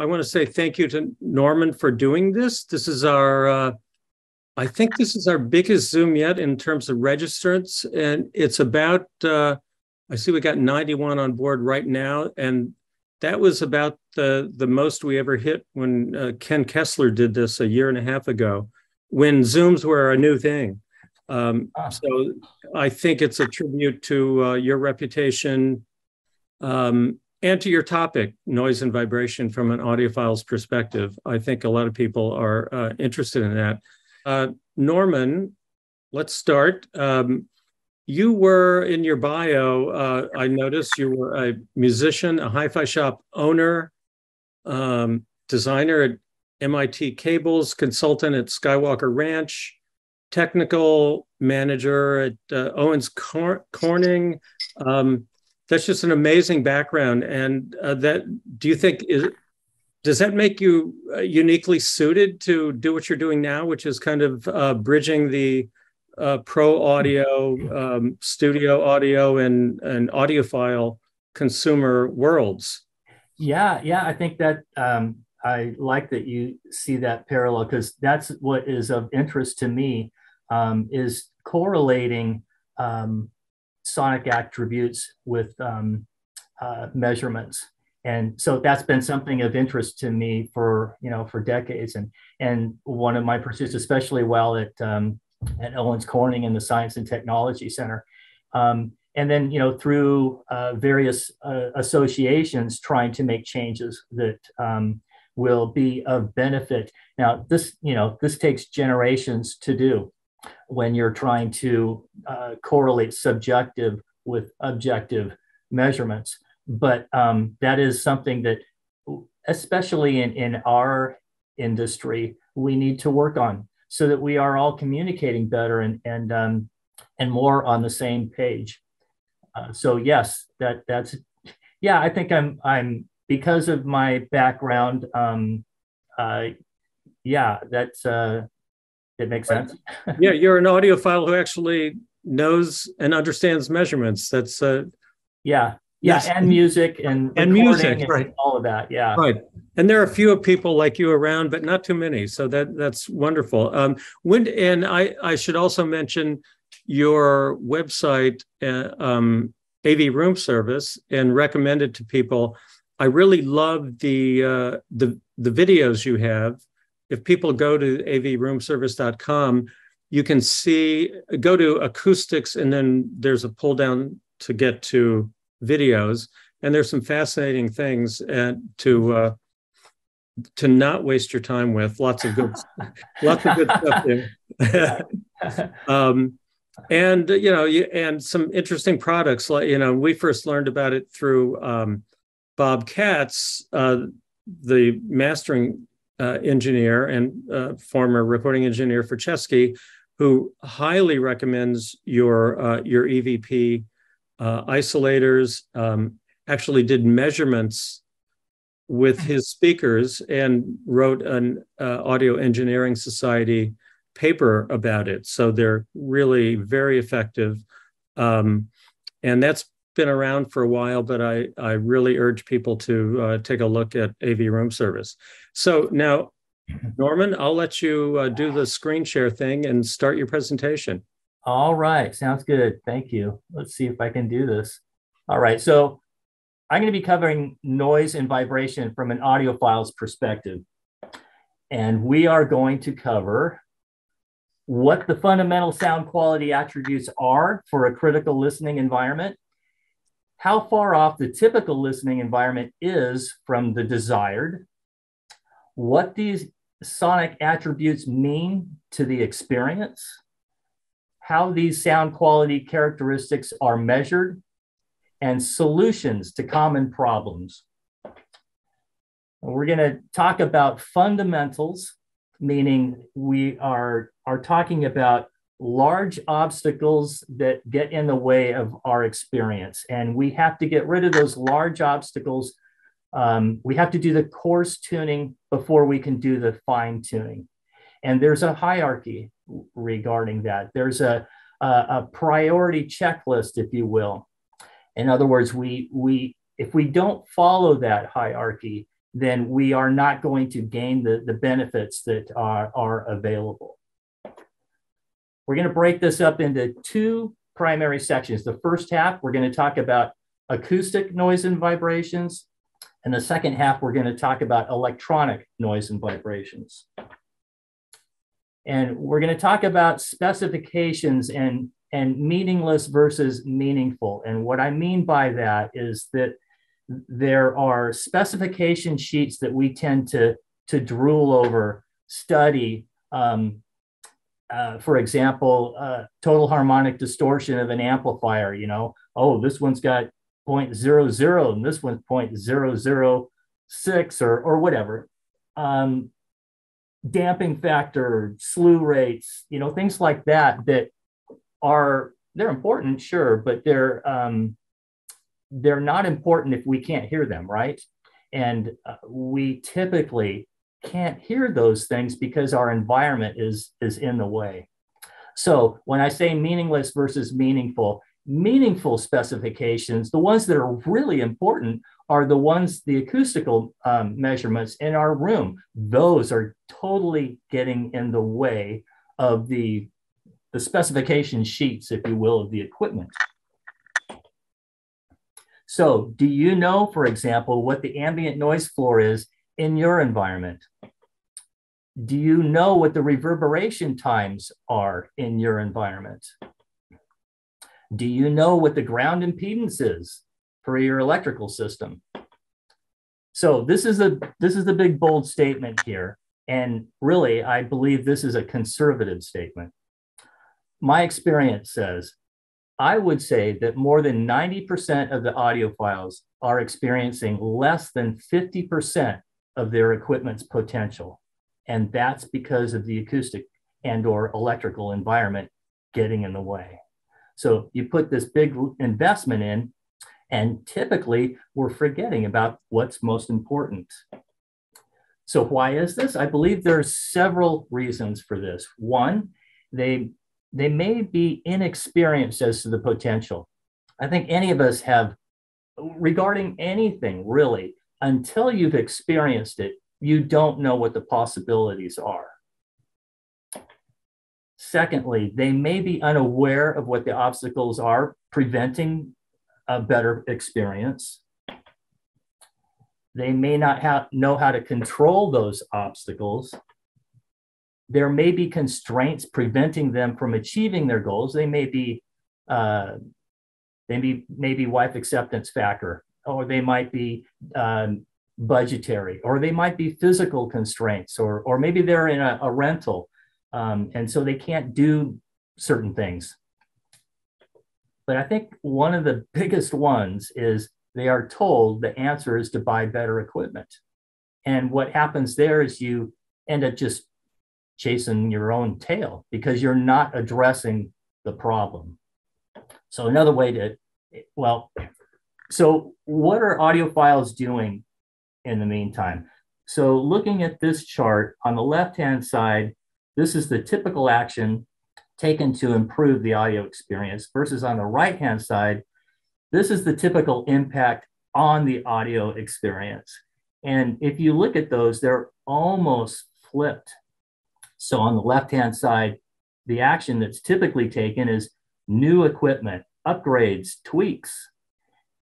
I want to say thank you to Norman for doing this. This is our, uh, I think this is our biggest Zoom yet in terms of registrants. And it's about, uh, I see we got 91 on board right now. And that was about the, the most we ever hit when uh, Ken Kessler did this a year and a half ago, when Zooms were a new thing. Um, ah. so I think it's a tribute to uh, your reputation, um, and to your topic, noise and vibration from an audiophile's perspective. I think a lot of people are uh, interested in that. Uh, Norman, let's start. Um, you were in your bio, uh, I noticed you were a musician, a hi fi shop owner, um, designer at MIT Cables, consultant at Skywalker Ranch, technical manager at uh, Owens Corning. Um, that's just an amazing background. And uh, that, do you think is does that make you uh, uniquely suited to do what you're doing now, which is kind of uh, bridging the uh, pro audio, um, studio audio, and and audiophile consumer worlds? Yeah, yeah, I think that um, I like that you see that parallel because that's what is of interest to me um, is correlating um, sonic attributes with um, uh, measurements. And so that's been something of interest to me for you know for decades, and and one of my pursuits, especially while at um, at Owens Corning in the Science and Technology Center, um, and then you know through uh, various uh, associations trying to make changes that um, will be of benefit. Now this you know this takes generations to do when you're trying to uh, correlate subjective with objective measurements. But um, that is something that, especially in, in our industry, we need to work on so that we are all communicating better and, and, um, and more on the same page. Uh, so yes, that that's, yeah, I think I'm, I'm, because of my background, um, uh, yeah, that's, uh, it makes sense. yeah, you're an audiophile who actually knows and understands measurements. That's uh yeah. Yeah, yes. and music and and music, and right? All of that, yeah. Right, and there are a few people like you around, but not too many. So that that's wonderful. Um, when and I I should also mention your website, uh, um, AV Room Service, and recommend it to people. I really love the uh, the the videos you have if people go to avroomservice.com, you can see, go to acoustics, and then there's a pull down to get to videos. And there's some fascinating things and to uh, to not waste your time with. Lots of good, lots of good stuff there. um, and you know, and some interesting products. Like you know, we first learned about it through um, Bob Katz, uh, the mastering uh, engineer and uh, former recording engineer for Chesky, who highly recommends your uh, your EVP uh, isolators. Um, actually, did measurements with his speakers and wrote an uh, Audio Engineering Society paper about it. So they're really very effective, um, and that's been around for a while, but I, I really urge people to uh, take a look at AV Room Service. So now, Norman, I'll let you uh, do the screen share thing and start your presentation. All right, sounds good. Thank you. Let's see if I can do this. All right, so I'm going to be covering noise and vibration from an audiophile's perspective. And we are going to cover what the fundamental sound quality attributes are for a critical listening environment, how far off the typical listening environment is from the desired, what these sonic attributes mean to the experience, how these sound quality characteristics are measured, and solutions to common problems. We're going to talk about fundamentals, meaning we are, are talking about large obstacles that get in the way of our experience. And we have to get rid of those large obstacles. Um, we have to do the coarse tuning before we can do the fine tuning. And there's a hierarchy regarding that. There's a, a, a priority checklist, if you will. In other words, we, we, if we don't follow that hierarchy, then we are not going to gain the, the benefits that are, are available. We're going to break this up into two primary sections. The first half, we're going to talk about acoustic noise and vibrations. And the second half, we're going to talk about electronic noise and vibrations. And we're going to talk about specifications and, and meaningless versus meaningful. And what I mean by that is that there are specification sheets that we tend to, to drool over, study. Um, uh, for example, uh, total harmonic distortion of an amplifier, you know, oh, this one's got 0.00 and this one's 0.006 or, or whatever. Um, damping factor, slew rates, you know, things like that that are they're important, sure, but they're um, they're not important if we can't hear them, right? And uh, we typically can't hear those things because our environment is is in the way. So when I say meaningless versus meaningful, meaningful specifications, the ones that are really important are the ones, the acoustical um, measurements in our room. Those are totally getting in the way of the, the specification sheets, if you will, of the equipment. So do you know, for example, what the ambient noise floor is in your environment? Do you know what the reverberation times are in your environment? Do you know what the ground impedance is for your electrical system? So this is a this is the big bold statement here. And really, I believe this is a conservative statement. My experience says I would say that more than 90% of the audiophiles are experiencing less than 50% of their equipment's potential. And that's because of the acoustic and or electrical environment getting in the way. So you put this big investment in, and typically we're forgetting about what's most important. So why is this? I believe there are several reasons for this. One, they they may be inexperienced as to the potential. I think any of us have, regarding anything really, until you've experienced it, you don't know what the possibilities are. Secondly, they may be unaware of what the obstacles are preventing a better experience. They may not have, know how to control those obstacles there may be constraints preventing them from achieving their goals. They may be, uh, they may, maybe wife acceptance factor, or they might be um, budgetary, or they might be physical constraints, or, or maybe they're in a, a rental, um, and so they can't do certain things. But I think one of the biggest ones is they are told the answer is to buy better equipment. And what happens there is you end up just chasing your own tail because you're not addressing the problem. So another way to, well, so what are audiophiles doing in the meantime? So looking at this chart on the left-hand side, this is the typical action taken to improve the audio experience versus on the right-hand side, this is the typical impact on the audio experience. And if you look at those, they're almost flipped so on the left-hand side, the action that's typically taken is new equipment, upgrades, tweaks.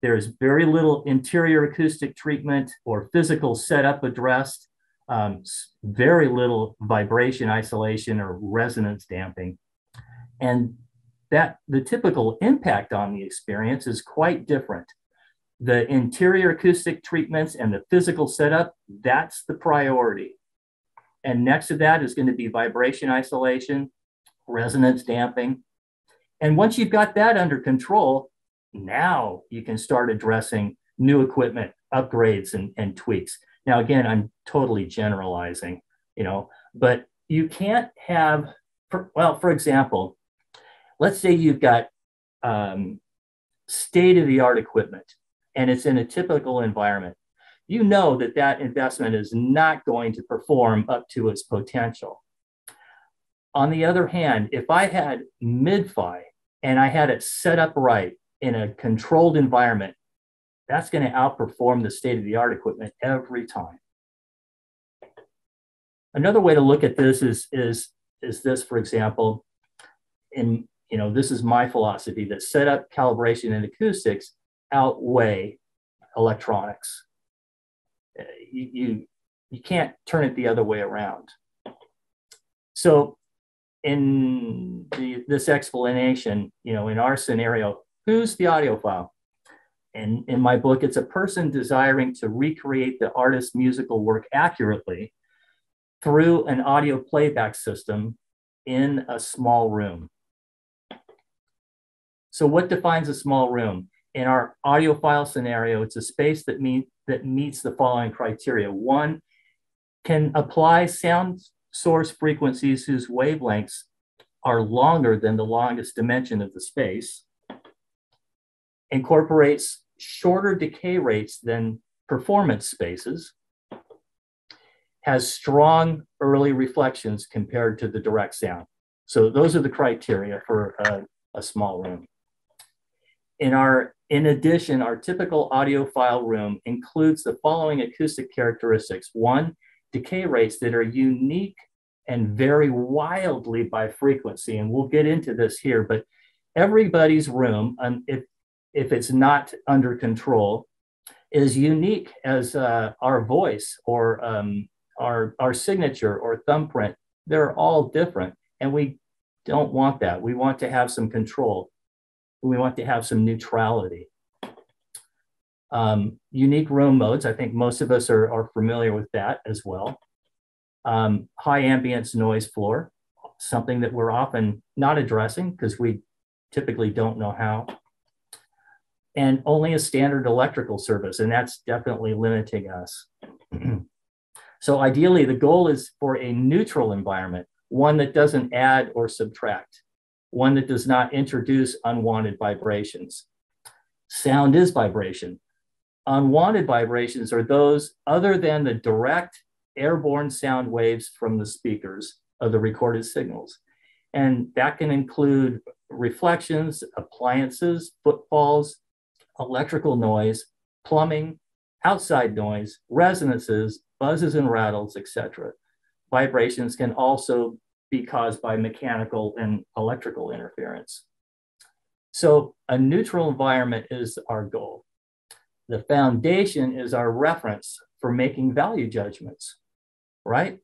There's very little interior acoustic treatment or physical setup addressed, um, very little vibration isolation or resonance damping. And that the typical impact on the experience is quite different. The interior acoustic treatments and the physical setup, that's the priority. And next to that is going to be vibration isolation, resonance damping. And once you've got that under control, now you can start addressing new equipment, upgrades, and, and tweaks. Now, again, I'm totally generalizing, you know, but you can't have, for, well, for example, let's say you've got um, state of the art equipment and it's in a typical environment you know that that investment is not going to perform up to its potential. On the other hand, if I had mid-fi, I had mid-fi, and I had it set up right in a controlled environment, that's going to outperform the state of the art equipment every time. Another way to look at this is, is, is this, for example, in, you know, this is my philosophy that setup, calibration, and acoustics outweigh electronics. Uh, you, you, you can't turn it the other way around. So in the, this explanation, you know, in our scenario, who's the audiophile? And in my book, it's a person desiring to recreate the artist's musical work accurately through an audio playback system in a small room. So what defines a small room? In our audiophile scenario, it's a space that, meet, that meets the following criteria. One, can apply sound source frequencies whose wavelengths are longer than the longest dimension of the space, incorporates shorter decay rates than performance spaces, has strong early reflections compared to the direct sound. So those are the criteria for a, a small room. In our, in addition, our typical audiophile room includes the following acoustic characteristics. One, decay rates that are unique and vary wildly by frequency. And we'll get into this here, but everybody's room, um, if, if it's not under control, is unique as uh, our voice or um, our, our signature or thumbprint. They're all different. And we don't want that. We want to have some control. We want to have some neutrality. Um, unique room modes, I think most of us are, are familiar with that as well. Um, high ambience noise floor, something that we're often not addressing because we typically don't know how. And only a standard electrical service, and that's definitely limiting us. so ideally, the goal is for a neutral environment, one that doesn't add or subtract, one that does not introduce unwanted vibrations. Sound is vibration. Unwanted vibrations are those other than the direct airborne sound waves from the speakers of the recorded signals. And that can include reflections, appliances, footfalls, electrical noise, plumbing, outside noise, resonances, buzzes and rattles, etc. Vibrations can also be caused by mechanical and electrical interference. So a neutral environment is our goal. The foundation is our reference for making value judgments right?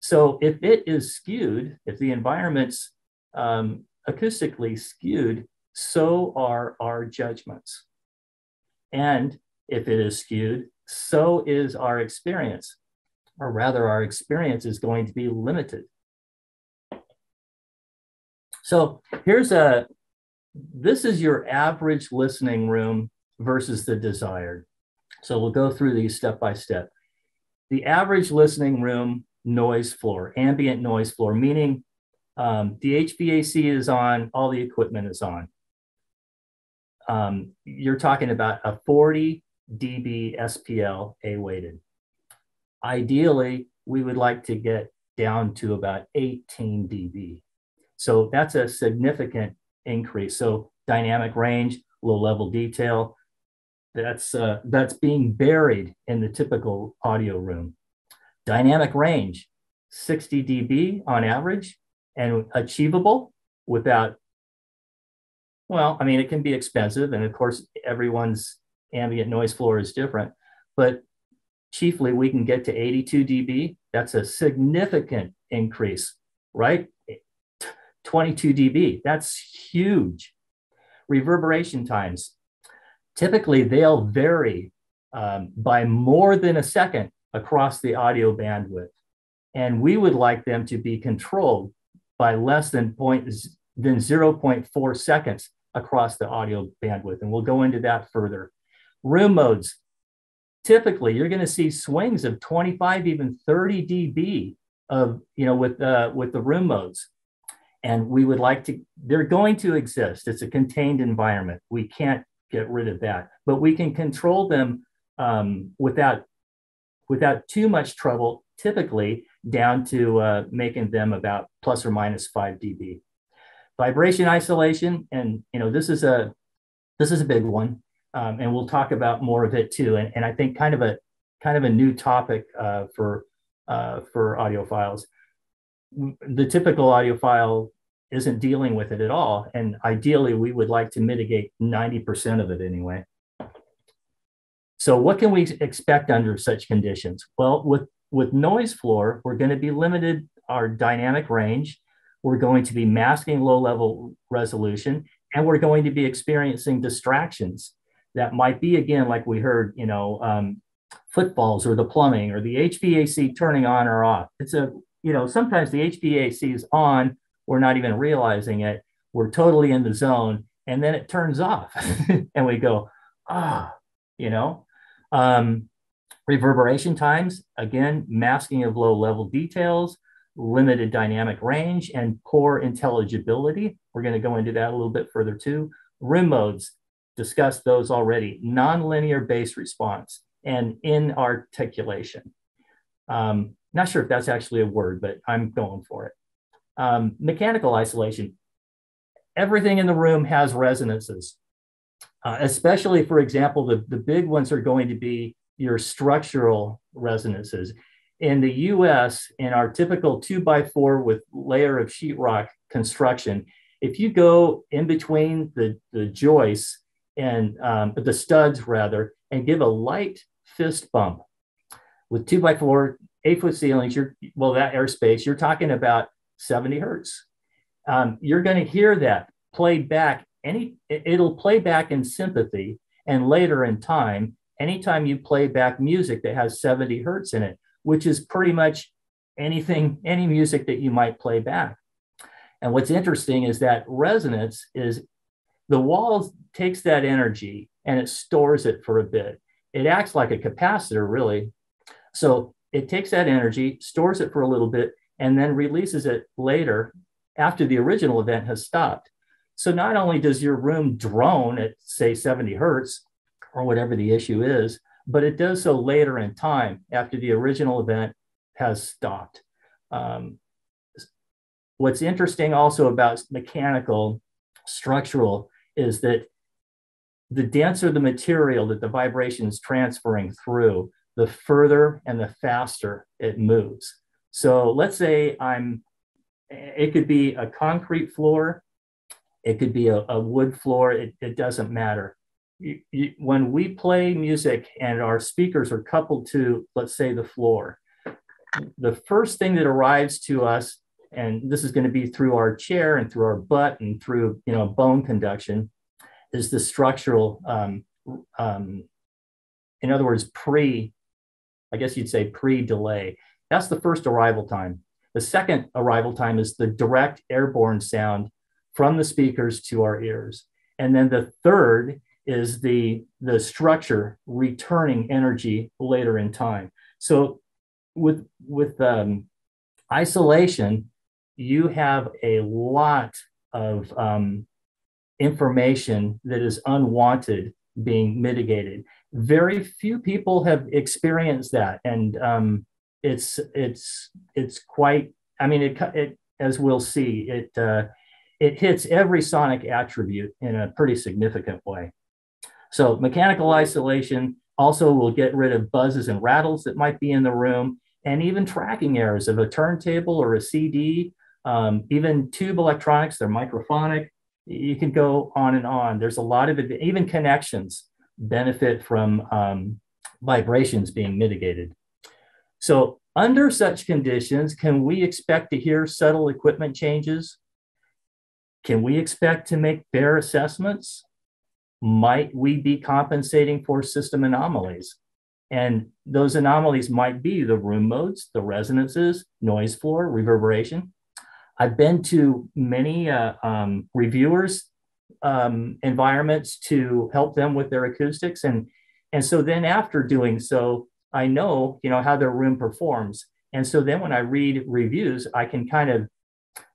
So if it is skewed, if the environment's um, acoustically skewed, so are our judgments. And if it is skewed, so is our experience, or rather, our experience is going to be limited. So here's a this is your average listening room versus the desired. So we'll go through these step by step the average listening room noise floor, ambient noise floor, meaning um, the HVAC is on, all the equipment is on. Um, you're talking about a 40 dB SPL A weighted. Ideally, we would like to get down to about 18 dB. So that's a significant increase. So dynamic range, low level detail, that's, uh, that's being buried in the typical audio room. Dynamic range, 60 dB on average and achievable without, well, I mean, it can be expensive. And of course, everyone's ambient noise floor is different, but chiefly we can get to 82 dB. That's a significant increase, right? 22 dB, that's huge. Reverberation times, typically they'll vary um, by more than a second across the audio bandwidth. And we would like them to be controlled by less than, point, than 0.4 seconds across the audio bandwidth. And we'll go into that further. Room modes, typically you're going to see swings of 25, even 30 dB of, you know, with, uh, with the room modes. And we would like to, they're going to exist. It's a contained environment. We can't get rid of that. But we can control them um, without without too much trouble, typically down to uh, making them about plus or minus five dB. Vibration isolation, and you know this is a this is a big one. um, and we'll talk about more of it too. And, and I think kind of a kind of a new topic uh, for uh, for audiophiles. The typical audiophile isn't dealing with it at all, and ideally, we would like to mitigate ninety percent of it anyway. So, what can we expect under such conditions? Well, with with noise floor, we're going to be limited our dynamic range. We're going to be masking low level resolution, and we're going to be experiencing distractions that might be again like we heard you know um, footfalls or the plumbing or the hvac turning on or off. It's a you know sometimes the hvac is on we're not even realizing it we're totally in the zone and then it turns off and we go ah you know? Um, reverberation times again masking of low level details limited dynamic range and poor intelligibility we're going to go into that a little bit further too room modes discussed those already, nonlinear bass response and inarticulation. Um, not sure if that's actually a word, but I'm going for it. Um, mechanical isolation. Everything in the room has resonances, uh, especially, for example, the, the big ones are going to be your structural resonances. In the US, in our typical two by four with layer of sheetrock construction, if you go in between the, the joists and um, the studs rather, and give a light fist bump with two by four, eight foot ceilings. You're well, that airspace, you're talking about 70 hertz. Um, you're going to hear that played back. Any, it'll play back in sympathy, and later in time, anytime you play back music that has 70 hertz in it, which is pretty much anything, any music that you might play back. And what's interesting is that resonance is the wall takes that energy and it stores it for a bit. It acts like a capacitor, really. So it takes that energy, stores it for a little bit, and then releases it later after the original event has stopped. So not only does your room drone at, say, 70 hertz or whatever the issue is, but it does so later in time after the original event has stopped. Um, what's interesting also about mechanical structural is that the denser the material that the vibration is transferring through, the further and the faster it moves. So let's say I'm, it could be a concrete floor, it could be a, a wood floor, it, it doesn't matter. You, you, when we play music and our speakers are coupled to, let's say, the floor, the first thing that arrives to us and this is going to be through our chair and through our butt and through you know bone conduction is the structural um, um, in other words pre i guess you'd say pre-delay. That's the first arrival time. The second arrival time is the direct airborne sound from the speakers to our ears. And then the third is the the structure returning energy later in time so with with um, isolation you have a lot of um, information that is unwanted being mitigated. Very few people have experienced that, and um, it's it's it's quite. I mean, it, it as we'll see, it uh, it hits every sonic attribute in a pretty significant way. So mechanical isolation also will get rid of buzzes and rattles that might be in the room, and even tracking errors of a turntable or a CD um, even tube electronics, they're microphonic. You can go on and on. There's a lot of it, even connections benefit from um, vibrations being mitigated. So under such conditions, can we expect to hear subtle equipment changes? Can we expect to make bare assessments? Might we be compensating for system anomalies? And those anomalies might be the room modes, the resonances, noise floor, reverberation. I've been to many uh, um, reviewers um, environments to help them with their acoustics, and and so then after doing so, I know you know how their room performs, and so then when I read reviews, I can kind of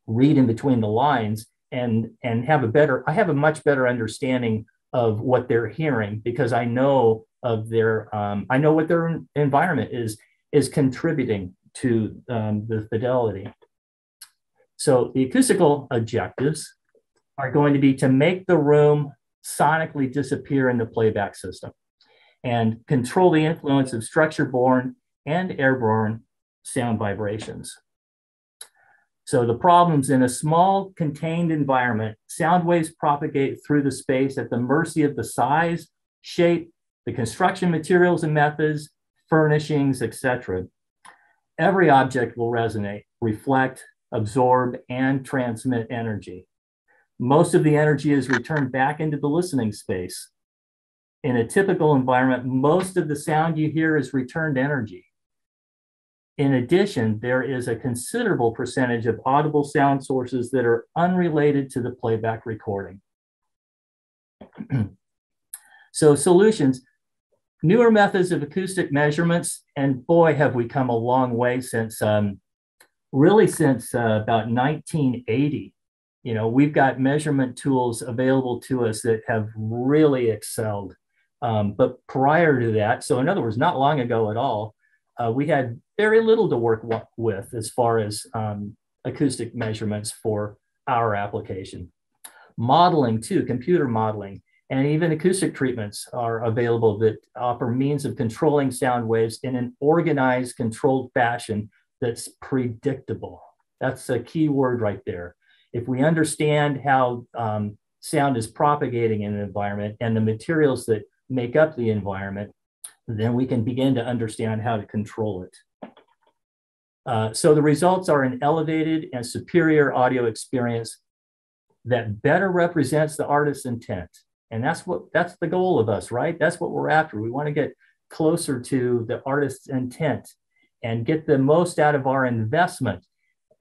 read in between the lines and and have a better I have a much better understanding of what they're hearing because I know of their um, I know what their environment is is contributing to um, the fidelity. So the acoustical objectives are going to be to make the room sonically disappear in the playback system and control the influence of structure-borne and airborne sound vibrations. So the problems in a small contained environment, sound waves propagate through the space at the mercy of the size, shape, the construction materials and methods, furnishings, etc. Every object will resonate, reflect, absorb, and transmit energy. Most of the energy is returned back into the listening space. In a typical environment, most of the sound you hear is returned energy. In addition, there is a considerable percentage of audible sound sources that are unrelated to the playback recording. so solutions, newer methods of acoustic measurements, and boy, have we come a long way since, um, really since uh, about 1980. You know, we've got measurement tools available to us that have really excelled. Um, but prior to that, so in other words, not long ago at all, uh, we had very little to work with as far as um, acoustic measurements for our application. Modeling too, computer modeling, and even acoustic treatments are available that offer means of controlling sound waves in an organized, controlled fashion that's predictable. That's a key word right there. If we understand how um, sound is propagating in an environment and the materials that make up the environment, then we can begin to understand how to control it. Uh, so the results are an elevated and superior audio experience that better represents the artist's intent. And that's what that's the goal of us, right? That's what we're after. We want to get closer to the artist's intent and get the most out of our investment,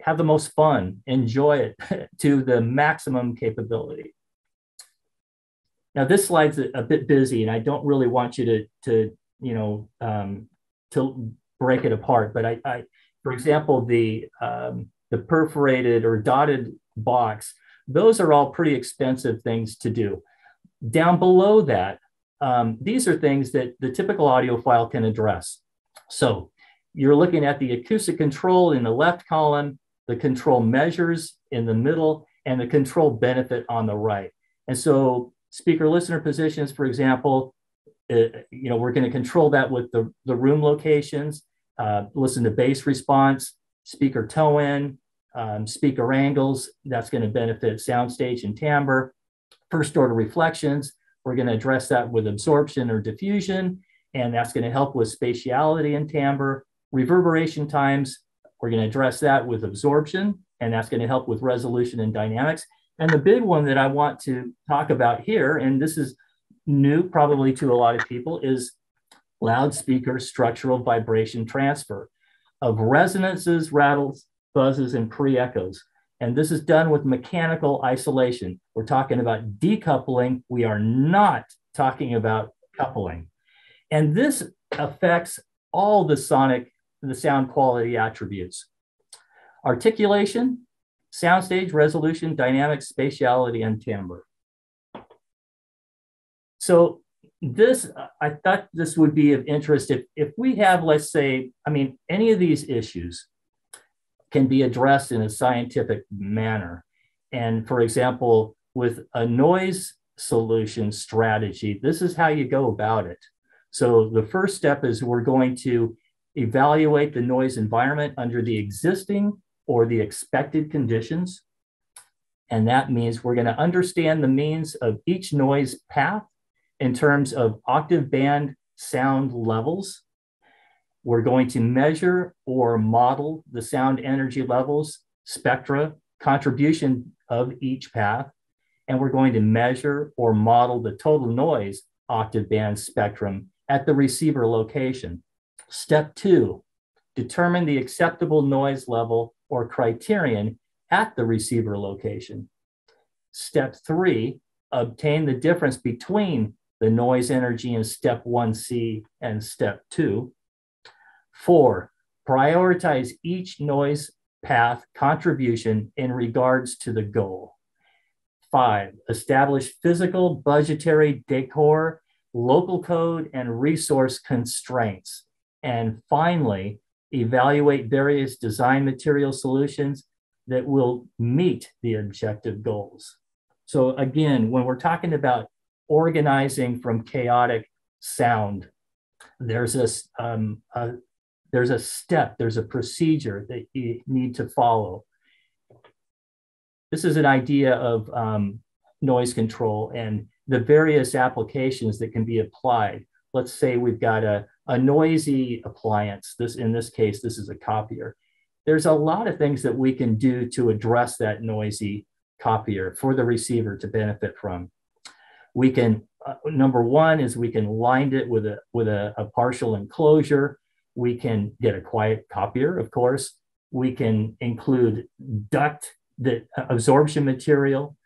have the most fun, enjoy it to the maximum capability. Now this slide's a, a bit busy and I don't really want you to, to you know, um, to break it apart, but I, I for example, the, um, the perforated or dotted box, those are all pretty expensive things to do. Down below that, um, these are things that the typical audiophile can address. So you're looking at the acoustic control in the left column, the control measures in the middle, and the control benefit on the right. And so speaker listener positions, for example, uh, you know, we're going to control that with the, the room locations uh, listen to bass response, speaker toe in, um, speaker angles. That's going to benefit soundstage and timbre. First order reflections, we're going to address that with absorption or diffusion, and that's going to help with spatiality and timbre. Reverberation times, we're going to address that with absorption, and that's going to help with resolution and dynamics. And the big one that I want to talk about here, and this is new probably to a lot of people, is loudspeaker structural vibration transfer of resonances, rattles, buzzes, and pre-echoes. And this is done with mechanical isolation. We're talking about decoupling. We are not talking about coupling. And this affects all the sonic, the sound quality attributes. Articulation, soundstage resolution, dynamics, spatiality, and timbre. So this i thought this would be of interest if if we have let's say i mean any of these issues can be addressed in a scientific manner. And for example with a noise solution strategy this is how you go about it. So the first step is we're going to evaluate the noise environment under the existing or the expected conditions. And that means we're going to understand the means of each noise path in terms of octave band sound levels. We're going to measure or model the sound energy levels, spectra, contribution of each path, and we're going to measure or model the total noise octave band spectrum at the receiver location. Step two, determine the acceptable noise level or criterion at the receiver location. Step three, obtain the difference between the noise energy in step 1C and step 2. Four, prioritize each noise path contribution in regards to the goal. Five, establish physical, budgetary, decor, local code, and resource constraints. And finally, evaluate various design material solutions that will meet the objective goals. So again, when we're talking about organizing from chaotic sound. There's a, um, a, there's a step, there's a procedure that you need to follow. This is an idea of um, noise control and the various applications that can be applied. Let's say we've got a, a noisy appliance. This, in this case, this is a copier. There's a lot of things that we can do to address that noisy copier for the receiver to benefit from. We can, uh, number one is we can line it with a, with a, a partial enclosure. We can get a quiet copier, of course. We can include duct the uh, absorption material,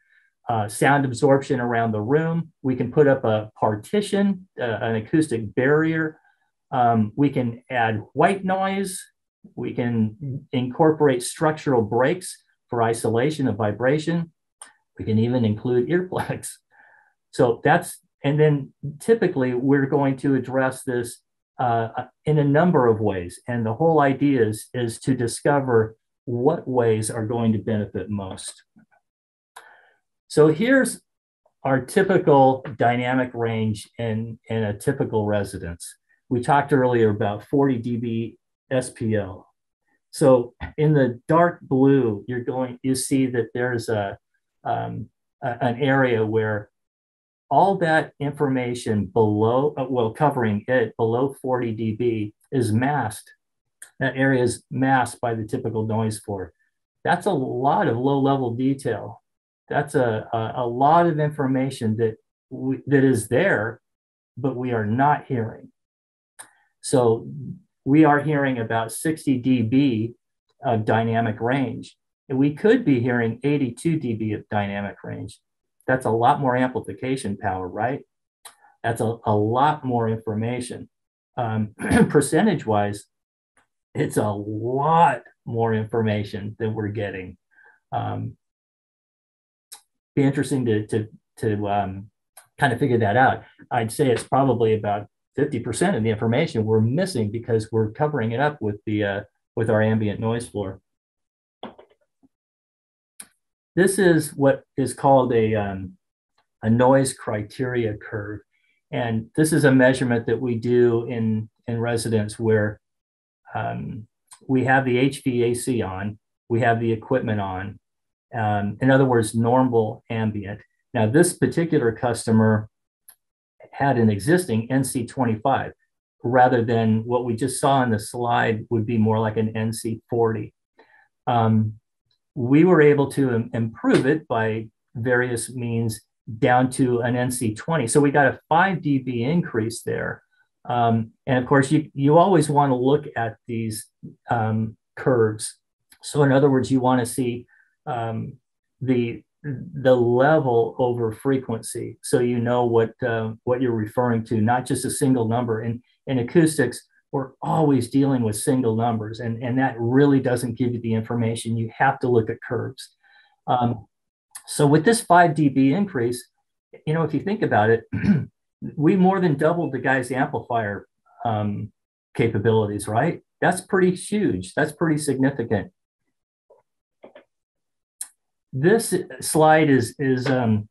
uh, sound absorption around the room. We can put up a partition, uh, an acoustic barrier. Um, we can add white noise. We can incorporate structural breaks for isolation of vibration. We can even include earplugs. So that's, and then typically we're going to address this uh, in a number of ways. And the whole idea is, is to discover what ways are going to benefit most. So here's our typical dynamic range in, in a typical residence. We talked earlier about 40 dB SPL. So in the dark blue, you're going, you see that there's a, um, a an area where all that information below, uh, well, covering it below 40 dB is masked. That area is masked by the typical noise floor. That's a lot of low level detail. That's a, a, a lot of information that, we, that is there, but we are not hearing. So we are hearing about 60 dB of dynamic range. And we could be hearing 82 dB of dynamic range. That's a lot more amplification power, right? That's a, a lot more information. Um, percentage wise, it's a lot more information than we're getting. Um, be interesting to, to, to um, kind of figure that out. I'd say it's probably about 50% of the information we're missing because we're covering it up with the uh, with our ambient noise floor. This is what is called a, um, a noise criteria curve. And this is a measurement that we do in, in residence where um, we have the HVAC on, we have the equipment on. Um, in other words, normal ambient. Now, this particular customer had an existing NC25 rather than what we just saw in the slide would be more like an NC40. Um, we were able to improve it by various means down to an NC20. So we got a 5 dB increase there. Um, and of course, you, you always want to look at these um, curves. So in other words, you want to see um, the the level over frequency, so you know what uh, what you're referring to, not just a single number. And in acoustics, we're always dealing with single numbers, and, and that really doesn't give you the information. You have to look at curves. Um, so with this 5 dB increase, you know, if you think about it, we more than doubled the guy's amplifier um, capabilities, right? That's pretty huge. That's pretty significant. This slide is, is um,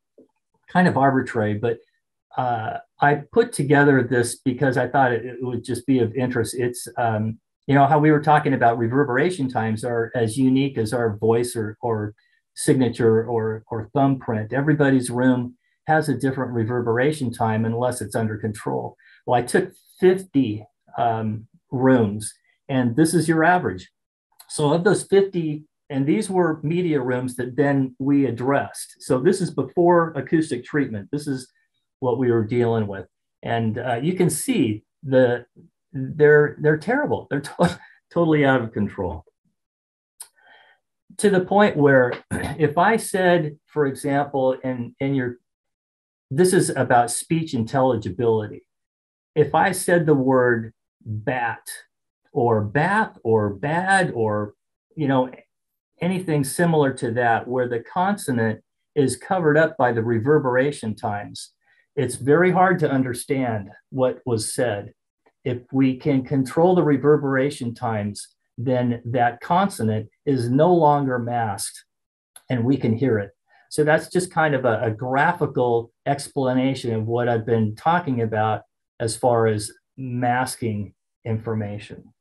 kind of arbitrary, but uh, I put together this because I thought it, it would just be of interest. It's, um, you know, how we were talking about reverberation times are as unique as our voice or, or signature or, or thumbprint. Everybody's room has a different reverberation time unless it's under control. Well, I took 50 um, rooms, and this is your average. So, of those 50, and these were media rooms that then we addressed. So, this is before acoustic treatment. This is what we were dealing with. And uh, you can see the they're they're terrible. They're to- totally out of control. To the point where if I said, for example, in, in your this is about speech intelligibility. If I said the word bat or bath or bad or you know anything similar to that where the consonant is covered up by the reverberation times it's very hard to understand what was said. If we can control the reverberation times, then that consonant is no longer masked and we can hear it. So that's just kind of a, a graphical explanation of what I've been talking about as far as masking information.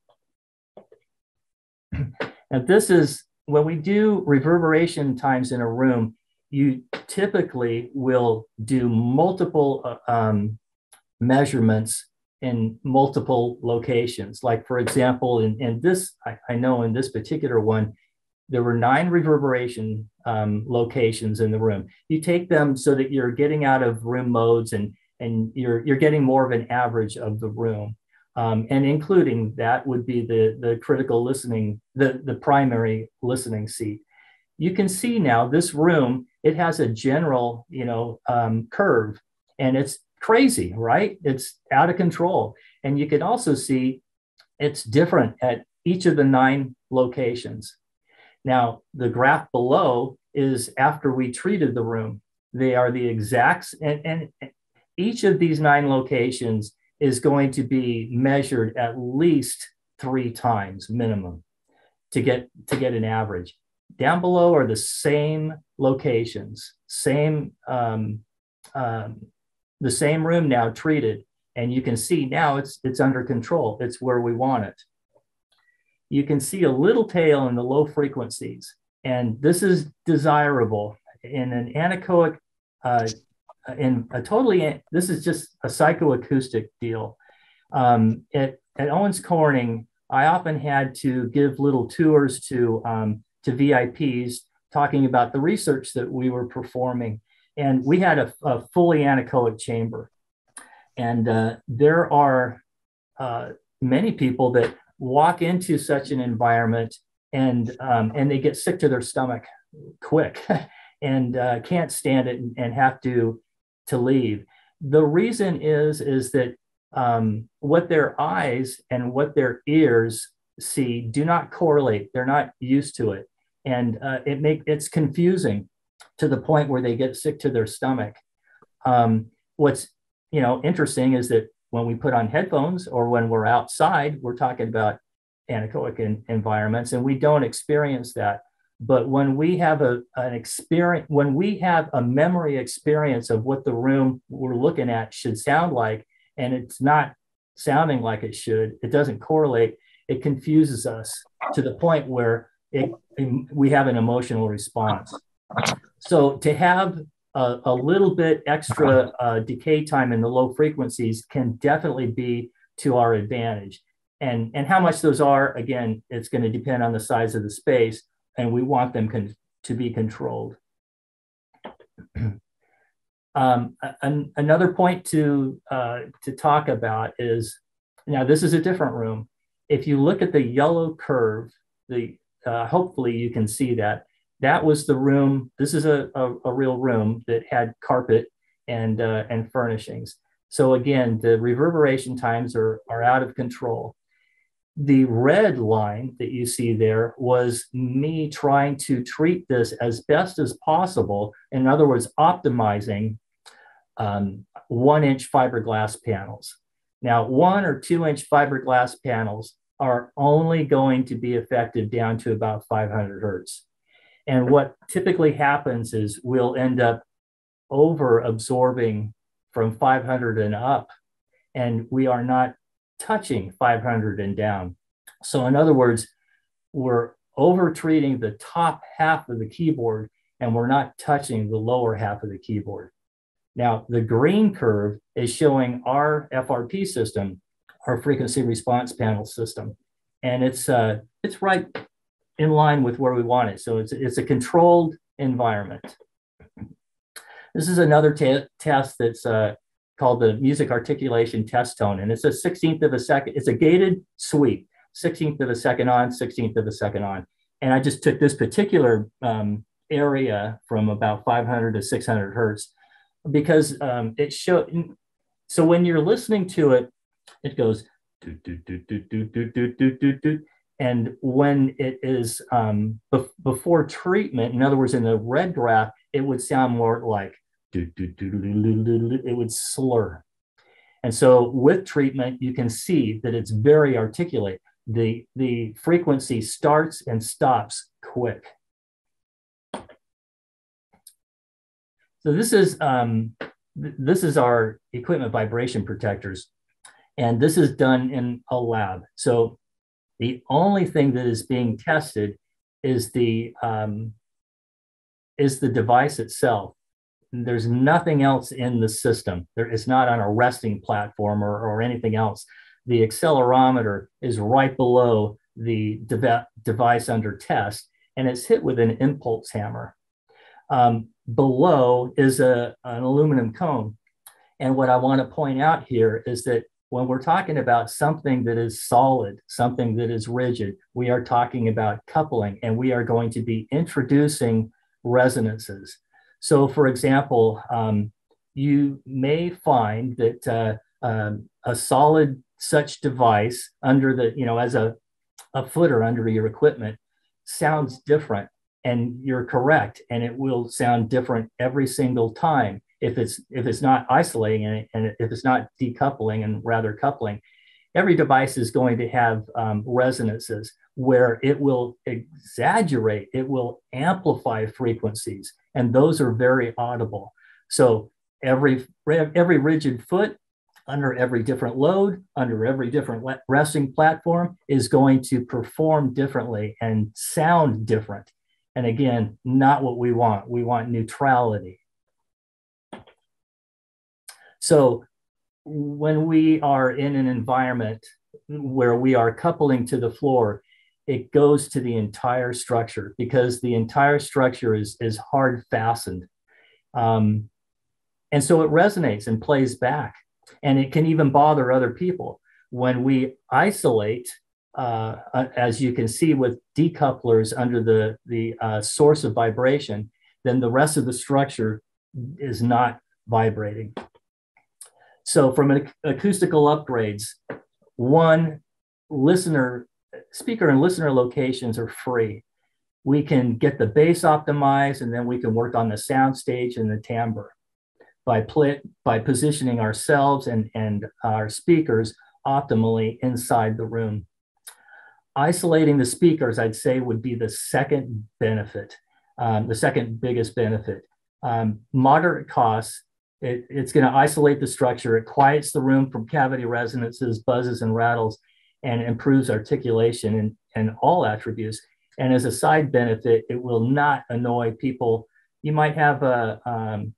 Now, this is when we do reverberation times in a room, you typically will do multiple uh, um, measurements in multiple locations. Like, for example, in, in this, I, I, know in this particular one, there were nine reverberation um, locations in the room. You take them so that you're getting out of room modes and, and you're, you're getting more of an average of the room. Um, and including that would be the, the critical listening, the, the primary listening seat. You can see now this room, it has a general, you know, um, curve and it's crazy, right? It's out of control. And you can also see it's different at each of the nine locations. Now, the graph below is after we treated the room. They are the exacts, and, and each of these nine locations is going to be measured at least three times minimum to get to get an average. Down below are the same locations, same um, um, the same room now treated, and you can see now it's it's under control. It's where we want it. You can see a little tail in the low frequencies, and this is desirable in an anechoic uh, in a totally, this is just a psychoacoustic deal. Um, at, at Owens Corning, I often had to give little tours to, um, to VIPs talking about the research that we were performing. And we had a, a fully anechoic chamber. And uh, there are uh, many people that walk into such an environment and, um, and they get sick to their stomach quick and uh, can't stand it and, and have to to leave. The reason is is that um, what their eyes and what their ears see do not correlate. They're not used to it, and uh, it make it's confusing to the point where they get sick to their stomach. Um, what's you know interesting is that when we put on headphones or when we're outside, we're talking about anechoic in, environments, and we don't experience that. But when we have a, an experience, when we have a memory experience of what the room we're looking at should sound like, and it's not sounding like it should, it doesn't correlate, it confuses us to the point where it, we have an emotional response. So to have a, a little bit extra uh, decay time in the low frequencies can definitely be to our advantage. And, and how much those are, again, it's going to depend on the size of the space and we want them con- to be controlled. um, an, another point to, uh, to talk about is now this is a different room. If you look at the yellow curve, the uh, hopefully you can see that that was the room. This is a, a, a real room that had carpet and uh, and furnishings. So again, the reverberation times are are out of control the red line that you see there was me trying to treat this as best as possible. In other words, optimizing um, one inch fiberglass panels. Now, one or two inch fiberglass panels are only going to be effective down to about 500 hertz. And what typically happens is we'll end up over absorbing from 500 and up, and we are not touching 500 and down. So, in other words, we're over treating the top half of the keyboard and we're not touching the lower half of the keyboard. Now, the green curve is showing our FRP system, our frequency response panel system, and it's uh, it's right in line with where we want it. So it's it's a controlled environment. This is another test that's uh, called the music articulation test tone. And it's a 16th of a second, it's a gated sweep, 16th of a second on, 16th of a second on. And I just took this particular um, area from about 500 to 600 Hertz because um, it showed. So when you're listening to it, it goes, do, do, do, do, do, do, do, do, do, do. And when it is um, be- before treatment, in other words, in the red graph, it would sound more like it would slur. And so with treatment, you can see that it's very articulate. The, the frequency starts and stops quick. So this is um, th- this is our equipment vibration protectors, and this is done in a lab. So the only thing that is being tested is the um, is the device itself. There's nothing else in the system. There is not on a resting platform or, or anything else. The accelerometer is right below the de- device under test, and it's hit with an impulse hammer. Um, below is a, an aluminum cone. And what I want to point out here is that when we're talking about something that is solid, something that is rigid, we are talking about coupling and we are going to be introducing resonances. So, for example, um, you may find that uh, um, a solid such device under the, you know, as a, a footer under your equipment sounds different. And you're correct. And it will sound different every single time if it's if it's not isolating and, and if it's not decoupling and rather coupling every device is going to have um, resonances where it will exaggerate it will amplify frequencies and those are very audible. So every every rigid foot under every different load under every different resting platform is going to perform differently and sound different. And again not what we want. We want neutrality so when we are in an environment where we are coupling to the floor, it goes to the entire structure because the entire structure is, is hard fastened. Um, and so it resonates and plays back. And it can even bother other people. When we isolate, uh, as you can see with decouplers under the, the uh, source of vibration, then the rest of the structure is not vibrating. So from an acoustical upgrades, one listener, speaker and listener locations are free. We can get the bass optimized and then we can work on the sound stage and the timbre by, by positioning ourselves and, and our speakers optimally inside the room. Isolating the speakers, I'd say, would be the second benefit, um, the second biggest benefit. Um, moderate costs it, it's going to isolate the structure. It quiets the room from cavity resonances, buzzes, and rattles, and improves articulation and, and all attributes. And as a side benefit, it will not annoy people. You might have a, um,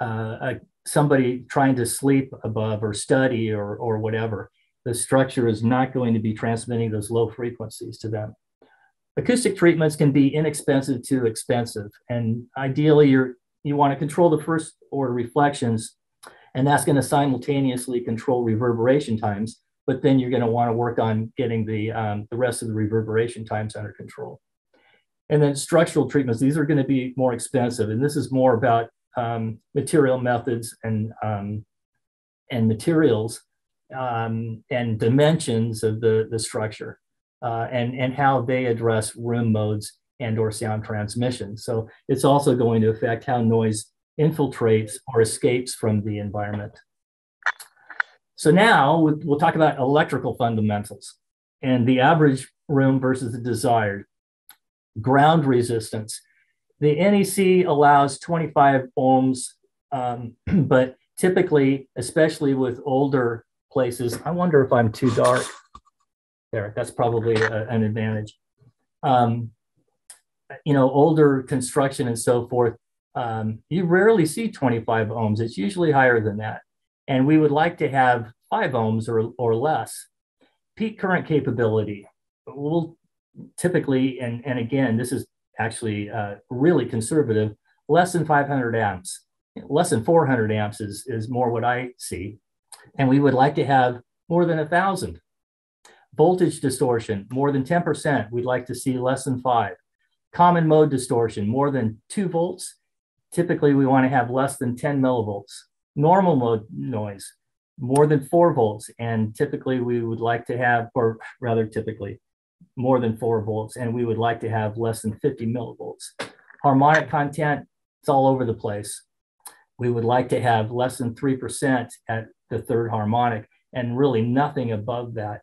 uh, a somebody trying to sleep above or study or, or whatever. The structure is not going to be transmitting those low frequencies to them. Acoustic treatments can be inexpensive to expensive, and ideally, you're you want to control the first order reflections, and that's going to simultaneously control reverberation times. But then you're going to want to work on getting the, um, the rest of the reverberation times under control. And then structural treatments, these are going to be more expensive. And this is more about um, material methods and, um, and materials um, and dimensions of the, the structure uh, and, and how they address room modes and or sound transmission. So it's also going to affect how noise infiltrates or escapes from the environment. So now we'll talk about electrical fundamentals and the average room versus the desired. Ground resistance. The NEC allows 25 ohms, um, but typically, especially with older places, I wonder if I'm too dark. There, that's probably a, an advantage. Um, you know, older construction and so forth, um, you rarely see 25 ohms. It's usually higher than that. And we would like to have five ohms or, or less. Peak current capability. We'll typically, and, and again, this is actually uh, really conservative, less than 500 amps. Less than 400 amps is, is more what I see. And we would like to have more than a thousand. Voltage distortion, more than 10%. We'd like to see less than five. Common mode distortion, more than two volts. Typically, we want to have less than 10 millivolts. Normal mode noise, more than four volts. And typically, we would like to have, or rather, typically, more than four volts. And we would like to have less than 50 millivolts. Harmonic content, it's all over the place. We would like to have less than 3% at the third harmonic and really nothing above that.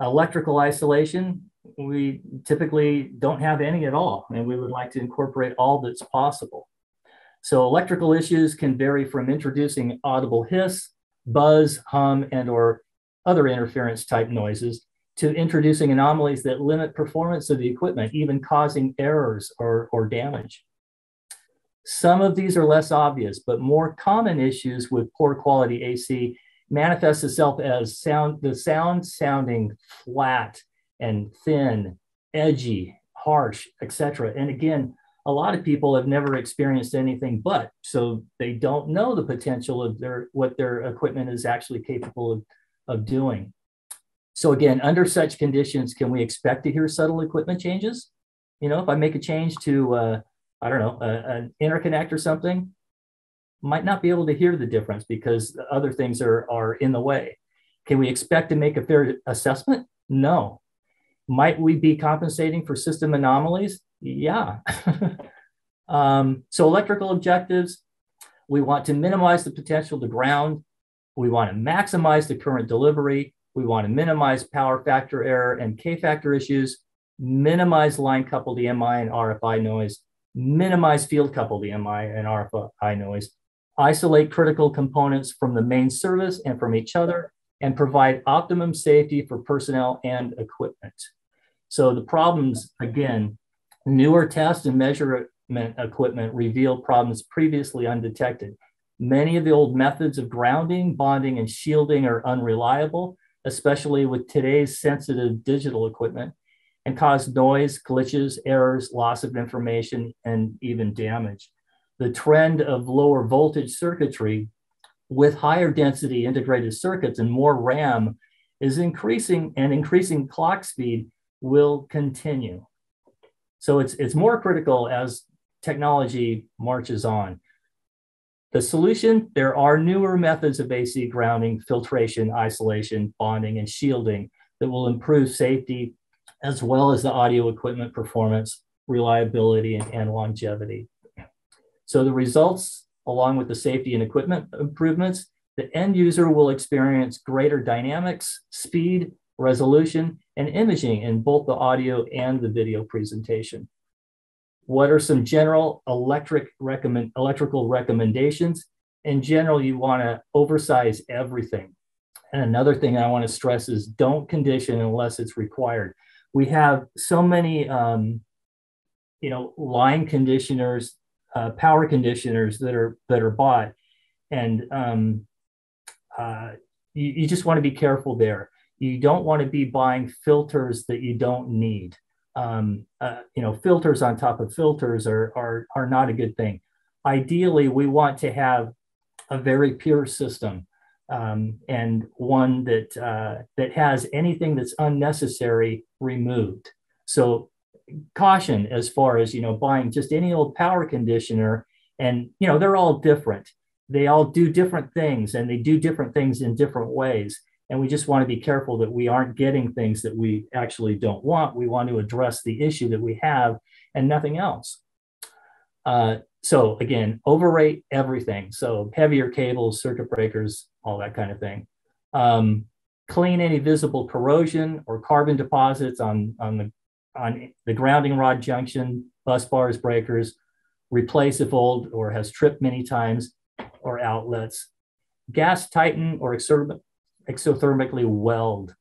Electrical isolation, we typically don't have any at all, and we would like to incorporate all that's possible. So electrical issues can vary from introducing audible hiss, buzz, hum, and or other interference type noises to introducing anomalies that limit performance of the equipment, even causing errors or, or damage. Some of these are less obvious, but more common issues with poor quality AC manifests itself as sound the sound sounding flat and thin, edgy, harsh, etc. And again, a lot of people have never experienced anything but, so they don't know the potential of their what their equipment is actually capable of, of doing. So again, under such conditions, can we expect to hear subtle equipment changes? You know, if I make a change to, uh, I don't know, a, an interconnect or something, might not be able to hear the difference because other things are, are in the way. Can we expect to make a fair assessment? No. Might we be compensating for system anomalies? Yeah. um, so electrical objectives, we want to minimize the potential to ground. We want to maximize the current delivery. We want to minimize power factor error and K factor issues, minimize line coupled EMI and RFI noise, minimize field coupled EMI and RFI noise, isolate critical components from the main service and from each other, and provide optimum safety for personnel and equipment. So the problems, again, newer test and measurement equipment reveal problems previously undetected. Many of the old methods of grounding, bonding, and shielding are unreliable, especially with today's sensitive digital equipment, and cause noise, glitches, errors, loss of information, and even damage. The trend of lower voltage circuitry with higher density integrated circuits and more RAM is increasing, and increasing clock speed will continue. So it's, it's more critical as technology marches on. The solution, there are newer methods of AC grounding, filtration, isolation, bonding, and shielding that will improve safety as well as the audio equipment performance, reliability, and, and longevity. So the results, along with the safety and equipment improvements, the end user will experience greater dynamics, speed, resolution, and imaging in both the audio and the video presentation. What are some general electric recommend, electrical recommendations? In general, you want to oversize everything. And another thing I want to stress is don't condition unless it's required. We have so many, um, you know, line conditioners, uh, power conditioners that are that are bought, and um, uh, you, you just want to be careful there. You don't want to be buying filters that you don't need um, uh, you know, filters on top of filters are, are, are not a good thing. Ideally, we want to have a very pure system um, and one that, uh, that has anything that's unnecessary removed. So caution as far as, you know, buying just any old power conditioner and, you know, they're all different. They all do different things and they do different things in different ways. And we just want to be careful that we aren't getting things that we actually don't want. We want to address the issue that we have and nothing else. Uh, so again, overrate everything. So heavier cables, circuit breakers, all that kind of thing. Um, clean any visible corrosion or carbon deposits on, on, the, on the grounding rod junction, bus bars, breakers, replace if old or has tripped many times, or outlets. Gas tighten or exothermically weld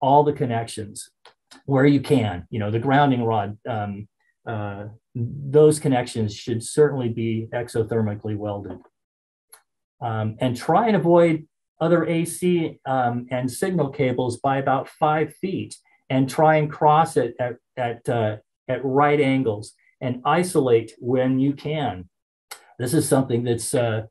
all the connections where you can. You know, the grounding rod, um, uh, those connections should certainly be exothermically welded. Um, and try and avoid other AC um, and signal cables by about five feet and try and cross it at, at, uh, at right angles and isolate when you can. This is something that's uh,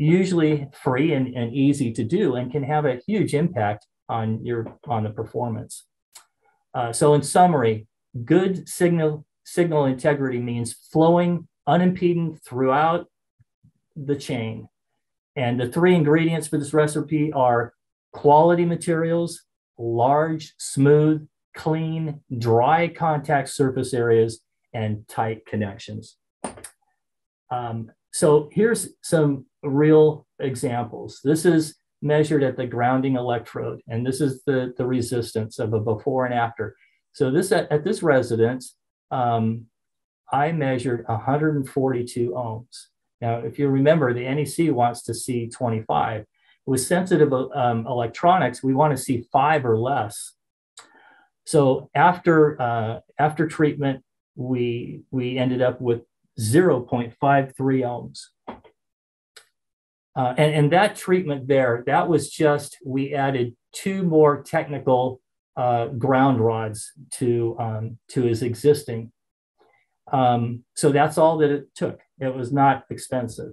usually free and, and easy to do and can have a huge impact on your on the performance. Uh, so in summary, good signal signal integrity means flowing unimpeded throughout the chain. And the three ingredients for this recipe are quality materials, large, smooth, clean, dry contact surface areas, and tight connections. Um, so here's some real examples. This is measured at the grounding electrode, and this is the, the resistance of a before and after. So this at, at this residence, um, I measured 142 ohms. Now, if you remember, the NEC wants to see 25. With sensitive um, electronics, we want to see five or less. So after uh, after treatment, we we ended up with 0.53 ohms. Uh, and, and that treatment there, that was just, we added two more technical uh, ground rods to, um, to his existing. Um, so that's all that it took. It was not expensive.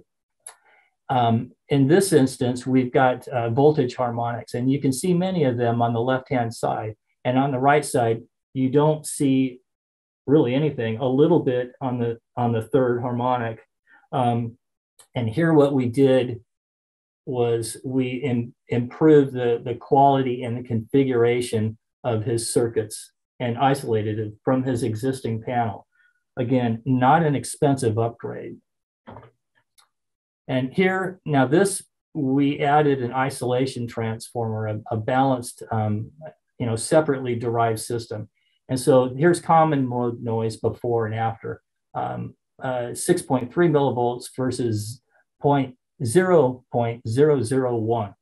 Um, in this instance, we've got uh, voltage harmonics, and you can see many of them on the left-hand side. And on the right side, you don't see really anything, a little bit on the, on the third harmonic. Um, and here what we did was we improved the, the quality and the configuration of his circuits and isolated it from his existing panel. Again, not an expensive upgrade. And here, now this, we added an isolation transformer, a, a balanced, um, you know, separately derived system. And so here's common mode noise before and after. Um, uh, 6.3 millivolts versus 0.001.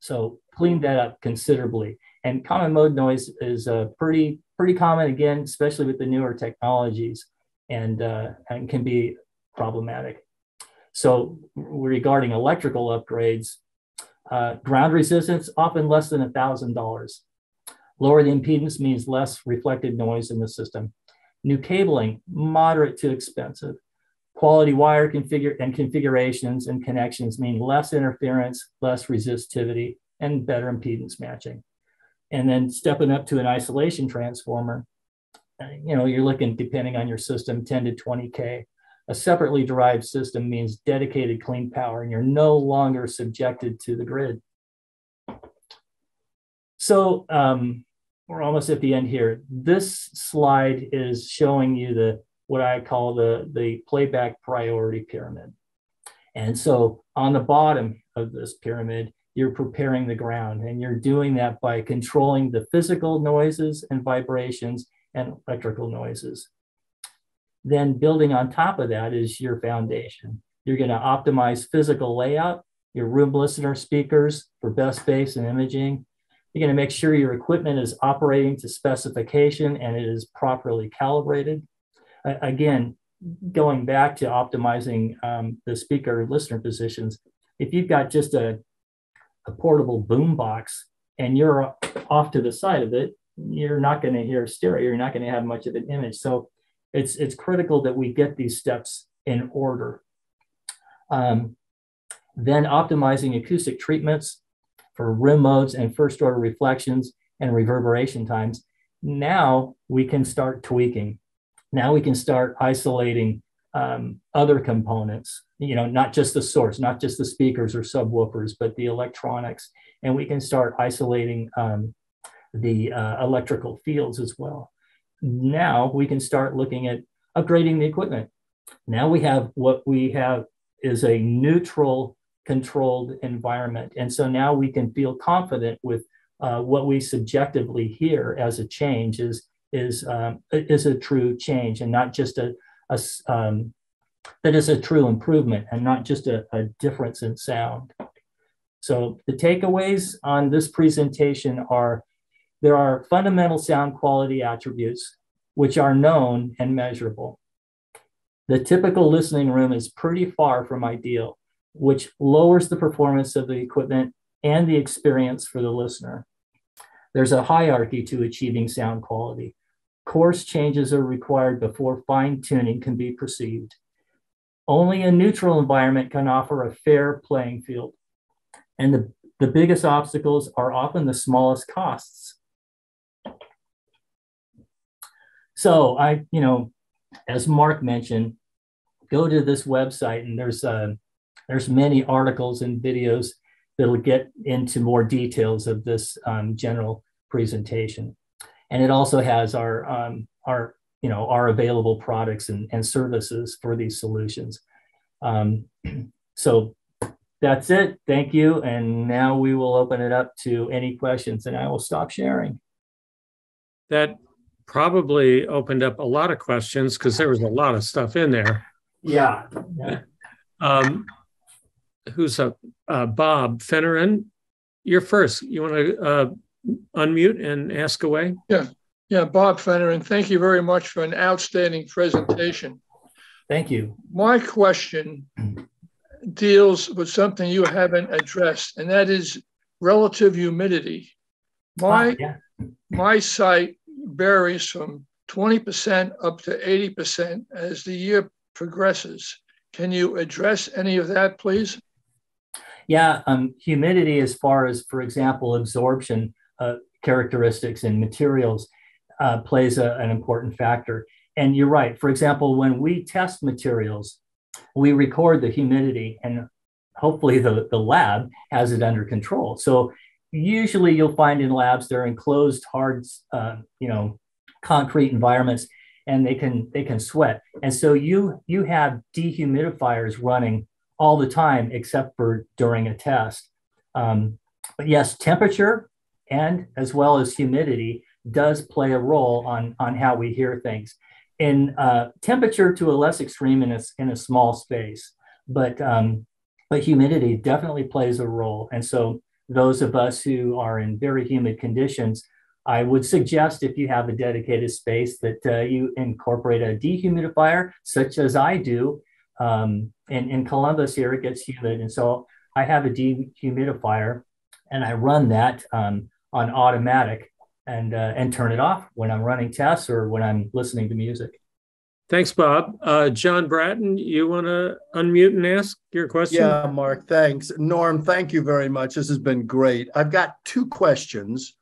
So clean that up considerably. And common mode noise is uh, pretty pretty common again, especially with the newer technologies, and uh, and can be problematic. So regarding electrical upgrades, uh, ground resistance often less than a thousand dollars. Lower the impedance means less reflected noise in the system. New cabling, moderate to expensive. Quality wire configure and configurations and connections mean less interference, less resistivity, and better impedance matching. And then stepping up to an isolation transformer, you know, you're looking, depending on your system, 10 to 20K. A separately derived system means dedicated clean power, and you're no longer subjected to the grid. So um, we're almost at the end here. This slide is showing you the what I call the, the playback priority pyramid. And so on the bottom of this pyramid, you're preparing the ground and you're doing that by controlling the physical noises and vibrations and electrical noises. Then building on top of that is your foundation. You're going to optimize physical layout, your room listener speakers for best bass and imaging. You're going to make sure your equipment is operating to specification and it is properly calibrated again, going back to optimizing um, the speaker listener positions, if you've got just a, a portable boom box and you're off to the side of it, you're not going to hear stereo. You're not going to have much of an image. So it's it's critical that we get these steps in order. Um, then optimizing acoustic treatments for room modes and first order reflections and reverberation times. Now we can start tweaking. Now we can start isolating um, other components, you know, not just the source, not just the speakers or subwoofers, but the electronics. And we can start isolating um, the uh, electrical fields as well. Now we can start looking at upgrading the equipment. Now we have what we have is a neutral controlled environment. And so now we can feel confident with uh, what we subjectively hear as a change is is um, is a true change and not just a, a um, that is a true improvement and not just a, a difference in sound. So the takeaways on this presentation are there are fundamental sound quality attributes which are known and measurable. The typical listening room is pretty far from ideal, which lowers the performance of the equipment and the experience for the listener. There's a hierarchy to achieving sound quality. Coarse changes are required before fine tuning can be perceived. Only a neutral environment can offer a fair playing field. And the, the biggest obstacles are often the smallest costs. So I, you know, as Mark mentioned, go to this website and there's uh, there's many articles and videos that'll get into more details of this um, general presentation and it also has our um, our you know our available products and, and services for these solutions. Um, so that's it. Thank you. And now we will open it up to any questions, and I will stop sharing. That probably opened up a lot of questions because there was a lot of stuff in there. Yeah. yeah. Um, who's up? Uh, Bob Fennerin, you're first. You want to uh, unmute and ask away? Yeah, yeah, Bob Fennerin, thank you very much for an outstanding presentation. Thank you. My question deals with something you haven't addressed, and that is relative humidity. My, ah, yeah. my site varies from 20% up to 80% as the year progresses. Can you address any of that, please? Yeah, um, humidity, as far as, for example, absorption uh, characteristics in materials, uh, plays a, an important factor. And you're right. For example, when we test materials, we record the humidity and hopefully the, the lab has it under control. So usually you'll find in labs they're enclosed hard, uh, you know, concrete environments and they can they can sweat. And so you you have dehumidifiers running all the time except for during a test. Um, but yes, temperature and as well as humidity does play a role on on how we hear things in uh, temperature to a less extreme in a, in a small space, but um, but humidity definitely plays a role. And so those of us who are in very humid conditions, I would suggest if you have a dedicated space that uh, you incorporate a dehumidifier, such as I do. Um, in, in Columbus here, it gets humid. And so I have a dehumidifier and I run that um, on automatic and uh, and turn it off when I'm running tests or when I'm listening to music. Thanks, Bob. Uh, John Bratton, you want to unmute and ask your question? Yeah, Mark, thanks. Norm, thank you very much. This has been great. I've got two questions.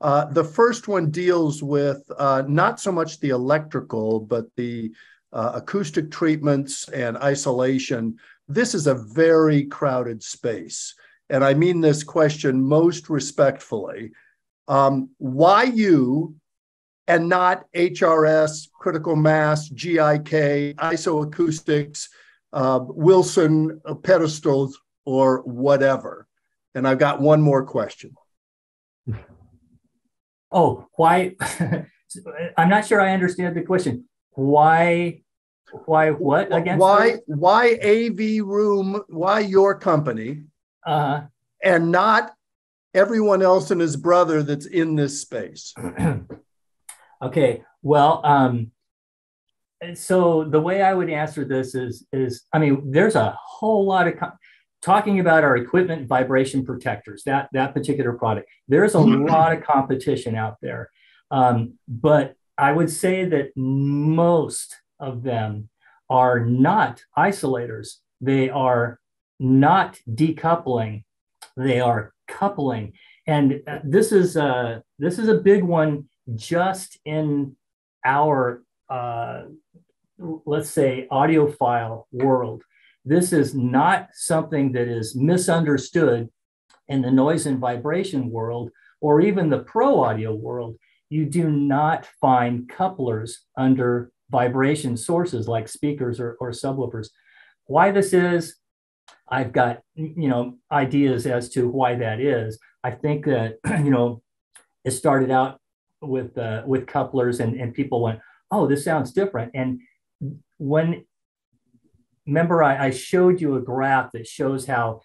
Uh, the first one deals with uh, not so much the electrical, but the uh, acoustic treatments and isolation. This is a very crowded space. And I mean this question most respectfully um, why you and not HRS, critical mass, GIK, isoacoustics, uh, Wilson uh, pedestals, or whatever? And I've got one more question. Oh, why? I'm not sure I understand the question. Why? Why what again? Why? Why AV Room? Why your company? Uh-huh. And not everyone else and his brother that's in this space? okay, well, um, so the way I would answer this is, is I mean, there's a whole lot of talking about our equipment vibration protectors, that that particular product. There's a mm-hmm. lot of competition out there, um, but I would say that most of them are not isolators. They are not decoupling. They are coupling. And uh, this is a, this is a big one just in our, uh, let's say, audiophile world. This is not something that is misunderstood in the noise and vibration world or even the pro audio world. You do not find couplers under vibration sources like speakers or, or subwoofers. Why this is, I've got you know ideas as to why that is. I think that you know it started out with uh, with couplers and and people went, oh, this sounds different. And when remember I, I showed you a graph that shows how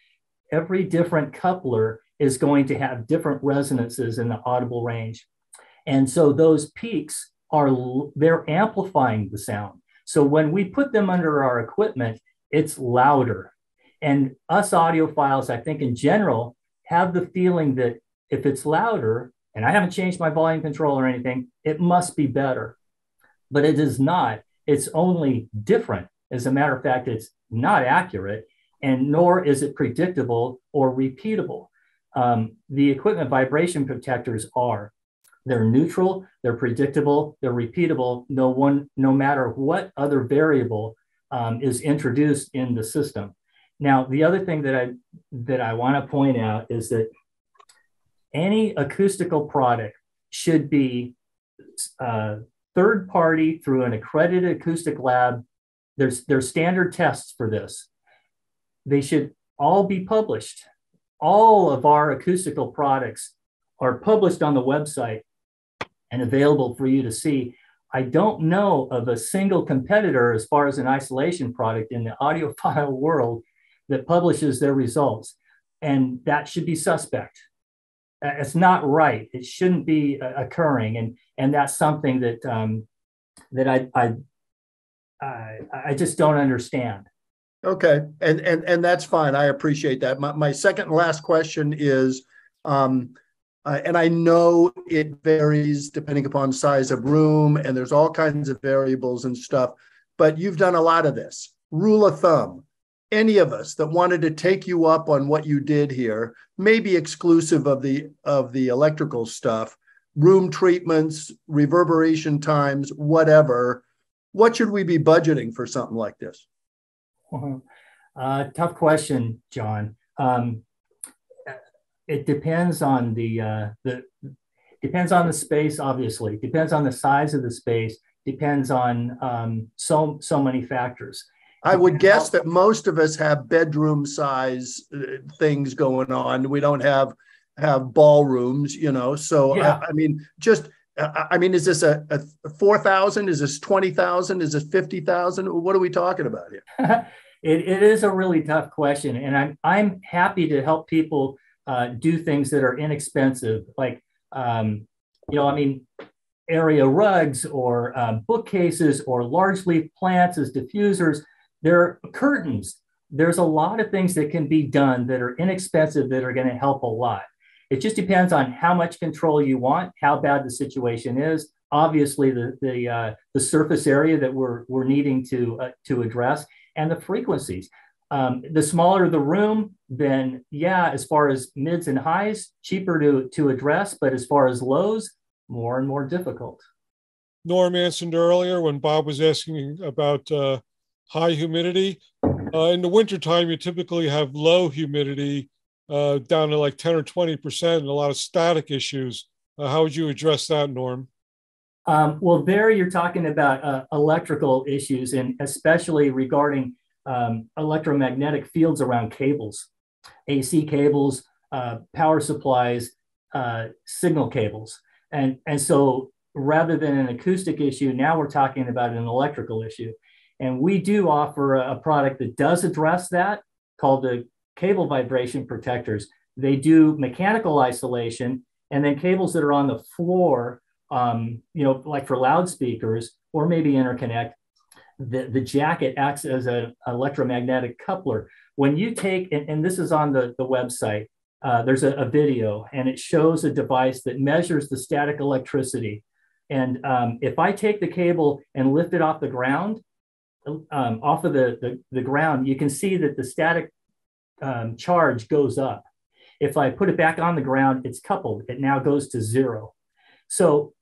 every different coupler is going to have different resonances in the audible range. And so those peaks are they're amplifying the sound. So when we put them under our equipment, it's louder. And us audiophiles, I think in general, have the feeling that if it's louder, and I haven't changed my volume control or anything, it must be better. But it is not. It's only different. As a matter of fact, it's not accurate, and nor is it predictable or repeatable. Um, the equipment vibration protectors are. They're neutral, they're predictable, they're repeatable, no one, no matter what other variable um, is introduced in the system. Now, the other thing that I that I want to point out is that any acoustical product should be uh, third party through an accredited acoustic lab. There's there's standard tests for this. They should all be published. All of our acoustical products are published on the website and available for you to see. I don't know of a single competitor as far as an isolation product in the audiophile world that publishes their results. And that should be suspect. It's not right. It shouldn't be uh, occurring. And, and that's something that, um, that I, I, I, I just don't understand. Okay, and and and that's fine. I appreciate that. My my second and last question is, um, uh, and I know it varies depending upon size of room, and there's all kinds of variables and stuff. But you've done a lot of this. Rule of thumb: any of us that wanted to take you up on what you did here, maybe exclusive of the of the electrical stuff, room treatments, reverberation times, whatever. What should we be budgeting for something like this? Uh, tough question, John. Um, it depends on the uh, the depends on the space. Obviously, depends on the size of the space. Depends on um, so so many factors. I would guess that most of us have bedroom size uh, things going on. We don't have have ballrooms, you know. So yeah. I, I mean, just I mean, is this a, a four thousand? Is this twenty thousand? Is this fifty thousand? What are we talking about here? it, it is a really tough question, and I'm I'm happy to help people uh, do things that are inexpensive, like um, you know, I mean, area rugs or um, bookcases or large leaf plants as diffusers. There are curtains. There's a lot of things that can be done that are inexpensive that are going to help a lot. It just depends on how much control you want, how bad the situation is. Obviously, the the uh, the surface area that we're we're needing to uh, to address, and the frequencies. Um, the smaller the room, then yeah, as far as mids and highs, cheaper to to address, but as far as lows, more and more difficult. Norm answered earlier when Bob was asking about uh, high humidity. Uh, in the wintertime, you typically have low humidity uh, down to like 10 or 20% and a lot of static issues. Uh, how would you address that, Norm? Um, well, there you're talking about uh, electrical issues and especially regarding um, electromagnetic fields around cables, AC cables, uh, power supplies, uh, signal cables. And, and so rather than an acoustic issue, now we're talking about an electrical issue. And we do offer a, a product that does address that called the cable vibration protectors. They do mechanical isolation and then cables that are on the floor, um, you know, like for loudspeakers or maybe interconnect, the, the jacket acts as an electromagnetic coupler. When you take, and, and this is on the, the website, uh, there's a, a, video and it shows a device that measures the static electricity. And um, if I take the cable and lift it off the ground, um, off of the, the, the ground, you can see that the static um, charge goes up. If I put it back on the ground, it's coupled. It now goes to zero. So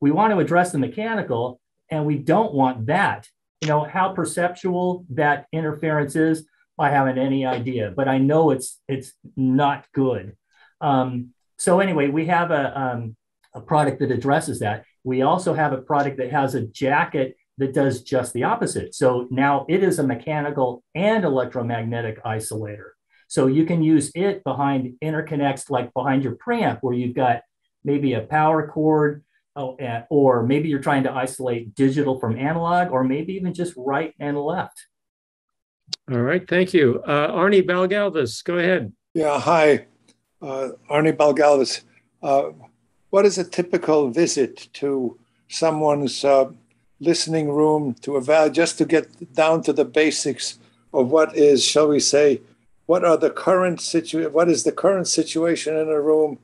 we want to address the mechanical, and we don't want that. You know how perceptual that interference is. I haven't any idea, but I know it's it's not good. Um, so anyway, we have a, um, a product that addresses that. We also have a product that has a jacket that does just the opposite. So now it is a mechanical and electromagnetic isolator. So you can use it behind interconnects, like behind your preamp, where you've got maybe a power cord, oh, or maybe you're trying to isolate digital from analog, or maybe even just right and left. All right, thank you. Uh, Arnie Balgalvis, go ahead. Yeah, hi. Uh, Arnie Balgalvis. Uh, what is a typical visit to someone's uh, listening room to evaluate, just to get down to the basics of what is, shall we say, what are the current situ what is the current situation in a room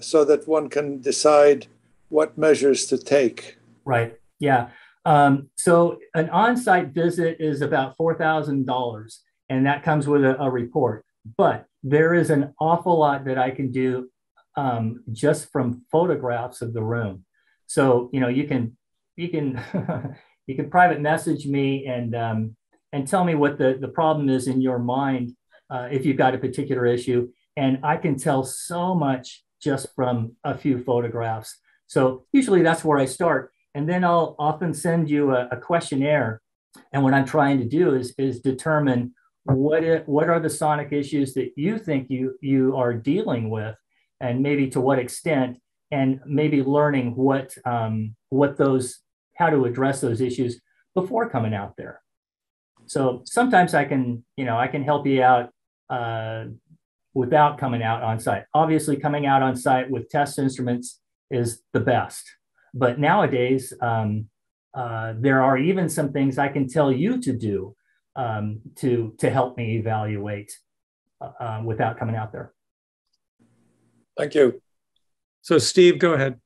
so that one can decide what measures to take right yeah um, so an on-site visit is about $4000 and that comes with a, a, report but there is an awful lot that i can do um, just from photographs of the room so you know you can you can you can private message me and um, and tell me what the, the problem is in your mind uh, if you've got a particular issue. And I can tell so much just from a few photographs. So usually that's where I start. And then I'll often send you a, a questionnaire. And what I'm trying to do is, is determine what, it, what are the sonic issues that you think you, you are dealing with, and maybe to what extent, and maybe learning what, um, what those how to address those issues before coming out there. So sometimes I can, you know, I can help you out uh, without coming out on site. Obviously, coming out on site with test instruments is the best. But nowadays, um, uh, there are even some things I can tell you to do um, to to help me evaluate uh, uh, without coming out there. Thank you. So, Steve, go ahead.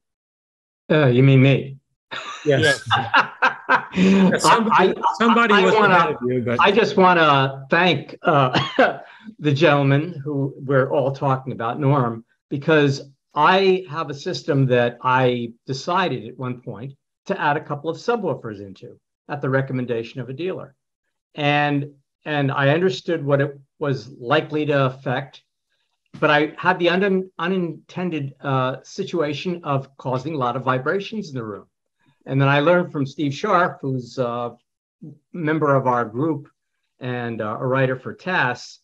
Uh, you mean me? Yes. yeah, somebody, I, somebody I, was wanna, of you, but I just want to thank uh, the gentleman who we're all talking about, Norm, because I have a system that I decided at one point to add a couple of subwoofers into at the recommendation of a dealer. And and I understood what it was likely to affect, but I had the un- unintended uh, situation of causing a lot of vibrations in the room. And then I learned from Steve Sharp, who's a member of our group and uh, a writer for TAS,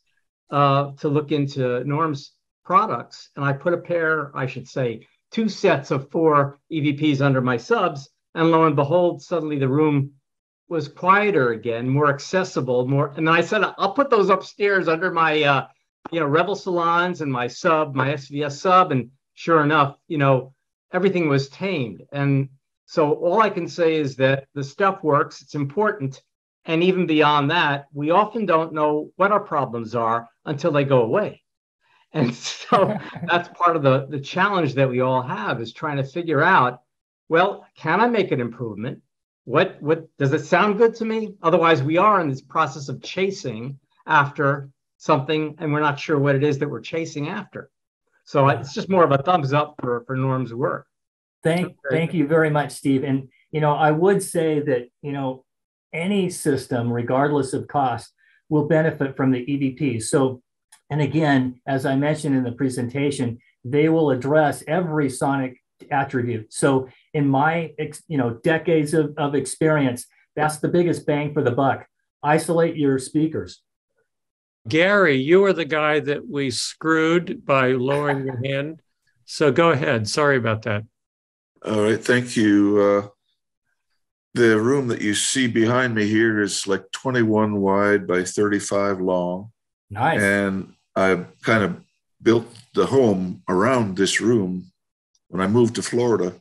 uh, to look into Norm's products. And I put a pair, I should say, two sets of four EVPs under my subs. And lo and behold, suddenly the room was quieter again, more accessible, more. And then I said, I'll put those upstairs under my, uh, you know, Revel Salons and my sub, my SVS sub. And sure enough, you know, everything was tamed. And so all I can say is that the stuff works, it's important. And even beyond that, we often don't know what our problems are until they go away. And so that's part of the, the challenge that we all have is trying to figure out, well, can I make an improvement? What what does it sound good to me? Otherwise, we are in this process of chasing after something and we're not sure what it is that we're chasing after. So it's just more of a thumbs up for, for Norm's work. Thank, thank you very much, Steve. And you know, I would say that you know, any system, regardless of cost, will benefit from the EVPs. So, and again, as I mentioned in the presentation, they will address every sonic attribute. So, in my you know decades of, of experience, that's the biggest bang for the buck. Isolate your speakers. Gary, you are the guy that we screwed by lowering your hand. So go ahead. Sorry about that. All right, thank you. Uh, the room that you see behind me here is like 21 wide by 35 long. Nice. And I kind of built the home around this room when I moved to Florida.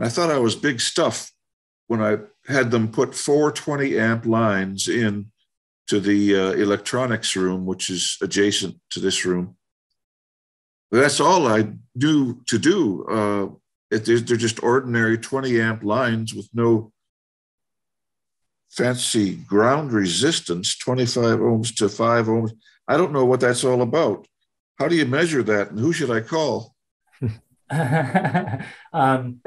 I thought I was big stuff when I had them put 420 amp lines in to the uh, electronics room, which is adjacent to this room. But that's all I do to do. Uh, it, they're just ordinary 20 amp lines with no fancy ground resistance, 25 ohms to 5 ohms. I don't know what that's all about. How do you measure that and who should I call? um,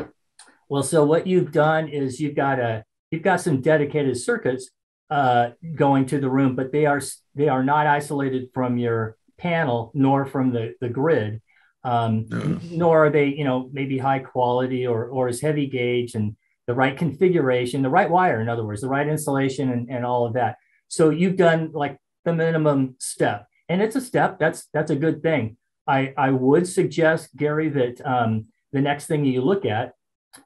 well, so what you've done is you've got a you've got some dedicated circuits uh, going to the room, but they are they are not isolated from your panel nor from the, the grid um, no. nor are they, you know, maybe high quality or, or as heavy gauge and the right configuration, the right wire, in other words, the right insulation and, and all of that. So you've done like the minimum step and it's a step that's, that's a good thing. I, I would suggest Gary that um, the next thing you look at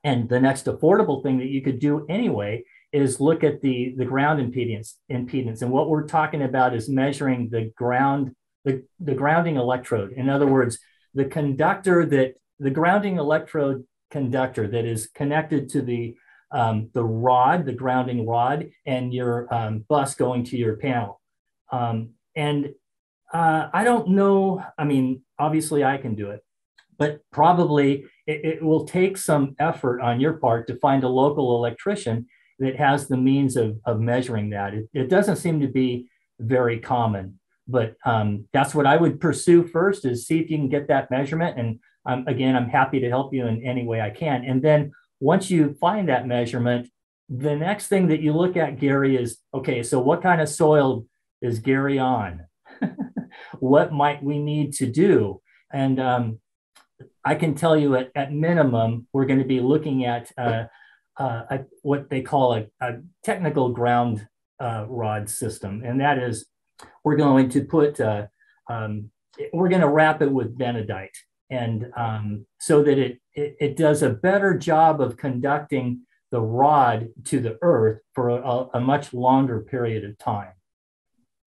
and the next affordable thing that you could do anyway is look at the, the ground impedance impedance. And what we're talking about is measuring the ground, the, the grounding electrode. In other words, the conductor that the grounding electrode conductor that is connected to the um, the rod, the grounding rod, and your um, bus going to your panel. Um, and uh, I don't know. I mean, obviously, I can do it, but probably it, it, will take some effort on your part to find a local electrician that has the means of, of measuring that. It, it doesn't seem to be very common but um, that's what I would pursue first is see if you can get that measurement. And um, again, I'm happy to help you in any way I can. And then once you find that measurement, the next thing that you look at, Gary, is okay, so what kind of soil is Gary on? what might we need to do? And um, I can tell you at, at minimum, we're going to be looking at uh, uh, a, what they call a, a technical ground uh, rod system. And that is we're going to put, uh, um, we're going to wrap it with Bentonite. And um, so that it, it, it, does a better job of conducting the rod to the earth for a, a much longer period of time.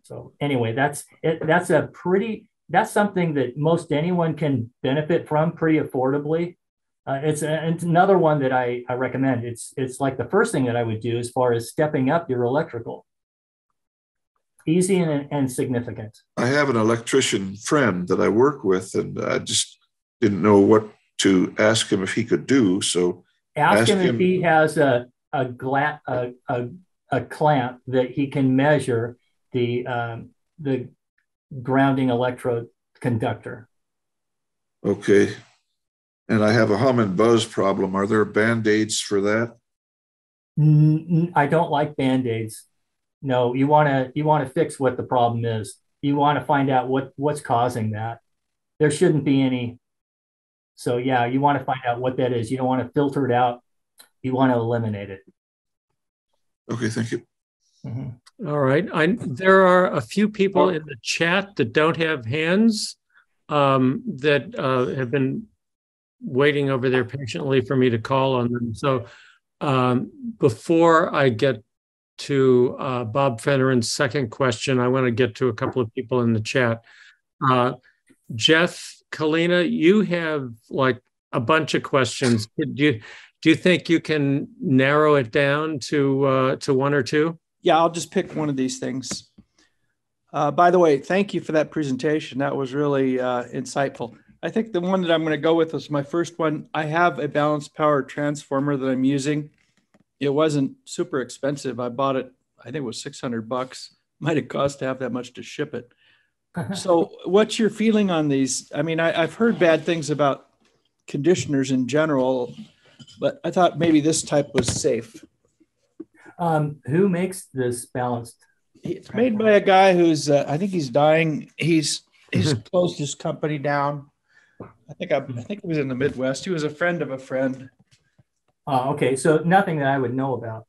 So anyway, that's it, that's a pretty that's something that most anyone can benefit from pretty affordably. Uh, it's, a, it's, another one that I, I recommend. It's it's like the first thing that I would do as far as stepping up your electrical. Easy and, and significant. I have an electrician friend that I work with, and I just didn't know what to ask him if he could do. So ask, ask him, him, if he has a a, gla- a, a, a clamp that he can measure the um, the grounding electrode conductor. Okay. And I have a hum and buzz problem. Are there band aids for that? I don't like band aids. No, you want to you want to fix what the problem is. You want to find out what what's causing that. There shouldn't be any. So yeah, you want to find out what that is. You don't want to filter it out. You want to eliminate it. Okay, thank you. Mm-hmm. All right. I, there are a few people in the chat that don't have hands um, that uh, have been waiting over there patiently for me to call on them. So um, before I get to uh, Bob Fenneran's second question, I want to get to a couple of people in the chat. Uh, Jeff Kalina, you have like a bunch of questions. Do you, do you think you can narrow it down to uh, to one or two? Yeah, I'll just pick one of these things. Uh, by the way, thank you for that presentation. That was really uh, insightful. I think the one that I'm going to go with is my first one. I have a balanced power transformer that I'm using. It wasn't super expensive. I bought it, I think it was 600 bucks. Might have cost to have that much to ship it. so, what's your feeling on these? I mean, I, I've heard bad things about conditioners in general, but I thought maybe this type was safe. Um, who makes this balanced? It's made by a guy who's, uh, I think he's dying. He's he's closed his company down. I think I, I think he was in the Midwest. He was a friend of a friend. Oh, okay. So nothing that I would know about.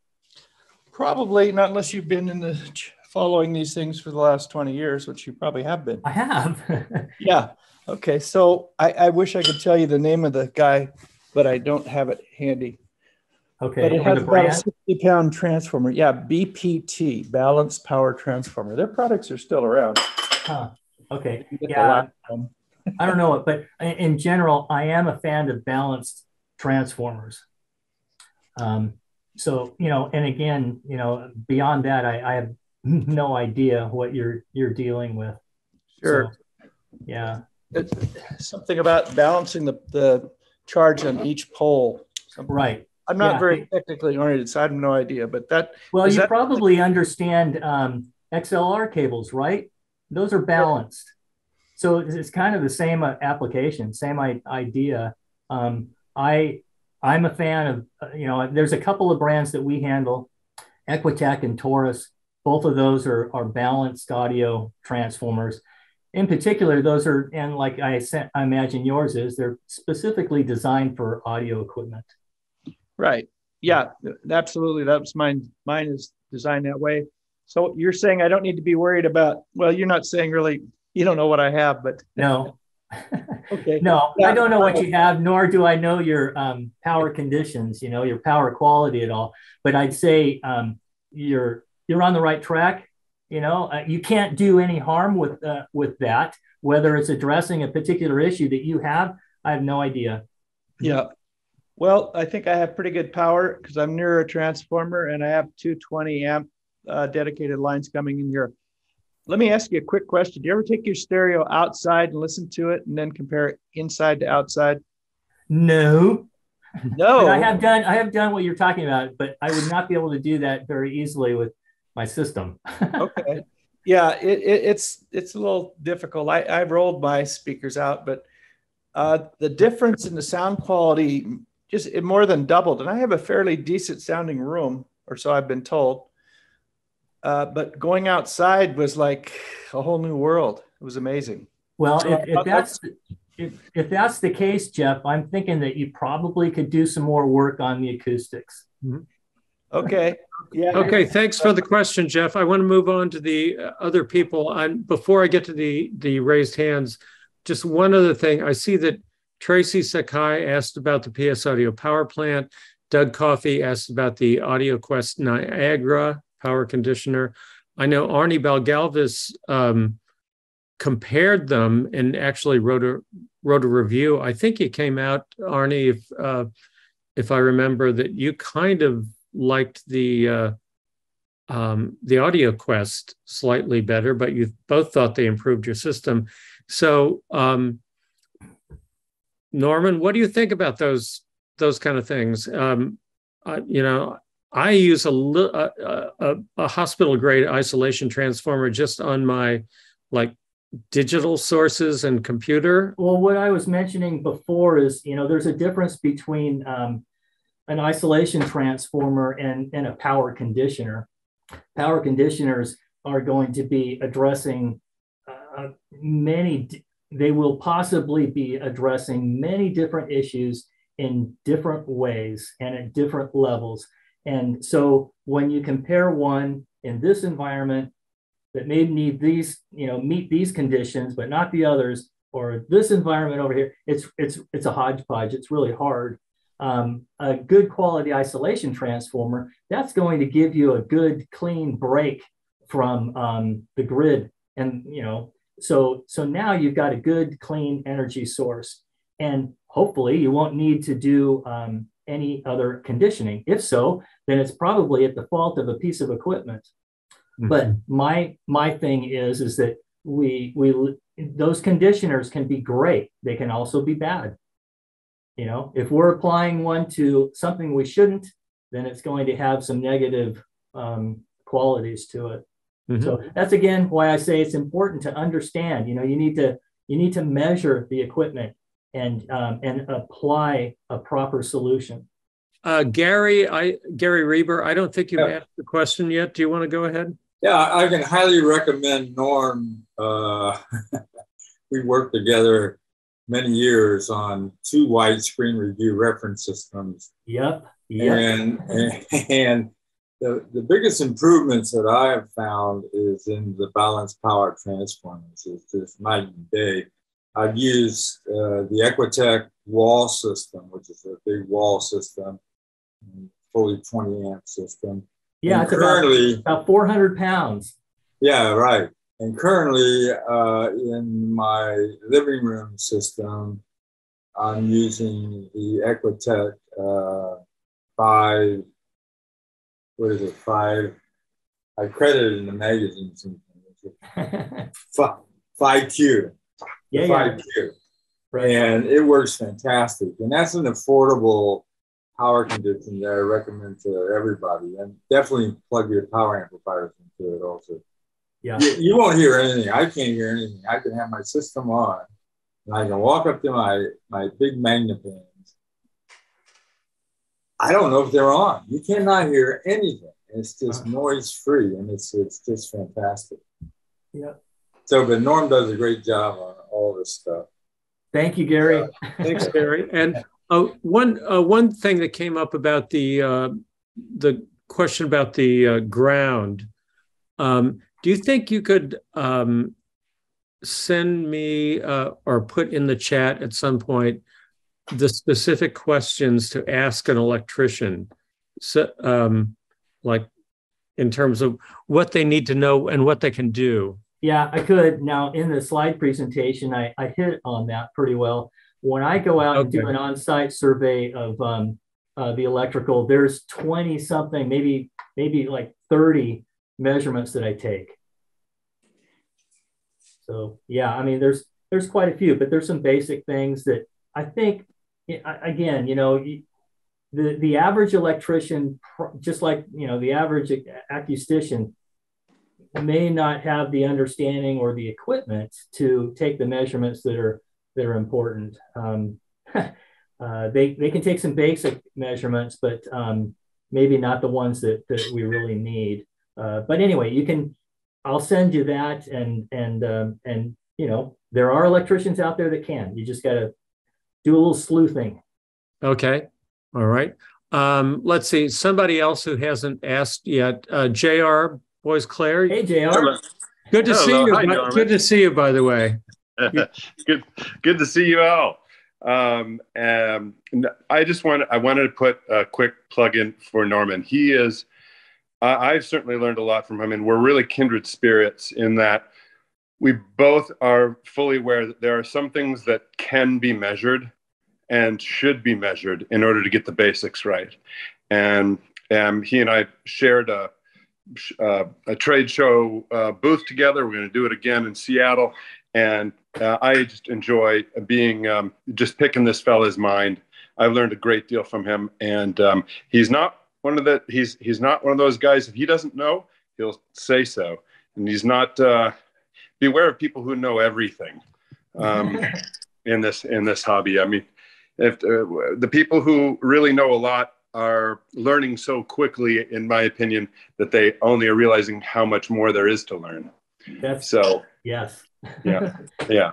Probably not unless you've been in the following these things for the last 20 years, which you probably have been. I have. yeah. Okay. So I, I wish I could tell you the name of the guy, but I don't have it handy. Okay. But it has about a 60 pound transformer. Yeah, BPT, Balanced Power Transformer. Their products are still around. Huh. Okay. Yeah. I don't know it, but in general, I am a fan of balanced transformers. Um, so you know, and again, you know, beyond that, I, I have no idea what you're you're dealing with. Sure. So, yeah. It's something about balancing the, the charge on each pole. Something. Right. I'm not yeah. very technically oriented, so I have no idea. But that well, you that probably understand um, XLR cables, right? Those are balanced, so it's kind of the same uh, application, same idea. Um, I I'm a fan of uh, you know. There's a couple of brands that we handle, Equitech and Torus. Both of those are are balanced audio transformers. In particular, those are and like I, I imagine yours is, they're specifically designed for audio equipment. Right. Yeah, absolutely. That's mine. Mine is designed that way. So you're saying I don't need to be worried about, well, you're not saying really, you don't know what I have, but. No. okay. No, yeah. I don't know what you have, nor do I know your um, power conditions, you know, your power quality at all. But I'd say um, you're, you're on the right track. You know, uh, you can't do any harm with, uh, with that, whether it's addressing a particular issue that you have. I have no idea. Yeah. Well, I think I have pretty good power because I'm near a transformer and I have 220 amp uh, dedicated lines coming in here. Let me ask you a quick question. Do you ever take your stereo outside and listen to it and then compare it inside to outside? No. No. I have done I have done what you're talking about, but I would not be able to do that very easily with my system. okay. Yeah, it, it, it's it's a little difficult. I, I've rolled my speakers out, but uh, the difference in the sound quality just it more than doubled. And I have a fairly decent sounding room, or so I've been told. Uh, but going outside was like a whole new world. It was amazing. Well, so if, if that's if, if that's the case, Jeff, I'm thinking that you probably could do some more work on the acoustics. Mm-hmm. Okay. Yeah. Okay. Thanks for the question, Jeff. I want to move on to the uh, other people. And before I get to the the raised hands, just one other thing. I see that Tracy Sakai asked about the PS Audio power plant. Doug Coffey asked about the AudioQuest Niagara power conditioner. I know Arnie Balgalvis um, compared them and actually wrote a wrote a review. I think it came out, Arnie, if uh, if I remember, that you kind of liked the uh, um, the AudioQuest slightly better, but you both thought they improved your system. So, um, Norman, what do you think about those those kind of things? Um, you know, I use a, a, a, a hospital grade isolation transformer just on my like digital sources and computer? Well, what I was mentioning before is, you know, there's a difference between um, an isolation transformer and, and a power conditioner. Power conditioners are going to be addressing uh, many, they will possibly be addressing many different issues in different ways and at different levels. And so when you compare one in this environment that may need these, you know, meet these conditions, but not the others, or this environment over here, it's it's it's a hodgepodge. It's really hard. Um, a good quality isolation transformer that's going to give you a good clean break from um, the grid, and you know, so so now you've got a good clean energy source, and hopefully you won't need to do um, any other conditioning. If so, then it's probably at the fault of a piece of equipment. Mm-hmm. But my my thing is is that we we those conditioners can be great. They can also be bad. You know, if we're applying one to something we shouldn't, then it's going to have some negative um, qualities to it. Mm-hmm. So that's again why I say it's important to understand. You know, you need to you need to measure the equipment and um, and apply a proper solution. Uh, Gary, I Gary Reber, I don't think you've yeah. asked the question yet. Do you want to go ahead? Yeah, I can highly recommend Norm. Uh, we worked together many years on two widescreen review reference systems. Yep. yep. And, and the, the biggest improvements that I have found is in the balanced power transformers. It's just night and day. I've used uh, the Equitech wall system, which is a big wall system, fully 20 amp system. Yeah, it's currently about, about 400 pounds. Yeah, right. And currently, uh, in my living room system, I'm using the Equitech uh, five. What is it? Five. I credited in the magazine. five, five Q. Yeah, five yeah. Q. Right. And it works fantastic. And that's an affordable power condition that I recommend to everybody. And definitely plug your power amplifiers into it also. Yeah. You, you, won't hear anything. I can't hear anything. I can have my system on and I can walk up to my, my big magnepans. I don't know if they're on. You cannot hear anything. It's just noise free and it's it's just fantastic. Yeah. So but Norm does a great job on all this stuff. Thank you, Gary. thanks, Gary. And uh, one uh, one thing that came up about the uh, the question about the uh, ground. Um, do you think you could um, send me uh, or put in the chat at some point the specific questions to ask an electrician? So, um, like in terms of what they need to know and what they can do. Yeah, I could. Now, in the slide presentation, I, I hit on that pretty well. When I go out okay. and do an on-site survey of um, uh, the electrical, there's 20 something, maybe maybe like 30 measurements that I take. So yeah, I mean, there's there's quite a few, but there's some basic things that I think, again, you know, the the average electrician, just like you know the average acoustician, may not have the understanding or the equipment to take the measurements that are that are important. Um, uh, they, they can take some basic measurements, but um, maybe not the ones that, that we really need. Uh, but anyway, you can, I'll send you that and, and, um, and, you know, there are electricians out there that can, you just got to do a little sleuthing. Okay. All right. Um, let's see, somebody else who hasn't asked yet, uh, JR Boisclair. Hey, JR. Good to Hello. see you. Hi, good to see you, by the way. good, good to see you all. Um, and I just want I wanted to put a quick plug in for Norman. He is I, I've certainly learned a lot from him, and we're really kindred spirits in that we both are fully aware that there are some things that can be measured and should be measured in order to get the basics right. And um, he and I shared a, uh, a trade show uh, booth together. We're going to do it again in Seattle. And uh, I just enjoy being um, just picking this fella's mind. I've learned a great deal from him, and um, he's not one of the he's he's not one of those guys. If he doesn't know, he'll say so, and he's not. Beware of people who know everything um, in this in this hobby. I mean, if uh, the people who really know a lot are learning so quickly, in my opinion, that they only are realizing how much more there is to learn. That's so. Yes. yeah. Yeah.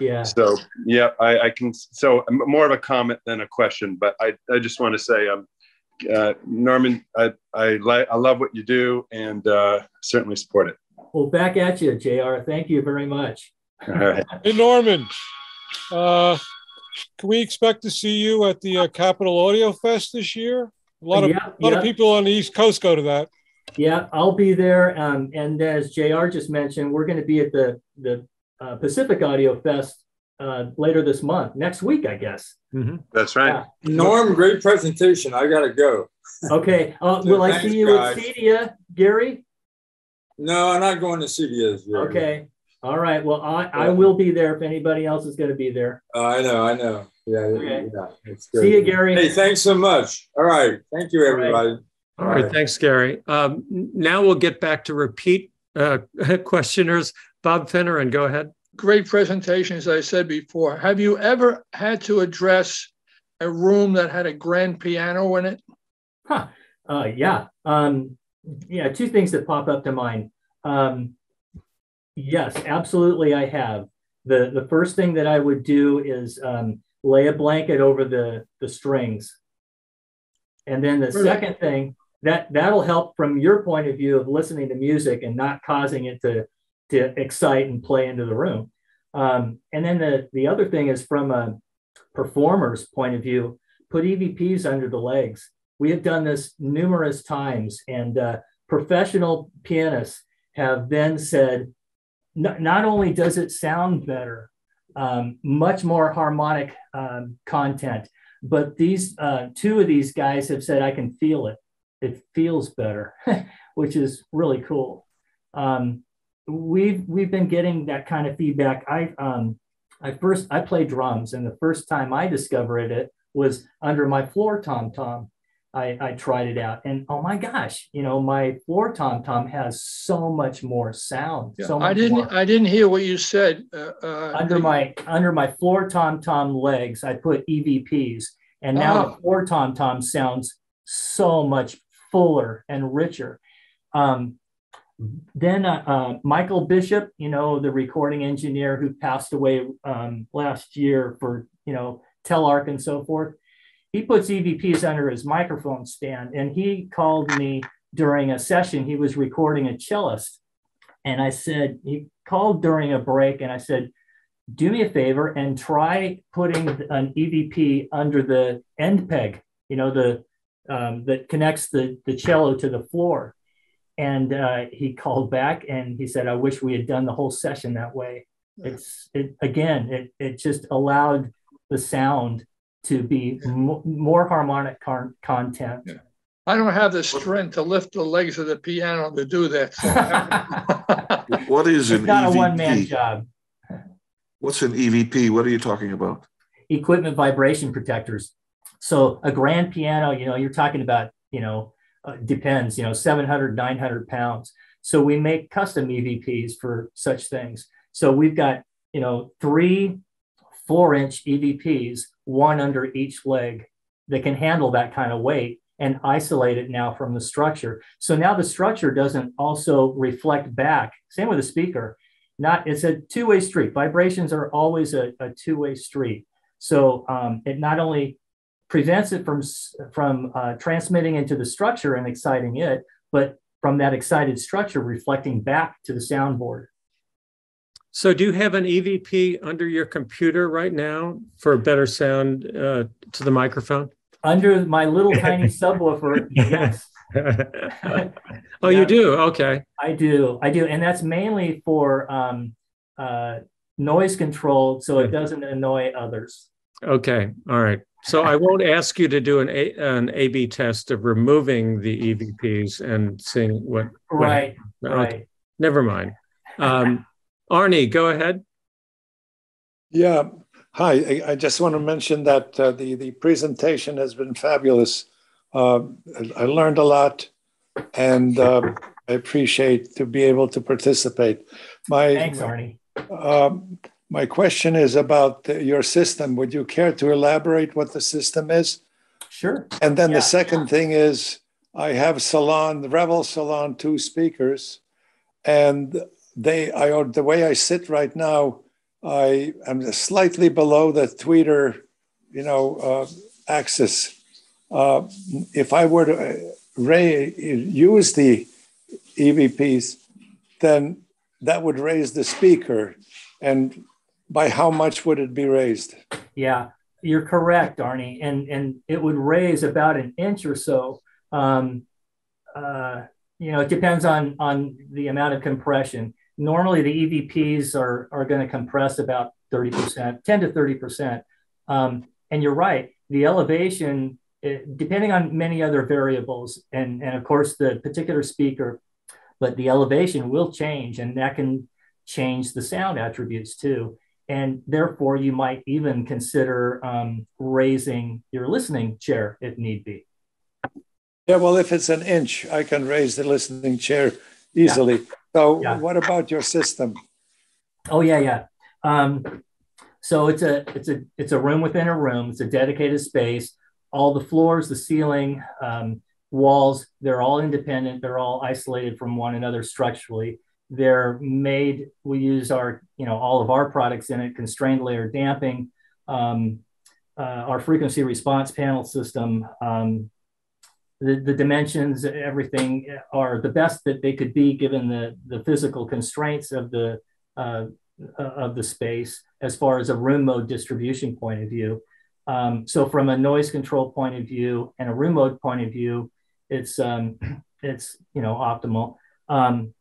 Yeah. So yeah, I, I can. So more of a comment than a question, but I, I just want to say, um, uh, Norman, I I, like I love what you do and uh, certainly support it. Well, back at you, Jr. Thank you very much. All right. Hey Norman, uh, can we expect to see you at the uh, Capital Audio Fest this year? A lot of Yeah, a lot yeah. of people on the East Coast go to that. Yeah, I'll be there. Um, and as JR just mentioned, we're going to be at the, the uh, Pacific Audio Fest uh, later this month, next week, I guess. That's right. Norm, great presentation. I gotta go. Okay. Uh, will I see you guys. at CEDIA, Gary? No, I'm not going to CEDIA yet. Okay. All right. Well, I, I will be there if anybody else is going to be there. Uh, I know, I know. Yeah, Okay. yeah. It's good. See you, Gary. Hey, thanks so much. All right. Thank you, All right. everybody. All right, thanks, Gary. Um, now we'll get back to repeat uh, questioners. Bob Finner, and go ahead. Great presentation, as I said before. Have you ever had to address a room that had a grand piano in it? Huh. Uh, yeah. Um, yeah. Two things that pop up to mind. Um, yes, absolutely. I have. The, the first thing that I would do is um, lay a blanket over the, the strings. And then the Really? second thing that that'll help from your point of view of listening to music and not causing it to, to excite and play into the room. Um, and then the, the other thing is from a performer's point of view, put EVPs under the legs. We have done this numerous times, and uh, professional pianists have then said, not only does it sound better, um, much more harmonic um, content, but these uh, two of these guys have said, I can feel it. It feels better, which is really cool. Um, we've we've been getting that kind of feedback. I um, I first I play drums, and the first time I discovered it was under my floor tom tom. I, I tried it out, and oh my gosh, you know my floor tom tom has so much more sound. so much I didn't. more. I didn't hear what you said. Uh, uh, under my under my floor tom tom legs, I put EVPs, and now Oh. the floor tom tom sounds so much fuller and richer. Um, then uh, uh, Michael Bishop, you know, the recording engineer who passed away um, last year for you know Telarc and so forth, he puts EVPs under his microphone stand, and he called me during a session. He was recording a cellist, and I said he called during a break, and I said, "Do me a favor and try putting an EVP under the end peg, you know, the um, that connects the the cello to the floor." And uh, he called back and he said, "I wish we had done the whole session that way." It's it again. It it just allowed the sound to be mo- more harmonic car- content. I don't have the strength to lift the legs of the piano to do that. What is It's an not a one man EVP? job. What's an EVP? What are you talking about? equipment vibration protectors. So a grand piano, you know, you're talking about, you know, uh, depends, you know, 700, 900 pounds. So we make custom EVPs for such things. So we've got, you know, three four inch EVPs, one under each leg that can handle that kind of weight and isolate it now from the structure. So now the structure doesn't also reflect back. Same with the speaker. Not it's a two-way street. Vibrations are always a, a two-way street. So um, it not only prevents it from from uh, transmitting into the structure and exciting it, but from that excited structure reflecting back to the soundboard. So, do you have an EVP under your computer right now for a better sound uh, to the microphone? Under my little tiny subwoofer, yes. oh, yeah, you do? Okay. I do. I do. And that's mainly for um, uh, noise control so it doesn't annoy others. Okay. All right. So I won't ask you to do an A, an A/B test of removing the EVPs and seeing what. Right. What, right. Okay. Never mind. Um, Arnie, go ahead. Yeah. Hi. I, I just want to mention that uh, the the presentation has been fabulous. Uh, I learned a lot, and uh, I appreciate to be able to participate. My thanks, Arnie. Um, my question is about your system. Would you care to elaborate what the system is? Sure. And then yeah. the second thing is I have Salon, the Revel Salon 2 speakers, and they, I, the way I sit right now, I am slightly below the tweeter, you know, uh, axis. Uh, if I were to uh, ray, use the EVPs, then that would raise the speaker. And by how much would it be raised? Yeah, you're correct, Arnie, and and it would raise about an inch or so. Um, uh, you know, it depends on on the amount of compression. Normally, the EVPs are are going to compress about thirty percent, ten to thirty percent. Um, and you're right, the elevation, it, depending on many other variables, and and of course the particular speaker, but the elevation will change, and that can change the sound attributes too and therefore you might even consider um, raising your listening chair if need be. Yeah, well, if it's an inch, I can raise the listening chair easily. Yeah. So, yeah. what about your system? Oh yeah, yeah. Um, so it's a it's a it's a room within a room. It's a dedicated space. All the floors, the ceiling, um, walls, they're all independent. They're all isolated from one another structurally. They're made, we use our, you know, all of our products in it, constrained layer damping, um, uh, our frequency response panel system, um, the, the dimensions, everything are the best that they could be given the, the physical constraints of the, uh, of the space as far as a room mode distribution point of view. Um, so from a noise control point of view and a room mode point of view, it's, um, it's, you know, optimal. Um,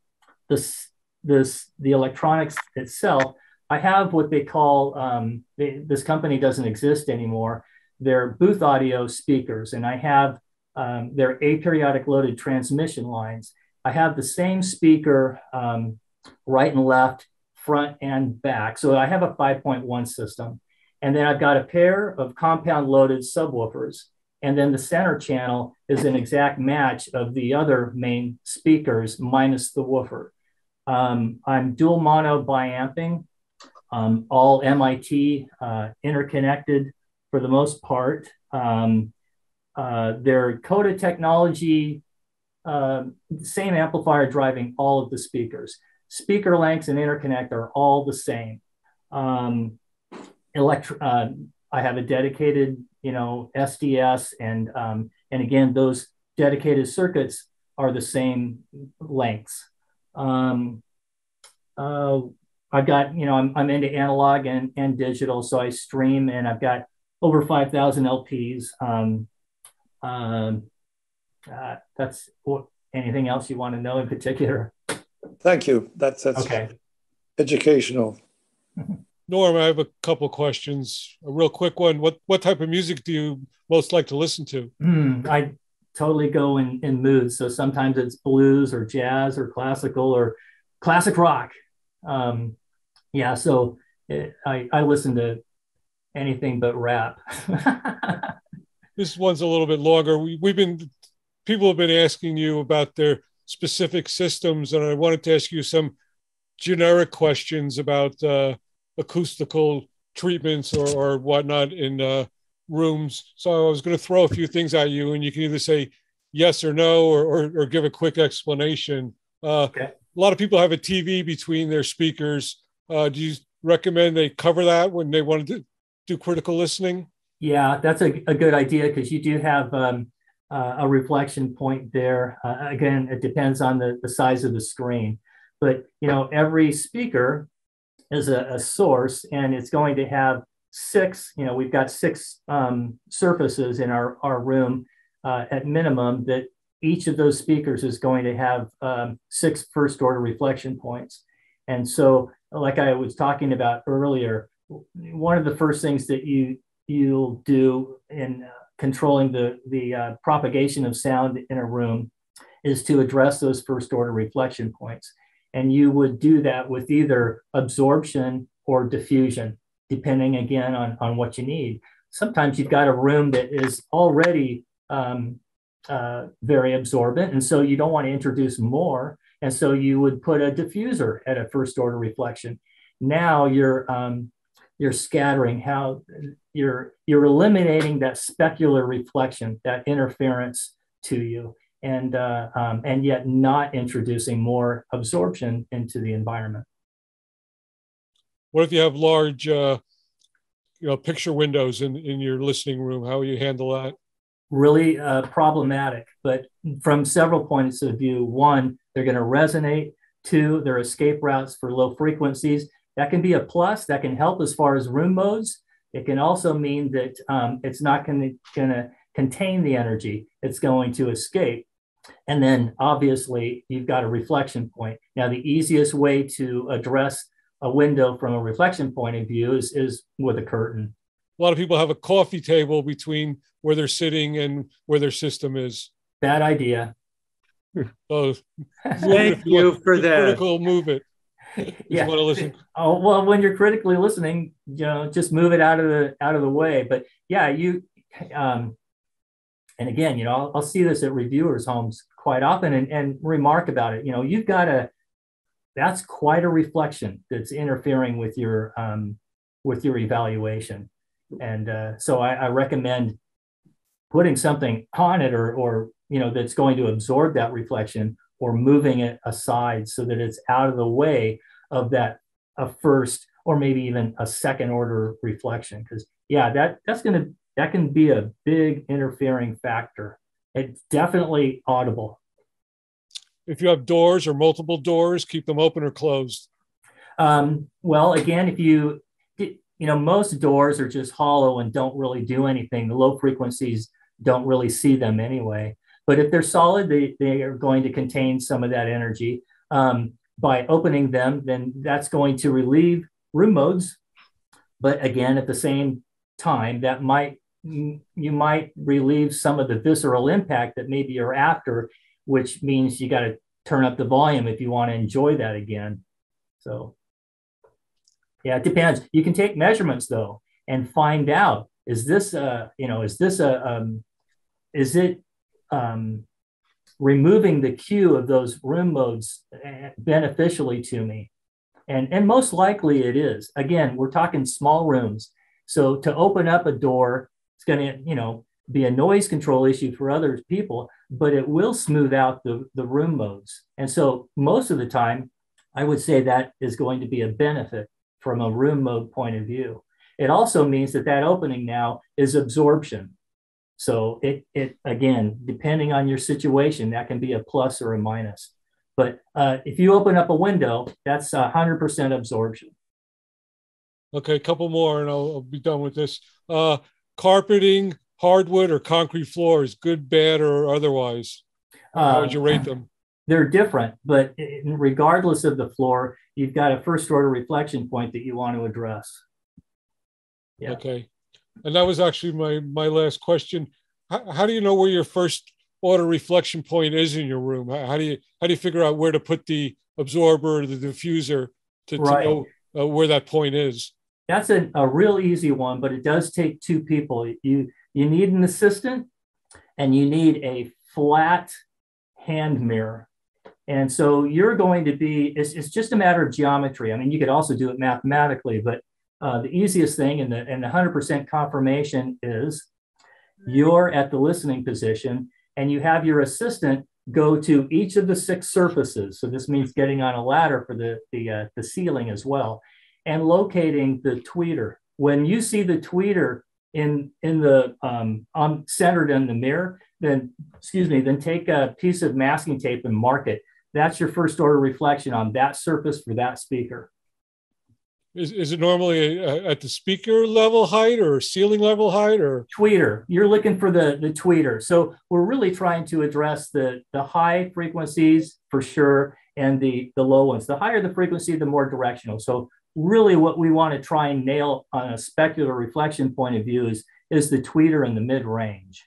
this this the electronics itself i have what they call um, they, this company doesn't exist anymore they're booth audio speakers and i have um, they're aperiodic loaded transmission lines i have the same speaker um, right and left front and back so i have a 5.1 system and then i've got a pair of compound loaded subwoofers and then the center channel is an exact match of the other main speakers minus the woofer. Um, I'm dual mono biamping, um, all MIT uh, interconnected for the most part. Um, uh, they're Coda technology, uh, same amplifier driving all of the speakers. Speaker lengths and interconnect are all the same. Um, electro, uh, I have a dedicated, you know, SDS, and um, and again, those dedicated circuits are the same lengths. Um, uh, I've got, you know, I'm, I'm into analog and, and digital, so I stream and I've got over 5,000 LPs. Um, um, uh, that's what, anything else you want to know in particular? Thank you. That's, that's okay. educational. Norm, I have a couple questions. A real quick one. What what type of music do you most like to listen to? Mm, I totally go in, in moods. So sometimes it's blues or jazz or classical or classic rock. Um, yeah, so it, I, I listen to anything but rap. this one's a little bit longer. We, we've been, people have been asking you about their specific systems, and I wanted to ask you some generic questions about uh, acoustical treatments or, or whatnot in uh, rooms. So I was going to throw a few things at you, and you can either say yes or no, or, or, or give a quick explanation. Uh, okay a lot of people have a TV between their speakers. Uh, do you recommend they cover that when they want to do critical listening? Yeah, that's a, a good idea because you do have um, uh, a reflection point there. Uh, again, it depends on the, the size of the screen, but you know every speaker is a, a, source, and it's going to have six, you know, we've got six um, surfaces in our, our room uh, at minimum that each of those speakers is going to have um, six first order reflection points. And so, like I was talking about earlier, one of the first things that you you'll do in uh, controlling the the uh, propagation of sound in a room is to address those first order reflection points. And you would do that with either absorption or diffusion, depending again on, on what you need. Sometimes you've got a room that is already um, uh, very absorbent, and so you don't want to introduce more. And so you would put a diffuser at a first order reflection. Now you're um, you're scattering how you're you're eliminating that specular reflection, that interference to you and uh, um, and yet not introducing more absorption into the environment. What if you have large, uh, you know, picture windows in in your listening room? How will you handle that? Really uh, problematic, but from several points of view. One, they're going to resonate. Two, they're escape routes for low frequencies. That can be a plus. That can help as far as room modes. It can also mean that um, it's not going to contain the energy. It's going to escape. And then obviously you've got a reflection point. Now, the easiest way to address a window from a reflection point of view is, is with a curtain. A lot of people have a coffee table between where they're sitting and where their system is. Bad idea. Oh, thank you, you for that. Critical move it. yeah. Want to listen. Oh well, when you're critically listening, you know, just move it out of the out of the way. But yeah, you um, and again, you know, I'll, I'll, see this at reviewers' homes quite often and, and remark about it. You know, you've got a that's quite a reflection that's interfering with your um, with your evaluation, and uh, so I, I recommend putting something on it or or you know that's going to absorb that reflection or moving it aside so that it's out of the way of that a first or maybe even a second order reflection because yeah that that's going to that can be a big interfering factor. It's definitely audible. If you have doors or multiple doors, keep them open or closed. Um, well, again, if you, you know, most doors are just hollow and don't really do anything. The low frequencies don't really see them anyway. But if they're solid, they, they are going to contain some of that energy. Um, by opening them, then that's going to relieve room modes. But again, at the same time, that might you might relieve some of the visceral impact that maybe you're after, which means you got to turn up the volume if you want to enjoy that again. So, yeah, it depends. You can take measurements though and find out is this uh you know is this a um, is it um, removing the Q of those room modes eh, beneficially to me and and most likely it is again we're talking small rooms so to open up a door it's going to, you know, be a noise control issue for other people, but it will smooth out the, the room modes. And so most of the time, I would say that is going to be a benefit from a room mode point of view. It also means that that opening now is absorption. So it, it again, depending on your situation, that can be a plus or a minus. But uh, if you open up a window, that's 100% absorption. Okay, a couple more and I'll, I'll be done with this. Uh, carpeting, hardwood, or concrete floors, good, bad, or otherwise? How would you rate uh, them? They're different, but regardless of the floor, you've got a first order reflection point that you want to address. Yeah. Okay. And that was actually my, my last question. How, how do you know where your first order reflection point is in your room? How, how, do you how do you figure out where to put the absorber or the diffuser to, right. to know uh, where that point is? That's a, a real easy one, but it does take two people. You you need an assistant and you need a flat hand mirror. And so you're going to be, it's, it's just a matter of geometry. I mean, you could also do it mathematically, but uh, the easiest thing and the, and the 100% confirmation is you're at the listening position and you have your assistant go to each of the six surfaces. So this means getting on a ladder for the, the, uh, the ceiling as well and locating the tweeter. When you see the tweeter in, in the um, on centered in the mirror, then excuse me, then take a piece of masking tape and mark it. That's your first order reflection on that surface for that speaker. Is, is it normally at the speaker level height or ceiling level height or? Tweeter. You're looking for the the tweeter. So we're really trying to address the the high frequencies for sure and the the low ones. The higher the frequency the more directional. So really what we want to try and nail on a specular reflection point of view is is the tweeter in the mid range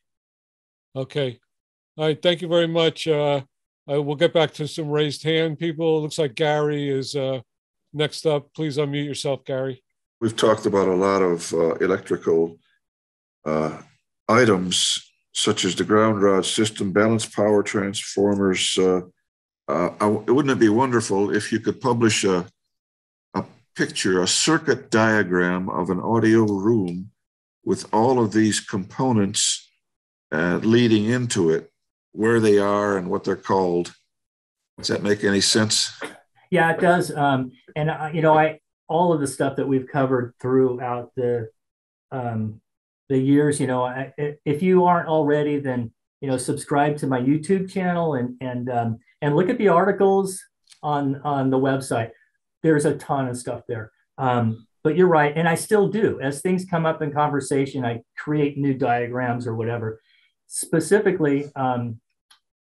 okay. All right. Thank you very much. Uh I will get back to some raised hand people. It looks like gary is uh Next up, please unmute yourself, Gary. We've talked about a lot of uh, electrical uh, items, such as the ground rod system, balanced power transformers. Uh, uh wouldn't it be wonderful if you could publish a, a picture, a circuit diagram of an audio room with all of these components uh, leading into it, where they are and what they're called? Does that make any sense? Yeah, it does. Um, and uh, you know, I all of the stuff that we've covered throughout the um, the years. You know, I, if you aren't already, then you know, subscribe to my YouTube channel and and um, and look at the articles on on the website. There's a ton of stuff there. Um, but you're right, and I still do. As things come up in conversation, I create new diagrams or whatever. Specifically, um,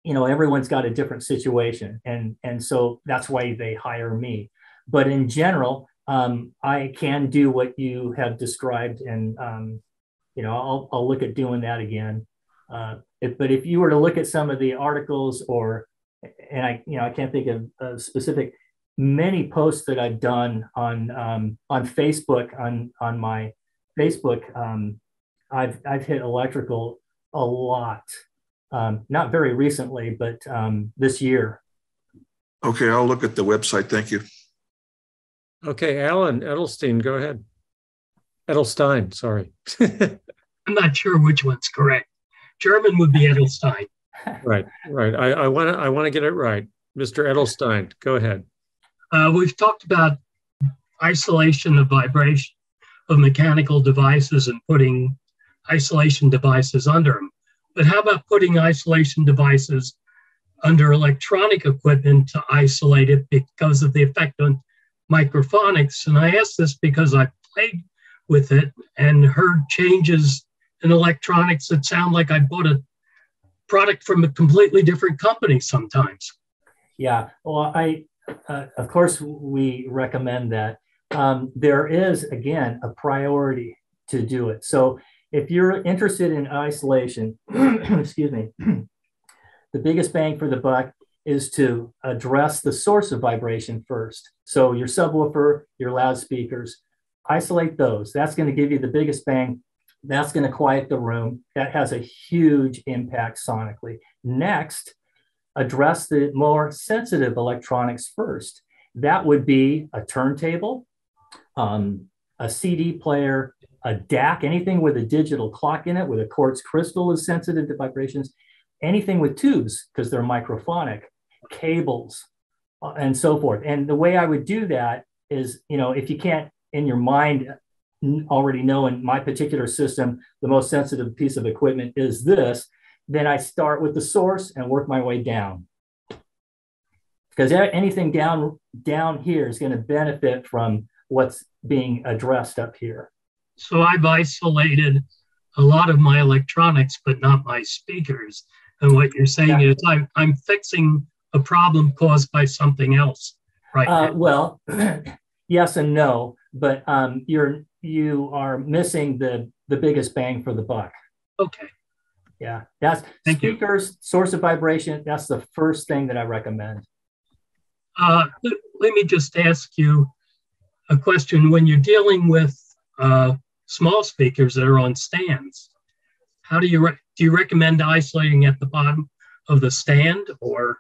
you know everyone's got a different situation. And and so that's why they hire me. But in general um, i can do what you have described and um, you know I'll, I'll look at doing that again. Uh, if, but if you were to look at some of the articles or and i you know i can't think of specific many posts that i've done on um, on facebook on on my facebook um, i've i've hit electrical a lot um, not very recently, but um, this year. Okay, I'll look at the website. Thank you. Okay, Alan Edelstein, go ahead. Edelstein, sorry. I'm not sure which one's correct. German would be Edelstein. right, right. I, I want to I want to get it right. Mr. Edelstein, go ahead. Uh, we've talked about isolation of vibration of mechanical devices and putting isolation devices under them. But how about putting isolation devices under electronic equipment to isolate it because of the effect on microphonics? And I ask this because I played with it and heard changes in electronics that sound like I bought a product from a completely different company sometimes. Yeah, well, I, uh, of course, we recommend that. Um, there is, again, a priority to do it. So if you're interested in isolation, excuse me, the biggest bang for the buck is to address the source of vibration first. So your subwoofer, your loudspeakers, isolate those. That's going to give you the biggest bang. That's going to quiet the room. That has a huge impact sonically. Next, address the more sensitive electronics first. That would be a turntable, um, a CD player, a DAC, anything with a digital clock in it, with a quartz crystal is sensitive to vibrations, anything with tubes, because they're microphonic, cables, uh, and so forth. And the way I would do that is, you know, if you can't in your mind already know in my particular system, the most sensitive piece of equipment is this, then I start with the source and work my way down. Because anything down, down here is going to benefit from what's being addressed up here. So I've isolated a lot of my electronics, but not my speakers. And what you're saying yeah. is I'm, I'm fixing a problem caused by something else, right? Uh, well, yes and no, but um, you're you are missing the the biggest bang for the buck. Okay. Yeah, that's Thank speakers, you. source of vibration. That's the first thing that I recommend. Uh, let me just ask you a question. When you're dealing with uh, small speakers that are on stands. How do you re- do you recommend isolating at the bottom of the stand or?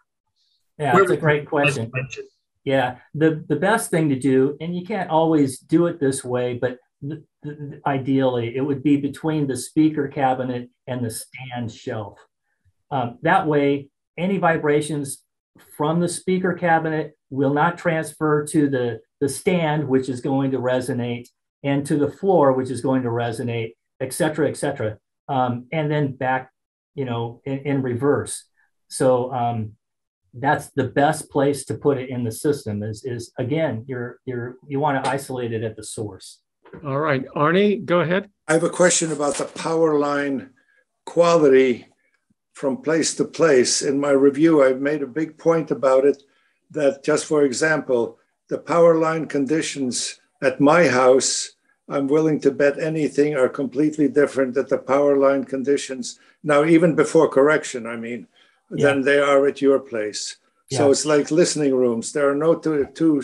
Yeah, that's a great question. Yeah, the the best thing to do, and you can't always do it this way, but th- th- ideally it would be between the speaker cabinet and the stand shelf. Um, that way, any vibrations from the speaker cabinet will not transfer to the, the stand, which is going to resonate and to the floor, which is going to resonate, et cetera, et cetera. Um, and then back, you know, in, in reverse. So um, that's the best place to put it in the system is, is again, you're, you're, you want to isolate it at the source. All right, Arnie, go ahead. I have a question about the power line quality from place to place. In my review, I've made a big point about it that just for example, the power line conditions at my house, I'm willing to bet anything are completely different that the power line conditions now, even before correction, I mean, yeah. than they are at your place. Yeah. So it's like listening rooms. There are no two, two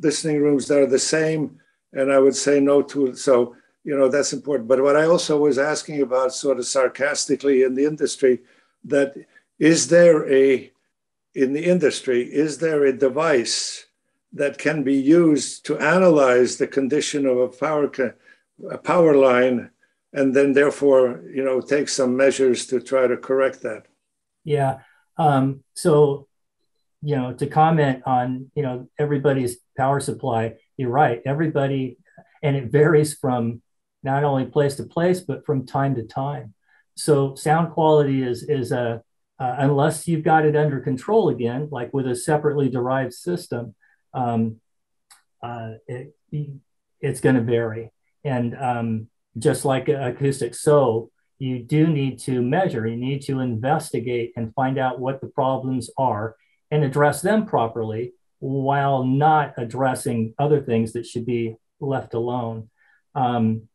listening rooms that are the same. And I would say no two. So, you know, that's important. But what I also was asking about, sort of sarcastically in the industry, that is there a, in the industry, is there a device that can be used to analyze the condition of a power, a power line and then therefore, you know, take some measures to try to correct that? Yeah. Um, so, you know, to comment on, you know, everybody's power supply, you're right. Everybody, and it varies from not only place to place, but from time to time. So sound quality is, is a, uh, unless you've got it under control again, like with a separately derived system, um, uh, it, it's going to vary. And um, just like acoustics, so you do need to measure, you need to investigate and find out what the problems are and address them properly while not addressing other things that should be left alone. Um,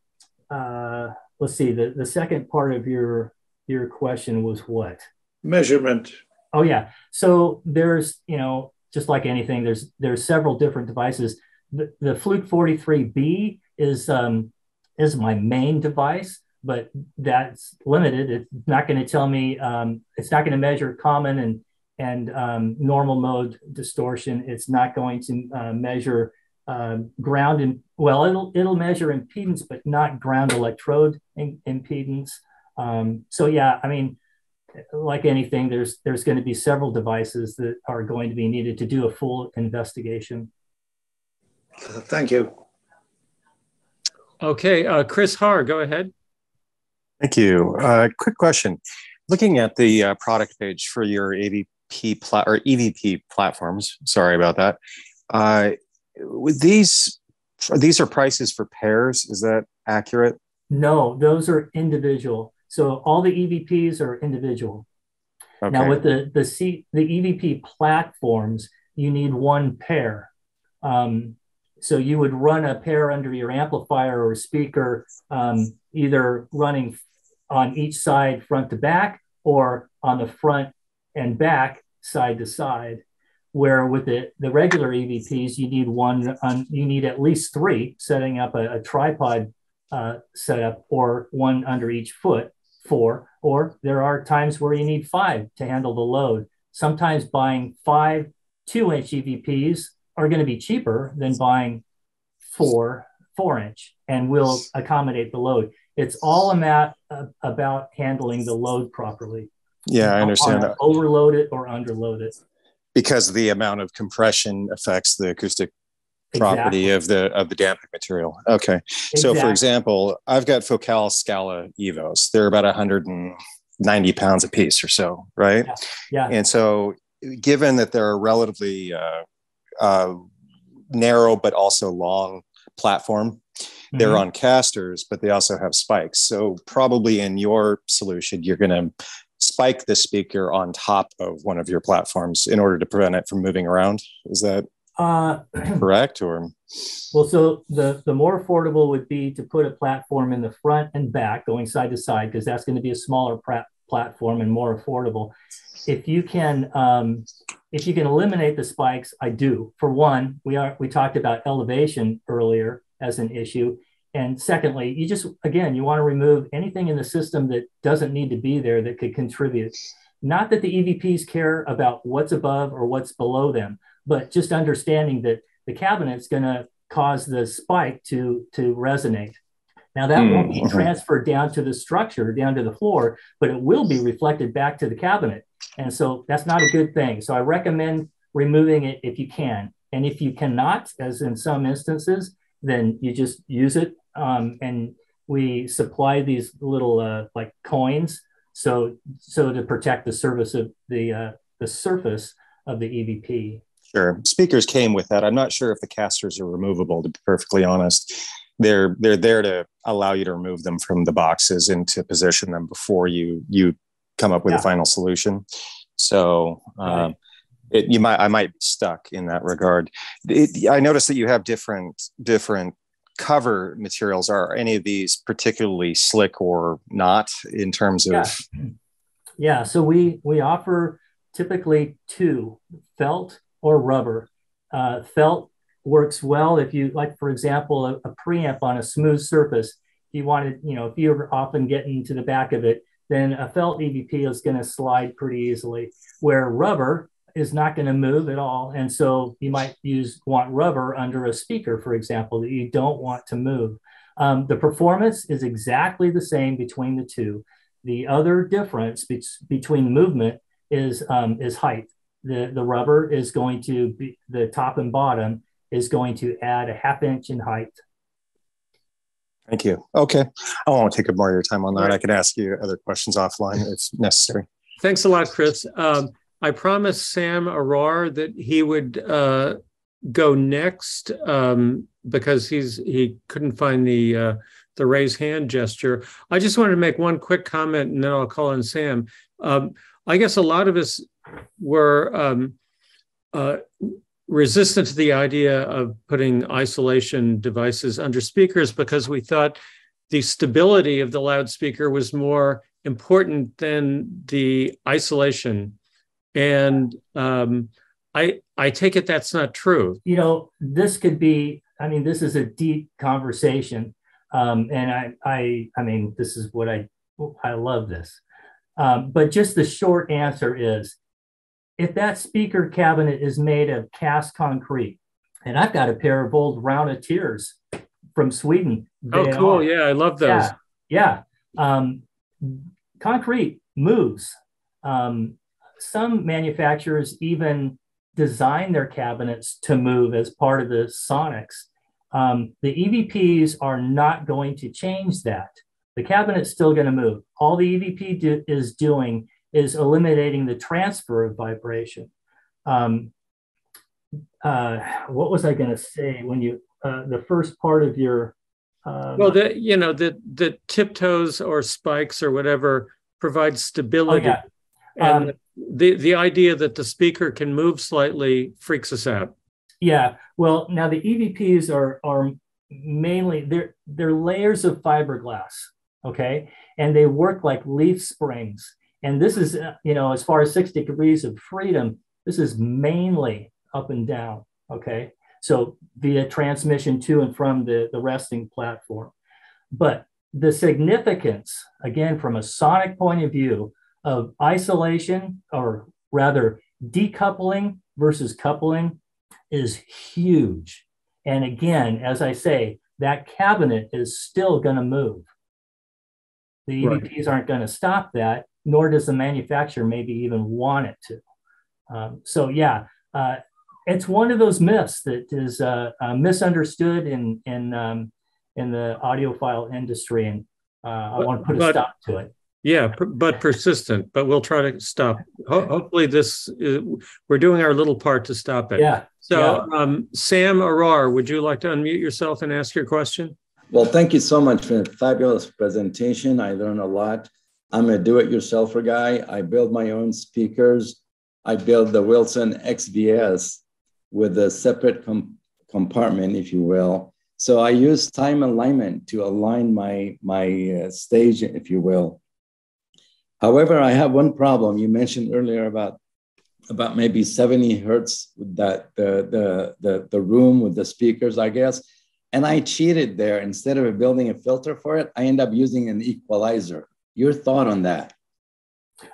uh, let's see, the, the second part of your, your question was what? Measurement. Oh yeah. So there's, you know, just like anything, there's there's several different devices. The, the Fluke 43B is um, is my main device but that's limited. It's not going to tell me, um, it's not going to measure common and, and um, normal mode distortion. It's not going to uh, measure uh, ground and well, it'll, it'll measure impedance, but not ground electrode in, impedance. Um, so yeah, I mean, like anything, there's, there's going to be several devices that are going to be needed to do a full investigation. Thank you. Okay, uh, Chris Har, go ahead. Thank you. Uh, quick question. Looking at the uh, product page for your AVP plat or EVP platforms, sorry about that. Uh, with these, these are prices for pairs. Is that accurate? No, those are individual. So all the EVPs are individual. Okay. Now with the the C, the EVP platforms, you need one pair. Um, so you would run a pair under your amplifier or speaker, um, either running on each side front to back or on the front and back side to side where with the, the regular evps you need one on, you need at least three setting up a, a tripod uh, setup or one under each foot four or there are times where you need five to handle the load sometimes buying five two inch evps are going to be cheaper than buying four four inch and will accommodate the load it's all about uh, about handling the load properly. Yeah, I understand that. Overload it or underload it. Because the amount of compression affects the acoustic property exactly. of the of the damping material. Okay. Exactly. So for example, I've got Focal Scala Evos. They're about 190 pounds a piece or so, right? Yeah. yeah. And so given that they're a relatively uh, uh, narrow but also long platform, they're mm-hmm. on casters, but they also have spikes. So probably in your solution, you're going to spike the speaker on top of one of your platforms in order to prevent it from moving around. Is that uh, correct or well so the the more affordable would be to put a platform in the front and back going side to side because that's going to be a smaller platform and more affordable if you can um, if you can eliminate the spikes i do for one we are we talked about elevation earlier as an issue. And secondly, you just, again, you want to remove anything in the system that doesn't need to be there that could contribute. Not that the EVPs care about what's above or what's below them, but just understanding that the cabinet's going to cause the spike to, to resonate. Now, that mm-hmm. won't be hmm. transferred down to the structure, down to the floor, but it will be reflected back to the cabinet. And so that's not a good thing. So I recommend removing it if you can. And if you cannot, as in some instances, then you just use it. Um, and we supply these little uh, like coins, so so to protect the surface of the uh, the surface of the EVP. Sure. Speakers came with that. I'm not sure if the casters are removable, to be perfectly honest. They're they're there to allow you to remove them from the boxes and to position them before you you come up with yeah. a final solution. So um, it, you might I might be stuck in that regard. It, I noticed that you have different different cover materials. Are any of these particularly slick or not in terms of? Yeah. yeah. So we we offer typically two felt or rubber. Uh, felt works well if you like, for example, a, a preamp on a smooth surface. If you wanted, you know, if you're often getting to the back of it, then a felt EVP is going to slide pretty easily. Where rubber is not going to move at all, and so you might use want rubber under a speaker, for example, that you don't want to move. Um, the performance is exactly the same between the two. The other difference be- between movement is um, is height the, the rubber is going to be the top and bottom is going to add a half inch in height. Thank you. Okay. I won't take up more of your time on that. Right. I could ask you other questions offline if necessary. Thanks a lot, Chris. Um, I promised Sam Arar that he would uh, go next um, because he's he couldn't find the uh, the raise hand gesture. I just wanted to make one quick comment, and then I'll call on Sam. Um, I guess a lot of us were um, uh, resistant to the idea of putting isolation devices under speakers because we thought the stability of the loudspeaker was more important than the isolation. And um, I I take it that's not true. You know, this could be. I mean, this is a deep conversation, um, and I I I mean, this is what I I love this. Um, but just the short answer is if that speaker cabinet is made of cast concrete, and I've got a pair of old Rauneterrs from Sweden. Oh, cool. Are. Yeah, I love those. Yeah. yeah. Um, concrete moves. Um, some manufacturers even design their cabinets to move as part of the sonics. Um, the EVPs are not going to change that. The cabinet's still going to move. All the EVP do, is doing is eliminating the transfer of vibration. Um, uh, what was I going to say when you uh, the first part of your um, well the you know the the tiptoes or spikes or whatever provide stability oh, yeah. and um, the the idea that the speaker can move slightly freaks us out yeah well now the evps are are mainly they're they're layers of fiberglass okay and they work like leaf springs and this is, uh, you know, as far as six degrees of freedom, this is mainly up and down. Okay. So via transmission to and from the, the resting platform. But the significance, again, from a sonic point of view, of isolation or rather decoupling versus coupling is huge. And again, as I say, that cabinet is still going to move. The EVPs right. aren't going to stop that nor does the manufacturer maybe even want it to. Um, so yeah, uh, it's one of those myths that is uh, uh, misunderstood in in um, in the audiophile industry, and uh, I want to put but, a stop to it. Yeah, but persistent. But we'll try to stop. Ho- hopefully, this is, we're doing our little part to stop it. Yeah. So, yeah. Um, Sam Arar, would you like to unmute yourself and ask your question? Well, thank you so much for a fabulous presentation. I learned a lot. I'm a do-it-yourselfer guy. I build my own speakers. I build the Wilson XVX with a separate com- compartment, if you will. So I use time alignment to align my my uh, stage, if you will. However, I have one problem. You mentioned earlier about about maybe 70 hertz that the, the the the room with the speakers, I guess. And I cheated there. Instead of building a filter for it, I end up using an equalizer. Your thought on that?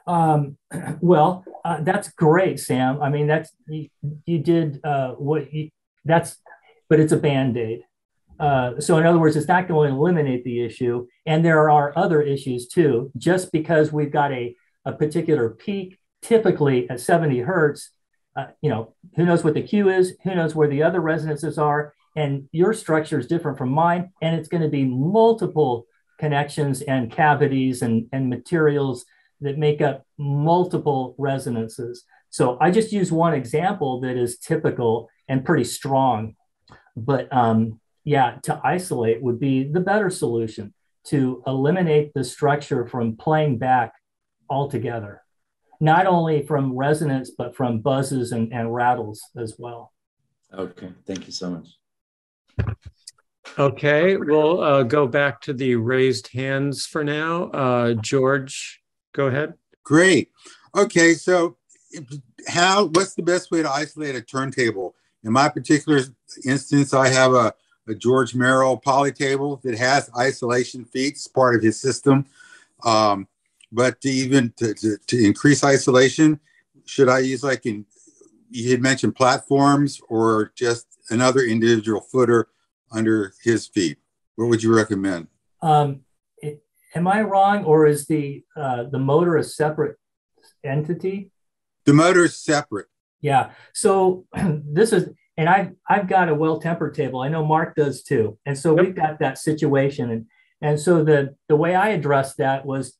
Um, well, uh, that's great, Sam. I mean, that's you, you did uh, what you, that's, but it's a band aid. Uh, so, in other words, it's not going to eliminate the issue. And there are other issues too. Just because we've got a, a particular peak, typically at 70 hertz, uh, you know, who knows what the Q is? Who knows where the other resonances are? And your structure is different from mine. And it's going to be multiple connections and cavities and, and materials that make up multiple resonances. So I just use one example that is typical and pretty strong. But um, yeah, to isolate would be the better solution to eliminate the structure from playing back altogether, not only from resonance, but from buzzes and, and rattles as well. Okay, thank you so much. Okay, we'll uh, go back to the raised hands for now. Uh, George, go ahead. Great. Okay, so how? What's the best way to isolate a turntable? In my particular instance, I have a, a George Merrill poly table that has isolation feet as part of his system. Um, but to even to, to, to increase isolation, should I use like in you had mentioned platforms or just another individual footer under his feet? What would you recommend? Um, it, am I wrong, or is the uh, the motor a separate entity? The motor is separate. Yeah. So this is, and I've I've got a well tempered table. I know Mark does too, and so yep. we've got that situation. And and so the the way I addressed that was,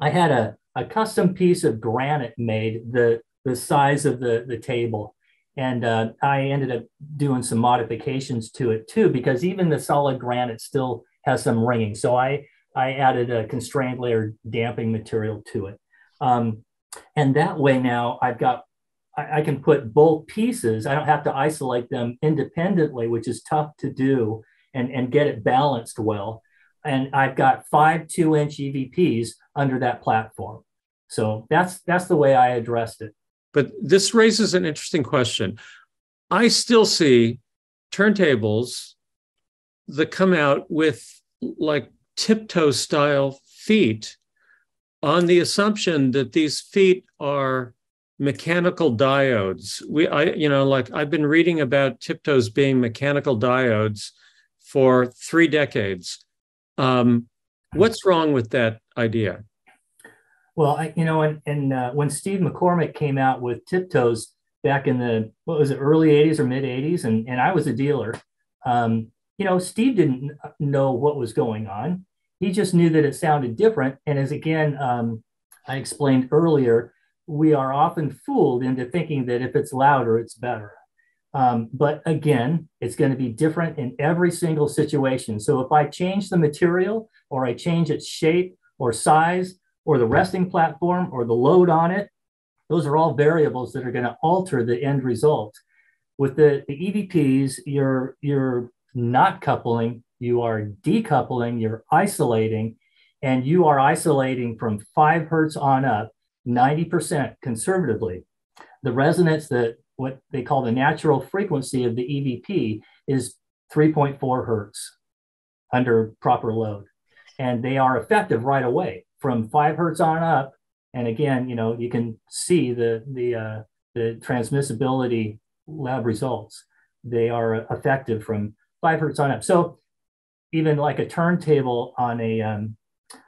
I had a a custom piece of granite made the the size of the the table, and uh, I ended up doing some modifications to it too, because even the solid granite still has some ringing. So I, I added a constrained layer damping material to it. Um, and that way now I've got, I, I, can put both pieces. I don't have to isolate them independently, which is tough to do and, and get it balanced well. And I've got five two inch EVPs under that platform. So that's, that's the way I addressed it. But this raises an interesting question. I still see turntables that come out with like tiptoe style feet on the assumption that these feet are mechanical diodes. We, I, you know, like I've been reading about tiptoes being mechanical diodes for three decades. Um, what's wrong with that idea? Well, I, you know, and, and uh, when Steve McCormack came out with Tiptoes back in the what was it, early '80s or mid '80s, and and I was a dealer. Um, you know, Steve didn't know what was going on. He just knew that it sounded different. And as again, um, I explained earlier, we are often fooled into thinking that if it's louder, it's better. Um, but again, it's going to be different in every single situation. So if I change the material or I change its shape or size, or the resting platform or the load on it. Those are all variables that are going to alter the end result. With the, the EVPs, you're, you're not coupling, you are decoupling, you're isolating, and you are isolating from five hertz on up, 90% conservatively. The resonance that what they call the natural frequency of the EVP is 3.4 hertz under proper load. And they are effective right away from five hertz on up. And again, you know, you can see the the uh, the transmissibility lab results. They are effective from five hertz on up. So even like a turntable on a um,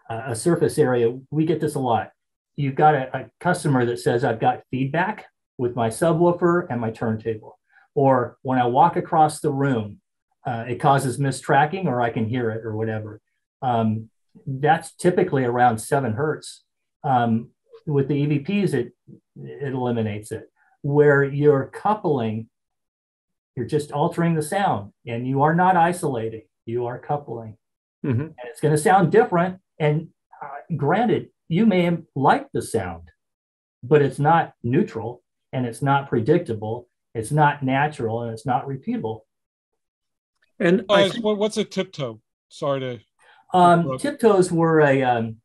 a surface area, we get this a lot. You've got a, a customer that says, "I've got feedback with my subwoofer and my turntable," or when I walk across the room, uh, it causes mistracking, or I can hear it, or whatever. Um, that's typically around seven hertz. Um, with the EVPs, it it eliminates it. Where you're coupling, you're just altering the sound, and you are not isolating. You are coupling, mm-hmm. and it's going to sound different. And uh, granted, you may like the sound, but it's not neutral, and it's not predictable. It's not natural, and it's not repeatable. And uh, think, what's a tiptoe? Sorry to um, tiptoes were a um,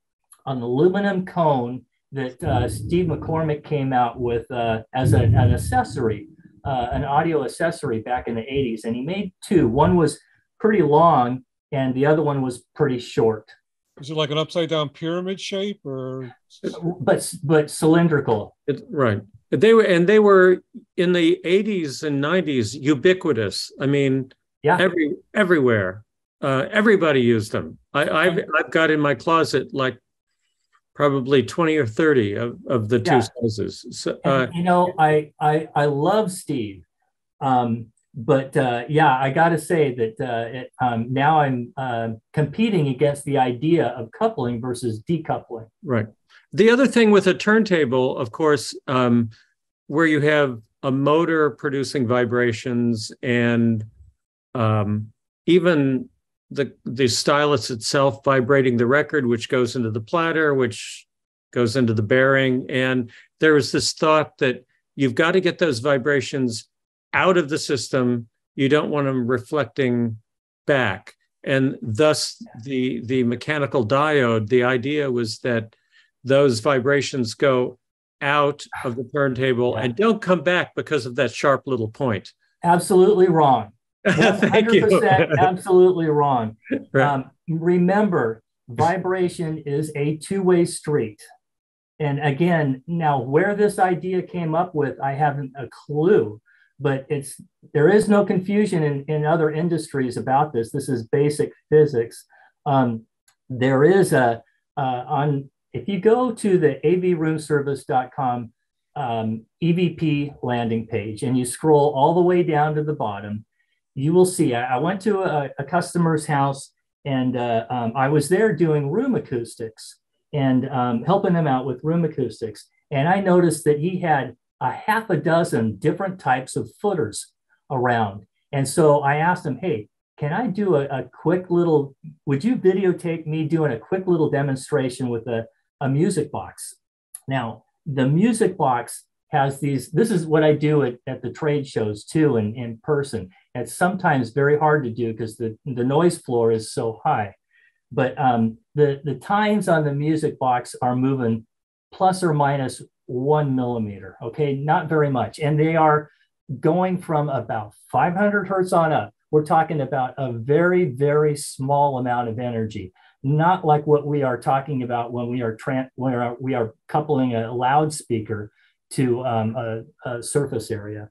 an aluminum cone that uh, Steve McCormack came out with uh, as a, an accessory, uh, an audio accessory back in the 80s. And he made two. One was pretty long, and the other one was pretty short. Is it like an upside down pyramid shape, or but but cylindrical? It, right. They were and they were in the 80s and 90s ubiquitous. I mean, yeah, every everywhere. Uh, everybody used them. I, have I've got in my closet like probably 20 or 30 of, of the two sizes. So, uh, you know, I, I, I love Steve. Um, but uh, yeah, I got to say that uh, it, um, now I'm uh, competing against the idea of coupling versus decoupling. Right. The other thing with a turntable, of course, um, where you have a motor producing vibrations and um, even the the stylus itself vibrating the record, which goes into the platter, which goes into the bearing. And there was this thought that you've got to get those vibrations out of the system. You don't want them reflecting back. And thus the the mechanical diode, the idea was that those vibrations go out of the turntable yeah. and don't come back because of that sharp little point. Absolutely wrong. 100% absolutely wrong. Right. Um, remember, vibration is a two-way street. And again, now where this idea came up with, I haven't a clue, but it's there is no confusion in, in other industries about this. This is basic physics. Um, there is a uh, on if you go to the avroomservice.com um, EVP landing page and you scroll all the way down to the bottom, you will see. I, I went to a, a, customer's house and uh, um, I was there doing room acoustics and um, helping him out with room acoustics. And I noticed that he had a half a dozen different types of footers around. And so I asked him, hey, can I do a, a quick little, would you videotape me doing a quick little demonstration with a, a music box? Now, the music box has these, this is what I do at, at the trade shows too in, in person. It's sometimes very hard to do because the, the noise floor is so high. But um, the, the tines on the music box are moving plus or minus one millimeter, okay? Not very much. And they are going from about 500 hertz on up. We're talking about a very, very small amount of energy, not like what we are talking about when we are, tra- when we are coupling a loudspeaker to um, a, a, surface area.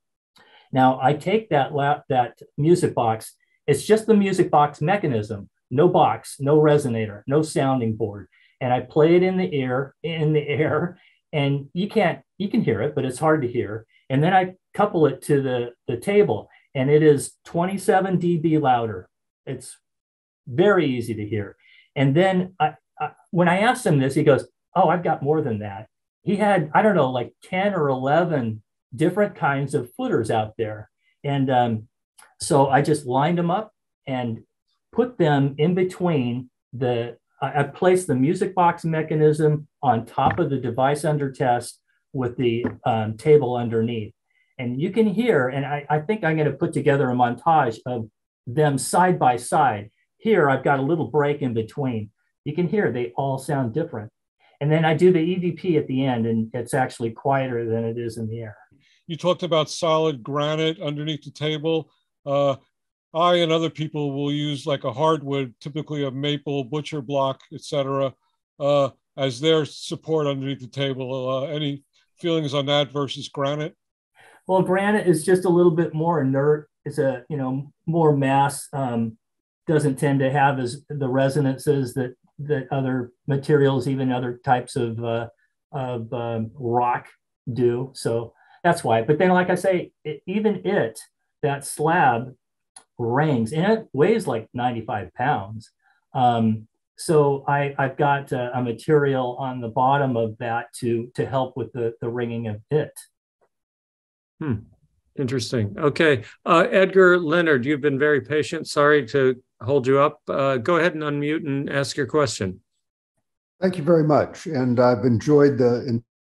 Now, I take that, lap, that music box, it's just the music box mechanism no box, no resonator, no sounding board. And I play it in the air, in the air, and you can't, you can hear it, but it's hard to hear. And then I couple it to the, the table, and it is 27 dB louder. It's very easy to hear. And then I, I, when I asked him this, he goes, Oh, I've got more than that. He had, I don't know, like 10 or 11 different kinds of footers out there. And um, so I just lined them up and put them in between the, I placed the music box mechanism on top of the device under test with the um, table underneath. And you can hear, and I, I think I'm going to put together a montage of them side by side. Here, I've got a little break in between. You can hear they all sound different. And then I do the EVP at the end, and it's actually quieter than it is in the air. You talked about solid granite underneath the table. Uh, I and other people will use like a hardwood, typically a maple, butcher block, etc., uh, as their support underneath the table. Uh, any feelings on that versus granite? Well, granite is just a little bit more inert. It's a you know more mass. Um, doesn't tend to have as the resonances that that other materials, even other types of uh, of um, rock do. So that's why. But then, like I say, it, even it that slab rings and it weighs like 95 pounds. Um, so I, have got a, a, material on the bottom of that to, to help with the, the ringing of it. Hmm. Interesting. Okay. Uh, Edgar Leonard, you've been very patient. Sorry to hold you up. Uh, go ahead and unmute and ask your question. Thank you very much. And I've enjoyed the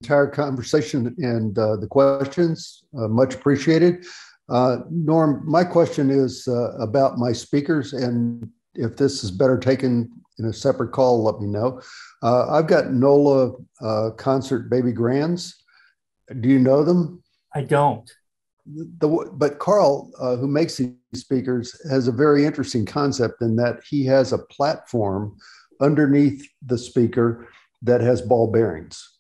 entire conversation and uh, the questions. Uh, much appreciated. Uh, Norm, my question is uh, about my speakers, and if this is better taken in a separate call, let me know. Uh, I've got NOLA uh, concert baby grands. Do you know them? I don't. The, but Carl, uh, who makes these speakers, has a very interesting concept in that he has a platform underneath the speaker that has ball bearings.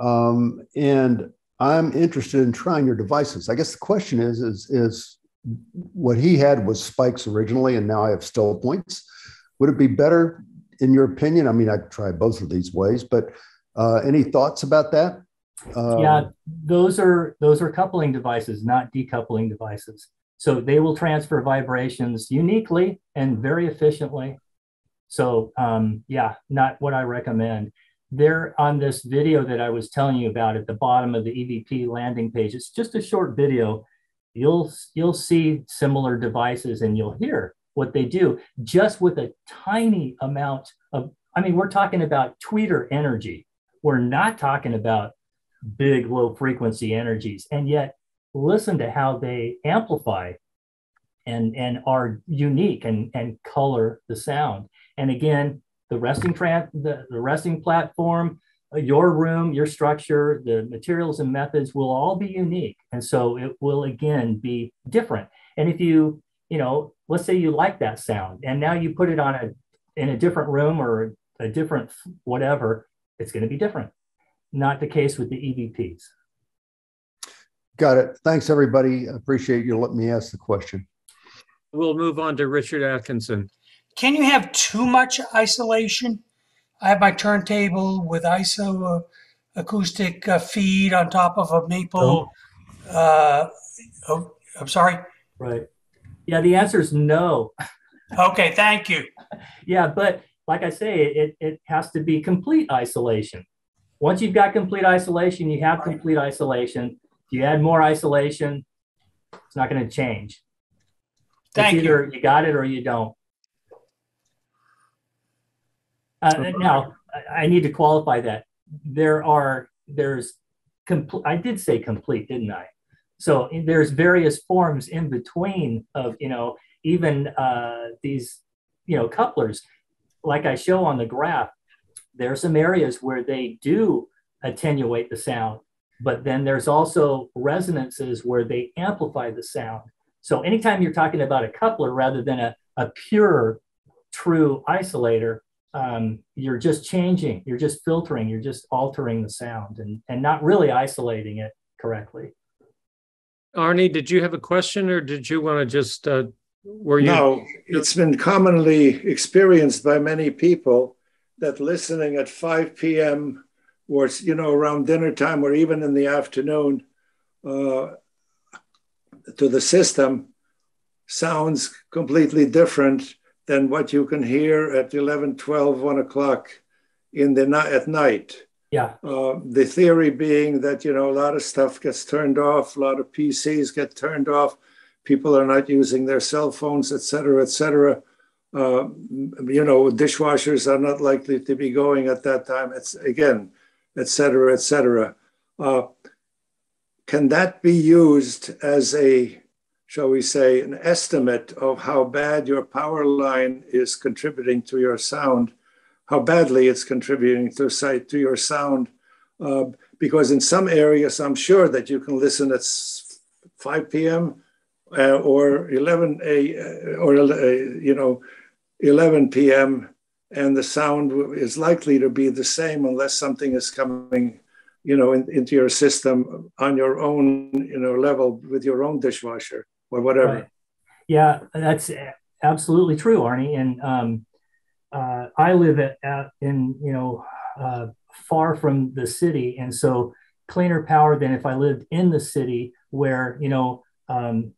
Um, and I'm interested in trying your devices. I guess the question is, is, is what he had was spikes originally, and now I have Stillpoints. Would it be better, in your opinion? I mean, I could try both of these ways, but uh, any thoughts about that? Um, yeah, those are those are coupling devices, not decoupling devices. So they will transfer vibrations uniquely and very efficiently. So um, yeah, not what I recommend. There on this video that I was telling you about at the bottom of the EVP landing page, it's just a short video. You'll you'll see similar devices and you'll hear what they do just with a tiny amount of. I mean, we're talking about tweeter energy. We're not talking about big low frequency energies, and yet listen to how they amplify and and are unique and and color the sound. And again, the resting tra- the, the resting platform, uh, your room, your structure, the materials and methods will all be unique. And so it will again be different. And if you, you know, let's say you like that sound and now you put it on a in a different room or a different whatever, it's going to be different. Not the case with the EVPs. Got it. Thanks, everybody. Appreciate you letting me ask the question. We'll move on to Richard Atkinson. Can you have too much isolation? I have my turntable with ISO uh, acoustic uh, feed on top of a maple. Oh. Uh, oh, I'm sorry. Right. Yeah, the answer is no. Okay, thank you. yeah, but like I say, it, it has to be complete isolation. Once you've got complete isolation, you have complete isolation. If you add more isolation, it's not going to change. Thank it's either you. you got it or you don't. Uh, now, I need to qualify that. There are, there's, complete, I did say complete, didn't I? So there's various forms in between of, you know, even uh, these, you know, couplers. Like I show on the graph, there are some areas where they do attenuate the sound, but then there's also resonances where they amplify the sound. So anytime you're talking about a coupler rather than a, a pure true isolator, um, you're just changing, you're just filtering, you're just altering the sound and, and not really isolating it correctly. Arnie, did you have a question or did you want to just, uh, were you? No, it's been commonly experienced by many people that listening at 5 p.m. or, you know, around dinner time or even in the afternoon uh, to the system sounds completely different than what you can hear at 11, 12, 1 o'clock in the night at night. Yeah. Uh, the theory being that, you know, a lot of stuff gets turned off, a lot of PCs get turned off, people are not using their cell phones, et cetera, et cetera. Uh, you know, dishwashers are not likely to be going at that time. It's again, et cetera, et cetera. Uh, can that be used as a shall we say, an estimate of how bad your power line is contributing to your sound, how badly it's contributing to, to your sound. Uh, because in some areas, I'm sure that you can listen at 5 p.m. Uh, or 11 a uh, or uh, you know 11 p.m. and the sound is likely to be the same unless something is coming you know in, into your system on your own you know level with your own dishwasher or whatever. Right. Yeah, that's absolutely true, Arnie. And um, uh, I live at, at, in you know uh, far from the city, and so cleaner power than if I lived in the city, where you know um,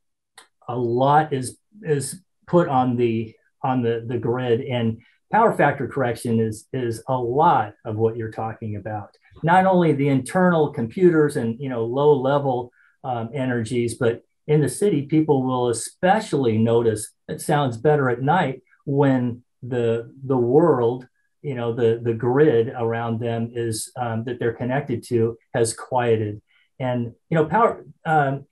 a lot is is put on the on the the grid, and power factor correction is is a lot of what you're talking about. Not only the internal computers and you know low level um, energies, but in the city, people will especially notice it sounds better at night when the the world, you know, the the grid around them is um, that they're connected to has quieted, and you know, power, um,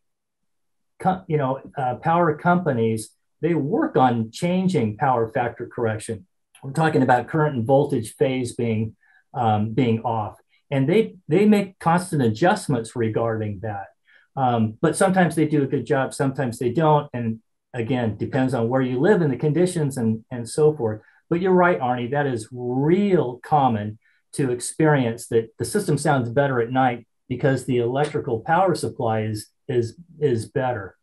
com- you know, uh, power companies they work on changing power factor correction. We're talking about current and voltage phase being um, being off, and they they make constant adjustments regarding that. Um, but sometimes they do a good job, sometimes they don't. And again, depends on where you live and the conditions and, and so forth. But you're right, Arnie, that is real common to experience that the system sounds better at night because the electrical power supply is is is better.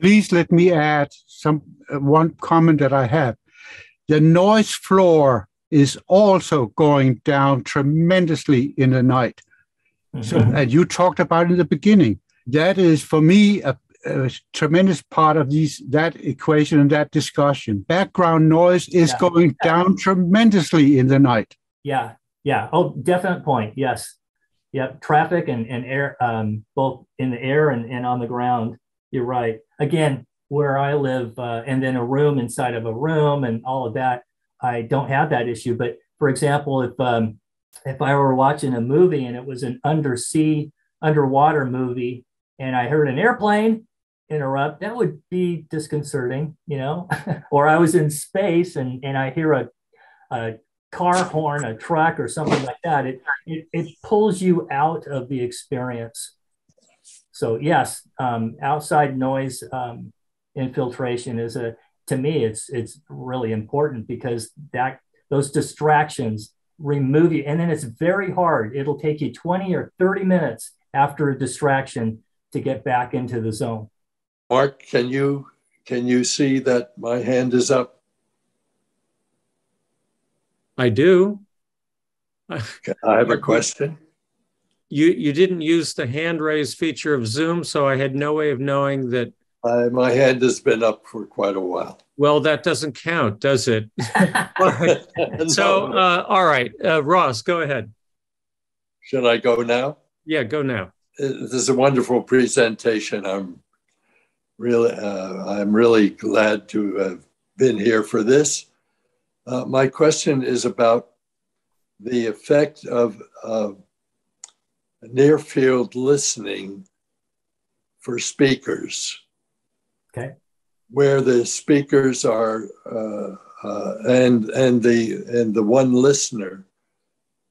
Please let me add some uh, one comment that I have. The noise floor is also going down tremendously in the night. Mm-hmm. So, and you talked about in the beginning that is for me a, a, tremendous part of these that equation and that discussion. Background noise is yeah. going down tremendously in the night. Yeah, Yeah. Oh, definite point. Yes. Yep. Traffic and, and air, um, both in the air and, and on the ground. You're right. Again, where I live, uh, and then a room inside of a room and all of that, I don't have that issue. But for example, if um, if I were watching a movie and it was an undersea underwater movie and I heard an airplane interrupt, that would be disconcerting, you know. or I was in space and and I hear a, a car horn, a truck, or something like that. It it, it pulls you out of the experience. So yes, um, outside noise um, infiltration is a to me it's it's really important because that those distractions remove you and then it's very hard it'll take you 20 or 30 minutes after a distraction to get back into the zone mark can you can you see that my hand is up i do i have a question you you didn't use the hand raise feature of zoom so i had no way of knowing that uh, my hand has been up for quite a while. Well, that doesn't count, does it? so, uh, all right, uh, Ross, go ahead. Should I go now? Yeah, go now. This is a wonderful presentation. I'm really, uh, I'm really glad to have been here for this. Uh, my question is about the effect of near field listening for speakers Okay. Where the speakers are uh, uh, and and the and the one listener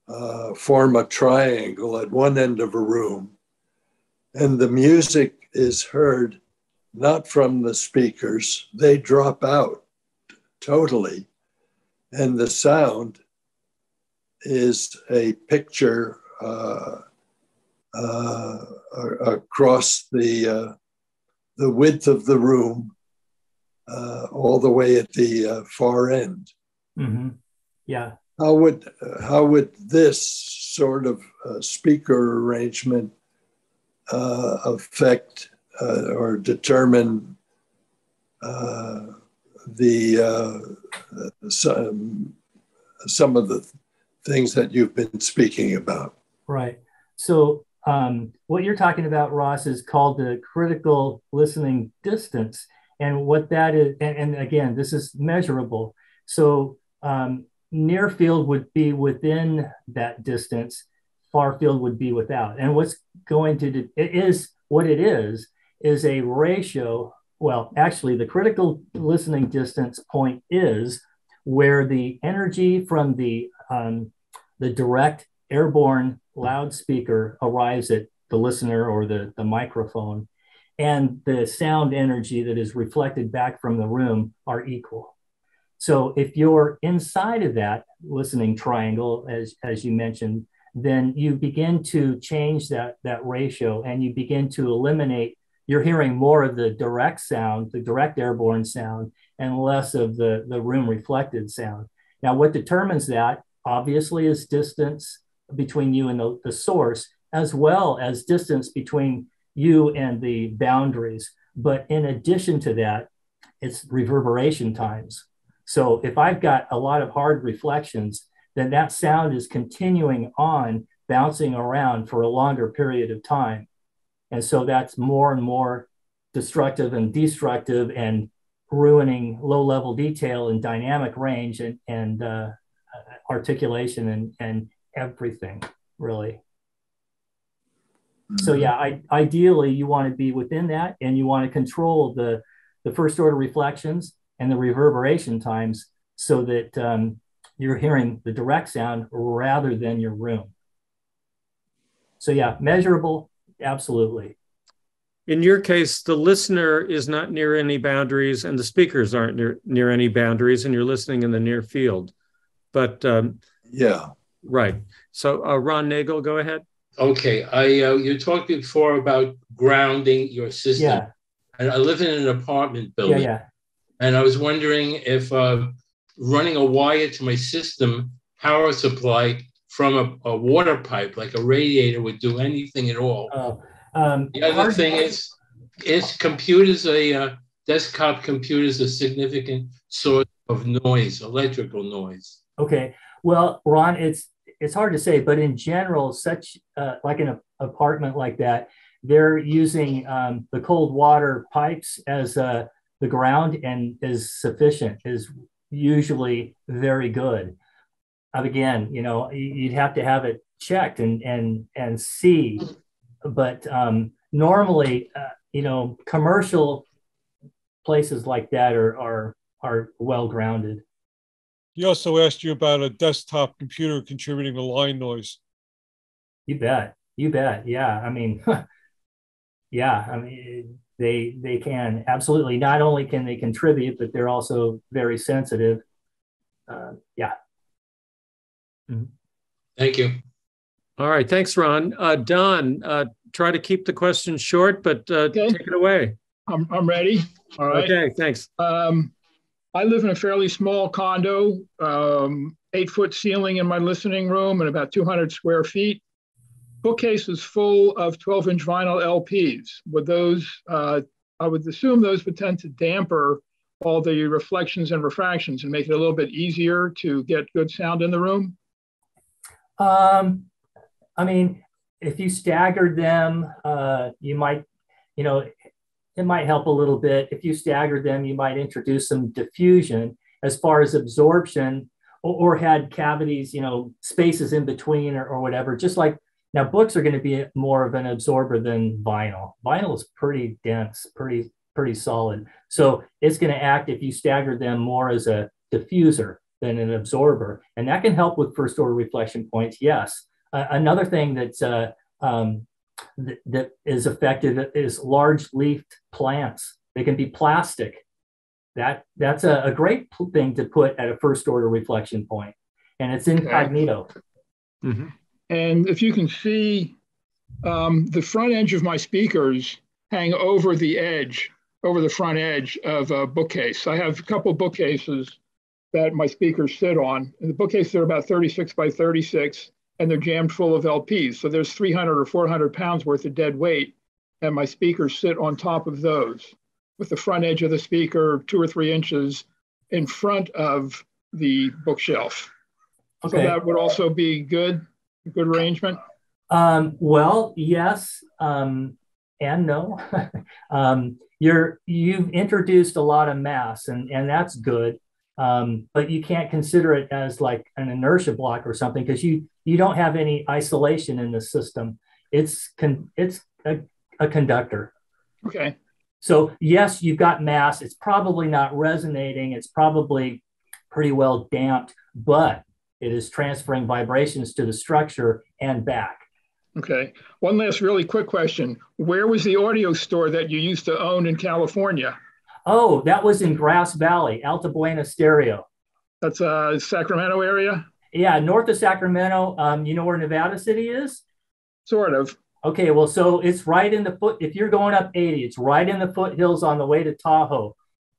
uh, form a triangle at one end of a room, and the music is heard not from the speakers; they drop out totally, and the sound is a picture uh, uh, across the uh, the width of the room uh, all the way at the uh, far end. Mm-hmm. Yeah. How would how would this sort of uh, speaker arrangement uh, affect uh, or determine uh, the some some of the things that you've been speaking about? Right. So um, what you're talking about, Ross, is called the critical listening distance. And what that is, and, and again, this is measurable. So um, near field would be within that distance, far field would be without. And what's going to, do, it is what it is, is a ratio. Well, actually, the critical listening distance point is where the energy from the um, the direct airborne loudspeaker arrives at the listener or the, the microphone, and the sound energy that is reflected back from the room are equal. So if you're inside of that listening triangle, as, as you mentioned, then you begin to change that, that ratio and you begin to eliminate, you're hearing more of the direct sound, the direct airborne sound, and less of the, the room reflected sound. Now, what determines that obviously is distance between you and the, the source, as well as distance between you and the boundaries. But in addition to that, it's reverberation times. So if I've got a lot of hard reflections, then that sound is continuing on bouncing around for a longer period of time. And so that's more and more destructive and destructive and ruining low level detail and dynamic range and, and uh, articulation and, and everything really. So mm-hmm. yeah, I, ideally you want to be within that and you want to control the, the first order reflections and the reverberation times so that um, you're hearing the direct sound rather than your room. So yeah, measurable, absolutely. In your case, the listener is not near any boundaries and the speakers aren't near, near any boundaries and you're listening in the near field. But um, yeah, Right. So, uh, Ron Nagel, go ahead. Okay. I uh, you talked before about grounding your system. Yeah. And I live in an apartment building. Yeah, yeah. And I was wondering if uh, running a wire to my system power supply from a, a, water pipe, like a radiator, would do anything at all. Oh, um, the other thing is, is computers a uh, desktop computers a significant source of noise, electrical noise? Okay. Well, Ron, it's it's hard to say, but in general, such uh, like an apartment like that, they're using um, the cold water pipes as uh, the ground and is sufficient, is usually very good. again, you know, you'd have to have it checked and and and see, but um, normally, uh, you know, commercial places like that are are are well grounded. He also asked you about a desktop computer contributing to line noise. You bet. You bet. Yeah. I mean, yeah. I mean, they they can absolutely. Not only can they contribute, but they're also very sensitive. Uh, yeah. Mm-hmm. Thank you. All right. Thanks, Ron. Uh, Don, uh, try to keep the questions short, but uh, okay. take it away. I'm, I'm ready. All right. Okay. Thanks. Um, I live in a fairly small condo, um, eight foot ceiling in my listening room and about 200 square feet. Bookcase is full of 12 inch vinyl LPs. With those, uh, I would assume those would tend to damper all the reflections and refractions and make it a little bit easier to get good sound in the room. Um, I mean, if you staggered them, uh, you might, you know, it might help a little bit. If you staggered them, you might introduce some diffusion as far as absorption or, or had cavities, you know, spaces in between or, or whatever. Just like now, books are going to be more of an absorber than vinyl. Vinyl is pretty dense, pretty pretty solid. So it's going to act if you stagger them more as a diffuser than an absorber, and that can help with first order reflection points. Yes. Uh, another thing that's uh, um, th- that is effective is large leafed plants. They can be plastic. That that's a, a great thing to put at a first order reflection point, and it's incognito. Mm-hmm. And if you can see, um, the front edge of my speakers hang over the edge, over the front edge of a bookcase. I have a couple bookcases that my speakers sit on. And the bookcases are about 36 by 36 and they're jammed full of LPs. So there's 300 or 400 pounds worth of dead weight, and my speakers sit on top of those with the front edge of the speaker two or three inches in front of the bookshelf. Okay. So that would also be good, good arrangement. Um, well, yes um, and no. um, you're you've introduced a lot of mass, and and that's good. Um, but you can't consider it as like an inertia block or something because you you don't have any isolation in the system. It's con- it's a, a conductor. Okay. So yes, you've got mass. It's probably not resonating. It's probably pretty well damped, but it is transferring vibrations to the structure and back. Okay. One last really quick question. Where was the audio store that you used to own in California? Oh, that was in Grass Valley, Alta Buena Stereo. That's a uh, Sacramento area? Yeah, north of Sacramento. Um, you know where Nevada City is? Sort of. Okay, well, so it's right in the foot. If you're going up 80, it's right in the foothills on the way to Tahoe.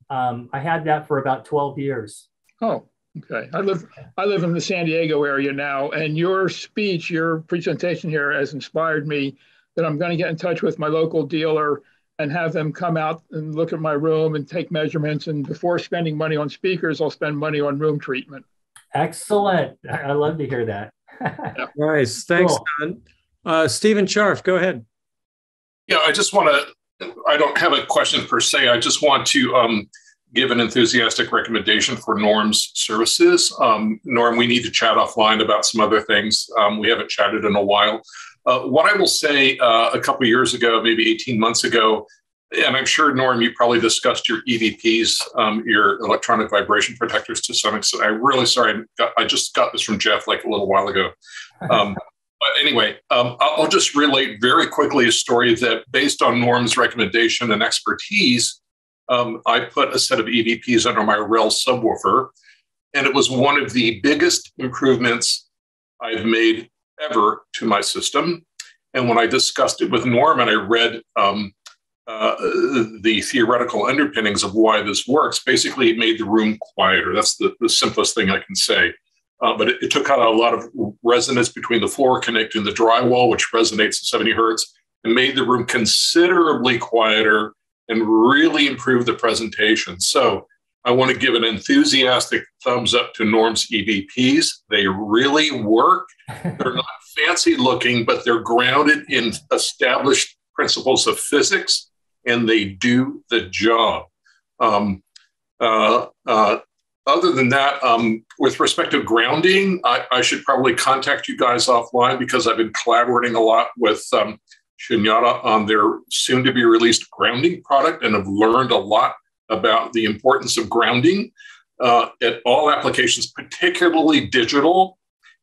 Um, I had that for about 12 years. Oh, okay. I live I live in the San Diego area now, and your speech, your presentation here, has inspired me that I'm going to get in touch with my local dealer and have them come out and look at my room and take measurements. And before spending money on speakers, I'll spend money on room treatment. Excellent. I love to hear that. yeah. Nice. Thanks, cool. Don. Uh, Stephen Scharf, go ahead. Yeah, I just want to, I don't have a question per se. I just want to um, give an enthusiastic recommendation for Norm's services. Um, Norm, we need to chat offline about some other things. Um, we haven't chatted in a while. Uh, what I will say uh, a couple years ago, maybe 18 months ago, and I'm sure, Norm, you probably discussed your EVPs, um, your electronic vibration protectors to some extent. I'm really sorry. I, got, I, just got this from Jeff like a little while ago. Um, but anyway, um, I'll just relate very quickly a story that, based on Norm's recommendation and expertise, um, I put a set of EVPs under my REL subwoofer. And it was one of the biggest improvements I've made ever to my system. And when I discussed it with Norm and I read um, uh, the theoretical underpinnings of why this works, basically it made the room quieter. That's the, the simplest thing I can say. Uh, but it, it, took out a lot of resonance between the floor connecting the drywall, which resonates at 70 hertz, and made the room considerably quieter and really improve the presentation. So I want to give an enthusiastic thumbs up to Norm's EVPs. They really work. They're not fancy looking, but they're grounded in established principles of physics and they do the job. Um, uh, uh, other than that, um, with respect to grounding, I, I, should probably contact you guys offline because I've been collaborating a lot with um, Shunyata on their soon to be released grounding product and have learned a lot about the importance of grounding uh, at all applications, particularly digital.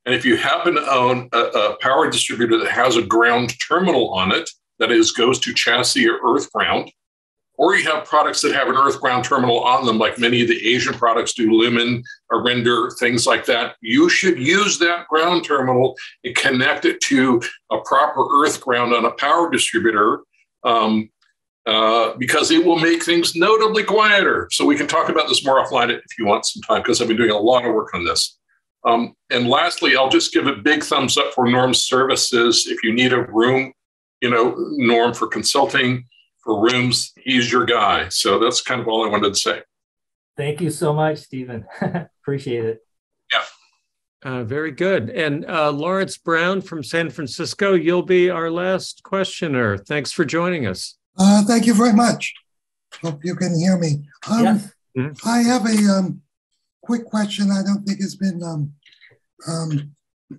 And if you happen to own a, a, power distributor that has a ground terminal on it, that is, goes to chassis or earth ground, or you have products that have an earth ground terminal on them, like many of the Asian products do, Lumin, Render, things like that, you should use that ground terminal and connect it to a proper earth ground on a power distributor. Um, uh, because it will make things notably quieter. So we can talk about this more offline if you want some time, because I've been doing a lot of work on this. Um, and lastly, I'll just give a big thumbs up for Norm Services. If you need a room, you know, Norm for consulting for rooms, he's your guy. So that's kind of all I wanted to say. Thank you so much, Stephen. Appreciate it. Yeah. Uh, very good. And uh, Lawrence Brown from San Francisco, you'll be our last questioner. Thanks for joining us. Uh, thank you very much. Hope you can hear me. Um, yes. mm-hmm. I have a um, quick question I don't think it's been um, um,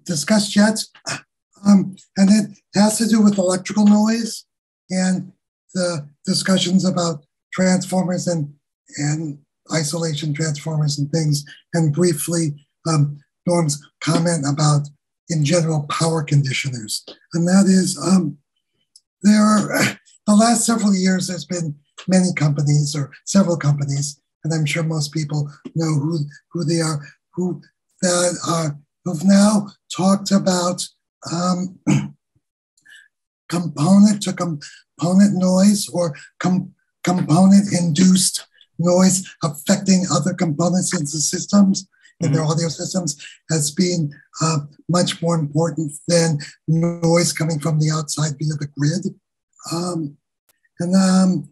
discussed yet. Um, and it has to do with electrical noise and the discussions about transformers and, and isolation transformers and things, and briefly um, Norm's comment about, in general, power conditioners. And that is, um, there are the last several years, there's been many companies or several companies, and I'm sure most people know who, who they are, who that are who've now talked about um, component to component noise or com- component induced noise affecting other components in the systems in mm-hmm. their audio systems has been uh, much more important than noise coming from the outside via the grid. Um, and um,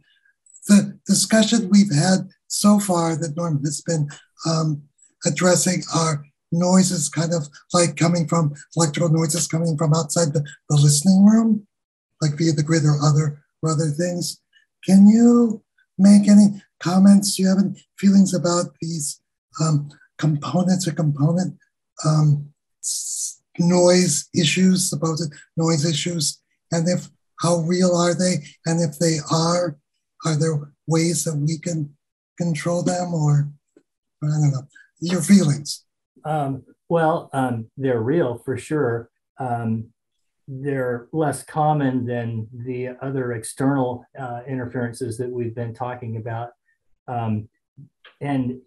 the discussion we've had so far that Norm has been um, addressing are noises kind of like coming from electrical noises coming from outside the, the listening room, like via the grid or other or other things. Can you make any comments? Do you have any feelings about these um, components or component um, noise issues, supposed noise issues, and if how real are they? And if they are, are there ways that we can control them or, I don't know, your feelings? Um, well, um, they're real for sure. Um, they're less common than the other external uh, interferences that we've been talking about. Um, and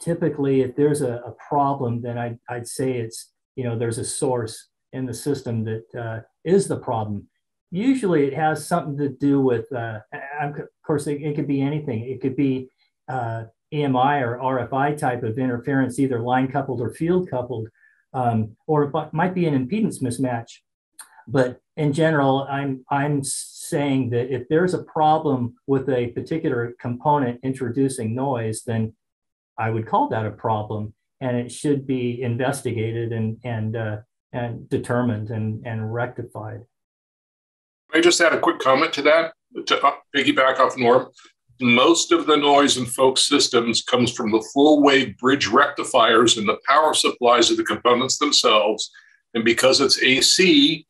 typically, if there's a, a problem, then I'd, I'd, say it's, you know, there's a source in the system that uh, is the problem usually it has something to do with, uh, of course, it, it, could be anything. It could be uh, EMI or RFI type of interference, either line coupled or field coupled, um, or it might be an impedance mismatch. But in general, I'm, I'm saying that if there's a problem with a particular component introducing noise, then I would call that a problem and it should be investigated and, and, uh, and determined and, and rectified. I just add a quick comment to that to uh, piggyback off Norm. Most of the noise in folk systems comes from the full wave bridge rectifiers and the power supplies of the components themselves. And because it's AC,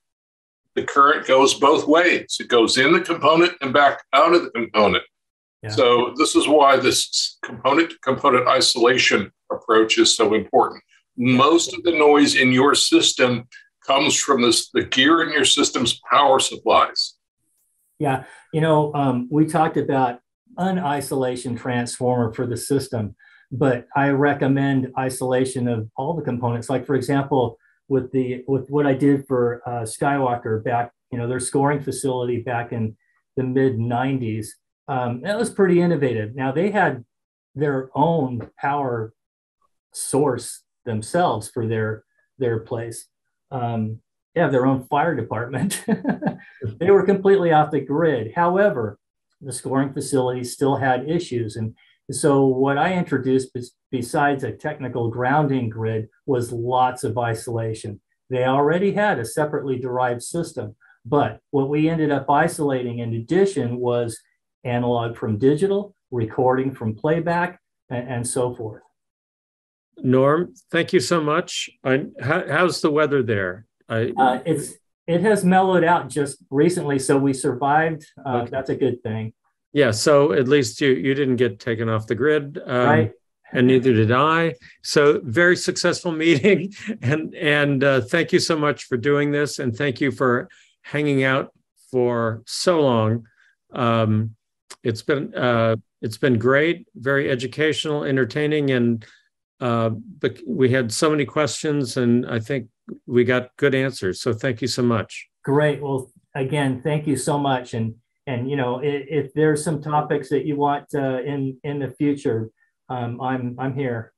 the current goes both ways. It goes in the component and back out of the component. Yeah. So this is why this component to component isolation approach is so important. Most of the noise in your system comes from this the gear in your system's power supplies. Yeah, you know, um, we talked about an isolation transformer for the system, but I recommend isolation of all the components. Like for example, with the with what I did for uh, Skywalker back, you know, their scoring facility back in the mid '90s. Um, that was pretty innovative. Now they had their own power source themselves for their their place um, they have their own fire department. they were completely off the grid. However, the scoring facility still had issues, and So what I introduced besides a technical grounding grid was lots of isolation. They already had a separately derived system, but what we ended up isolating in addition was analog from digital, recording from playback, and, and so forth. Norm, thank you so much. I, how, how's the weather there? I, uh, it's it has mellowed out just recently, so we survived. Uh, okay. That's a good thing. Yeah, so at least you you didn't get taken off the grid, um, right? And neither did I. So very successful meeting, and and uh, thank you so much for doing this, and thank you for hanging out for so long. Um, it's been uh, it's been great, very educational, entertaining, and uh, but we had so many questions, and I think we got good answers. So thank you so much. Great. Well, again, thank you so much. And and you know, if, if there's some topics that you want uh, in in the future, um, I'm I'm here.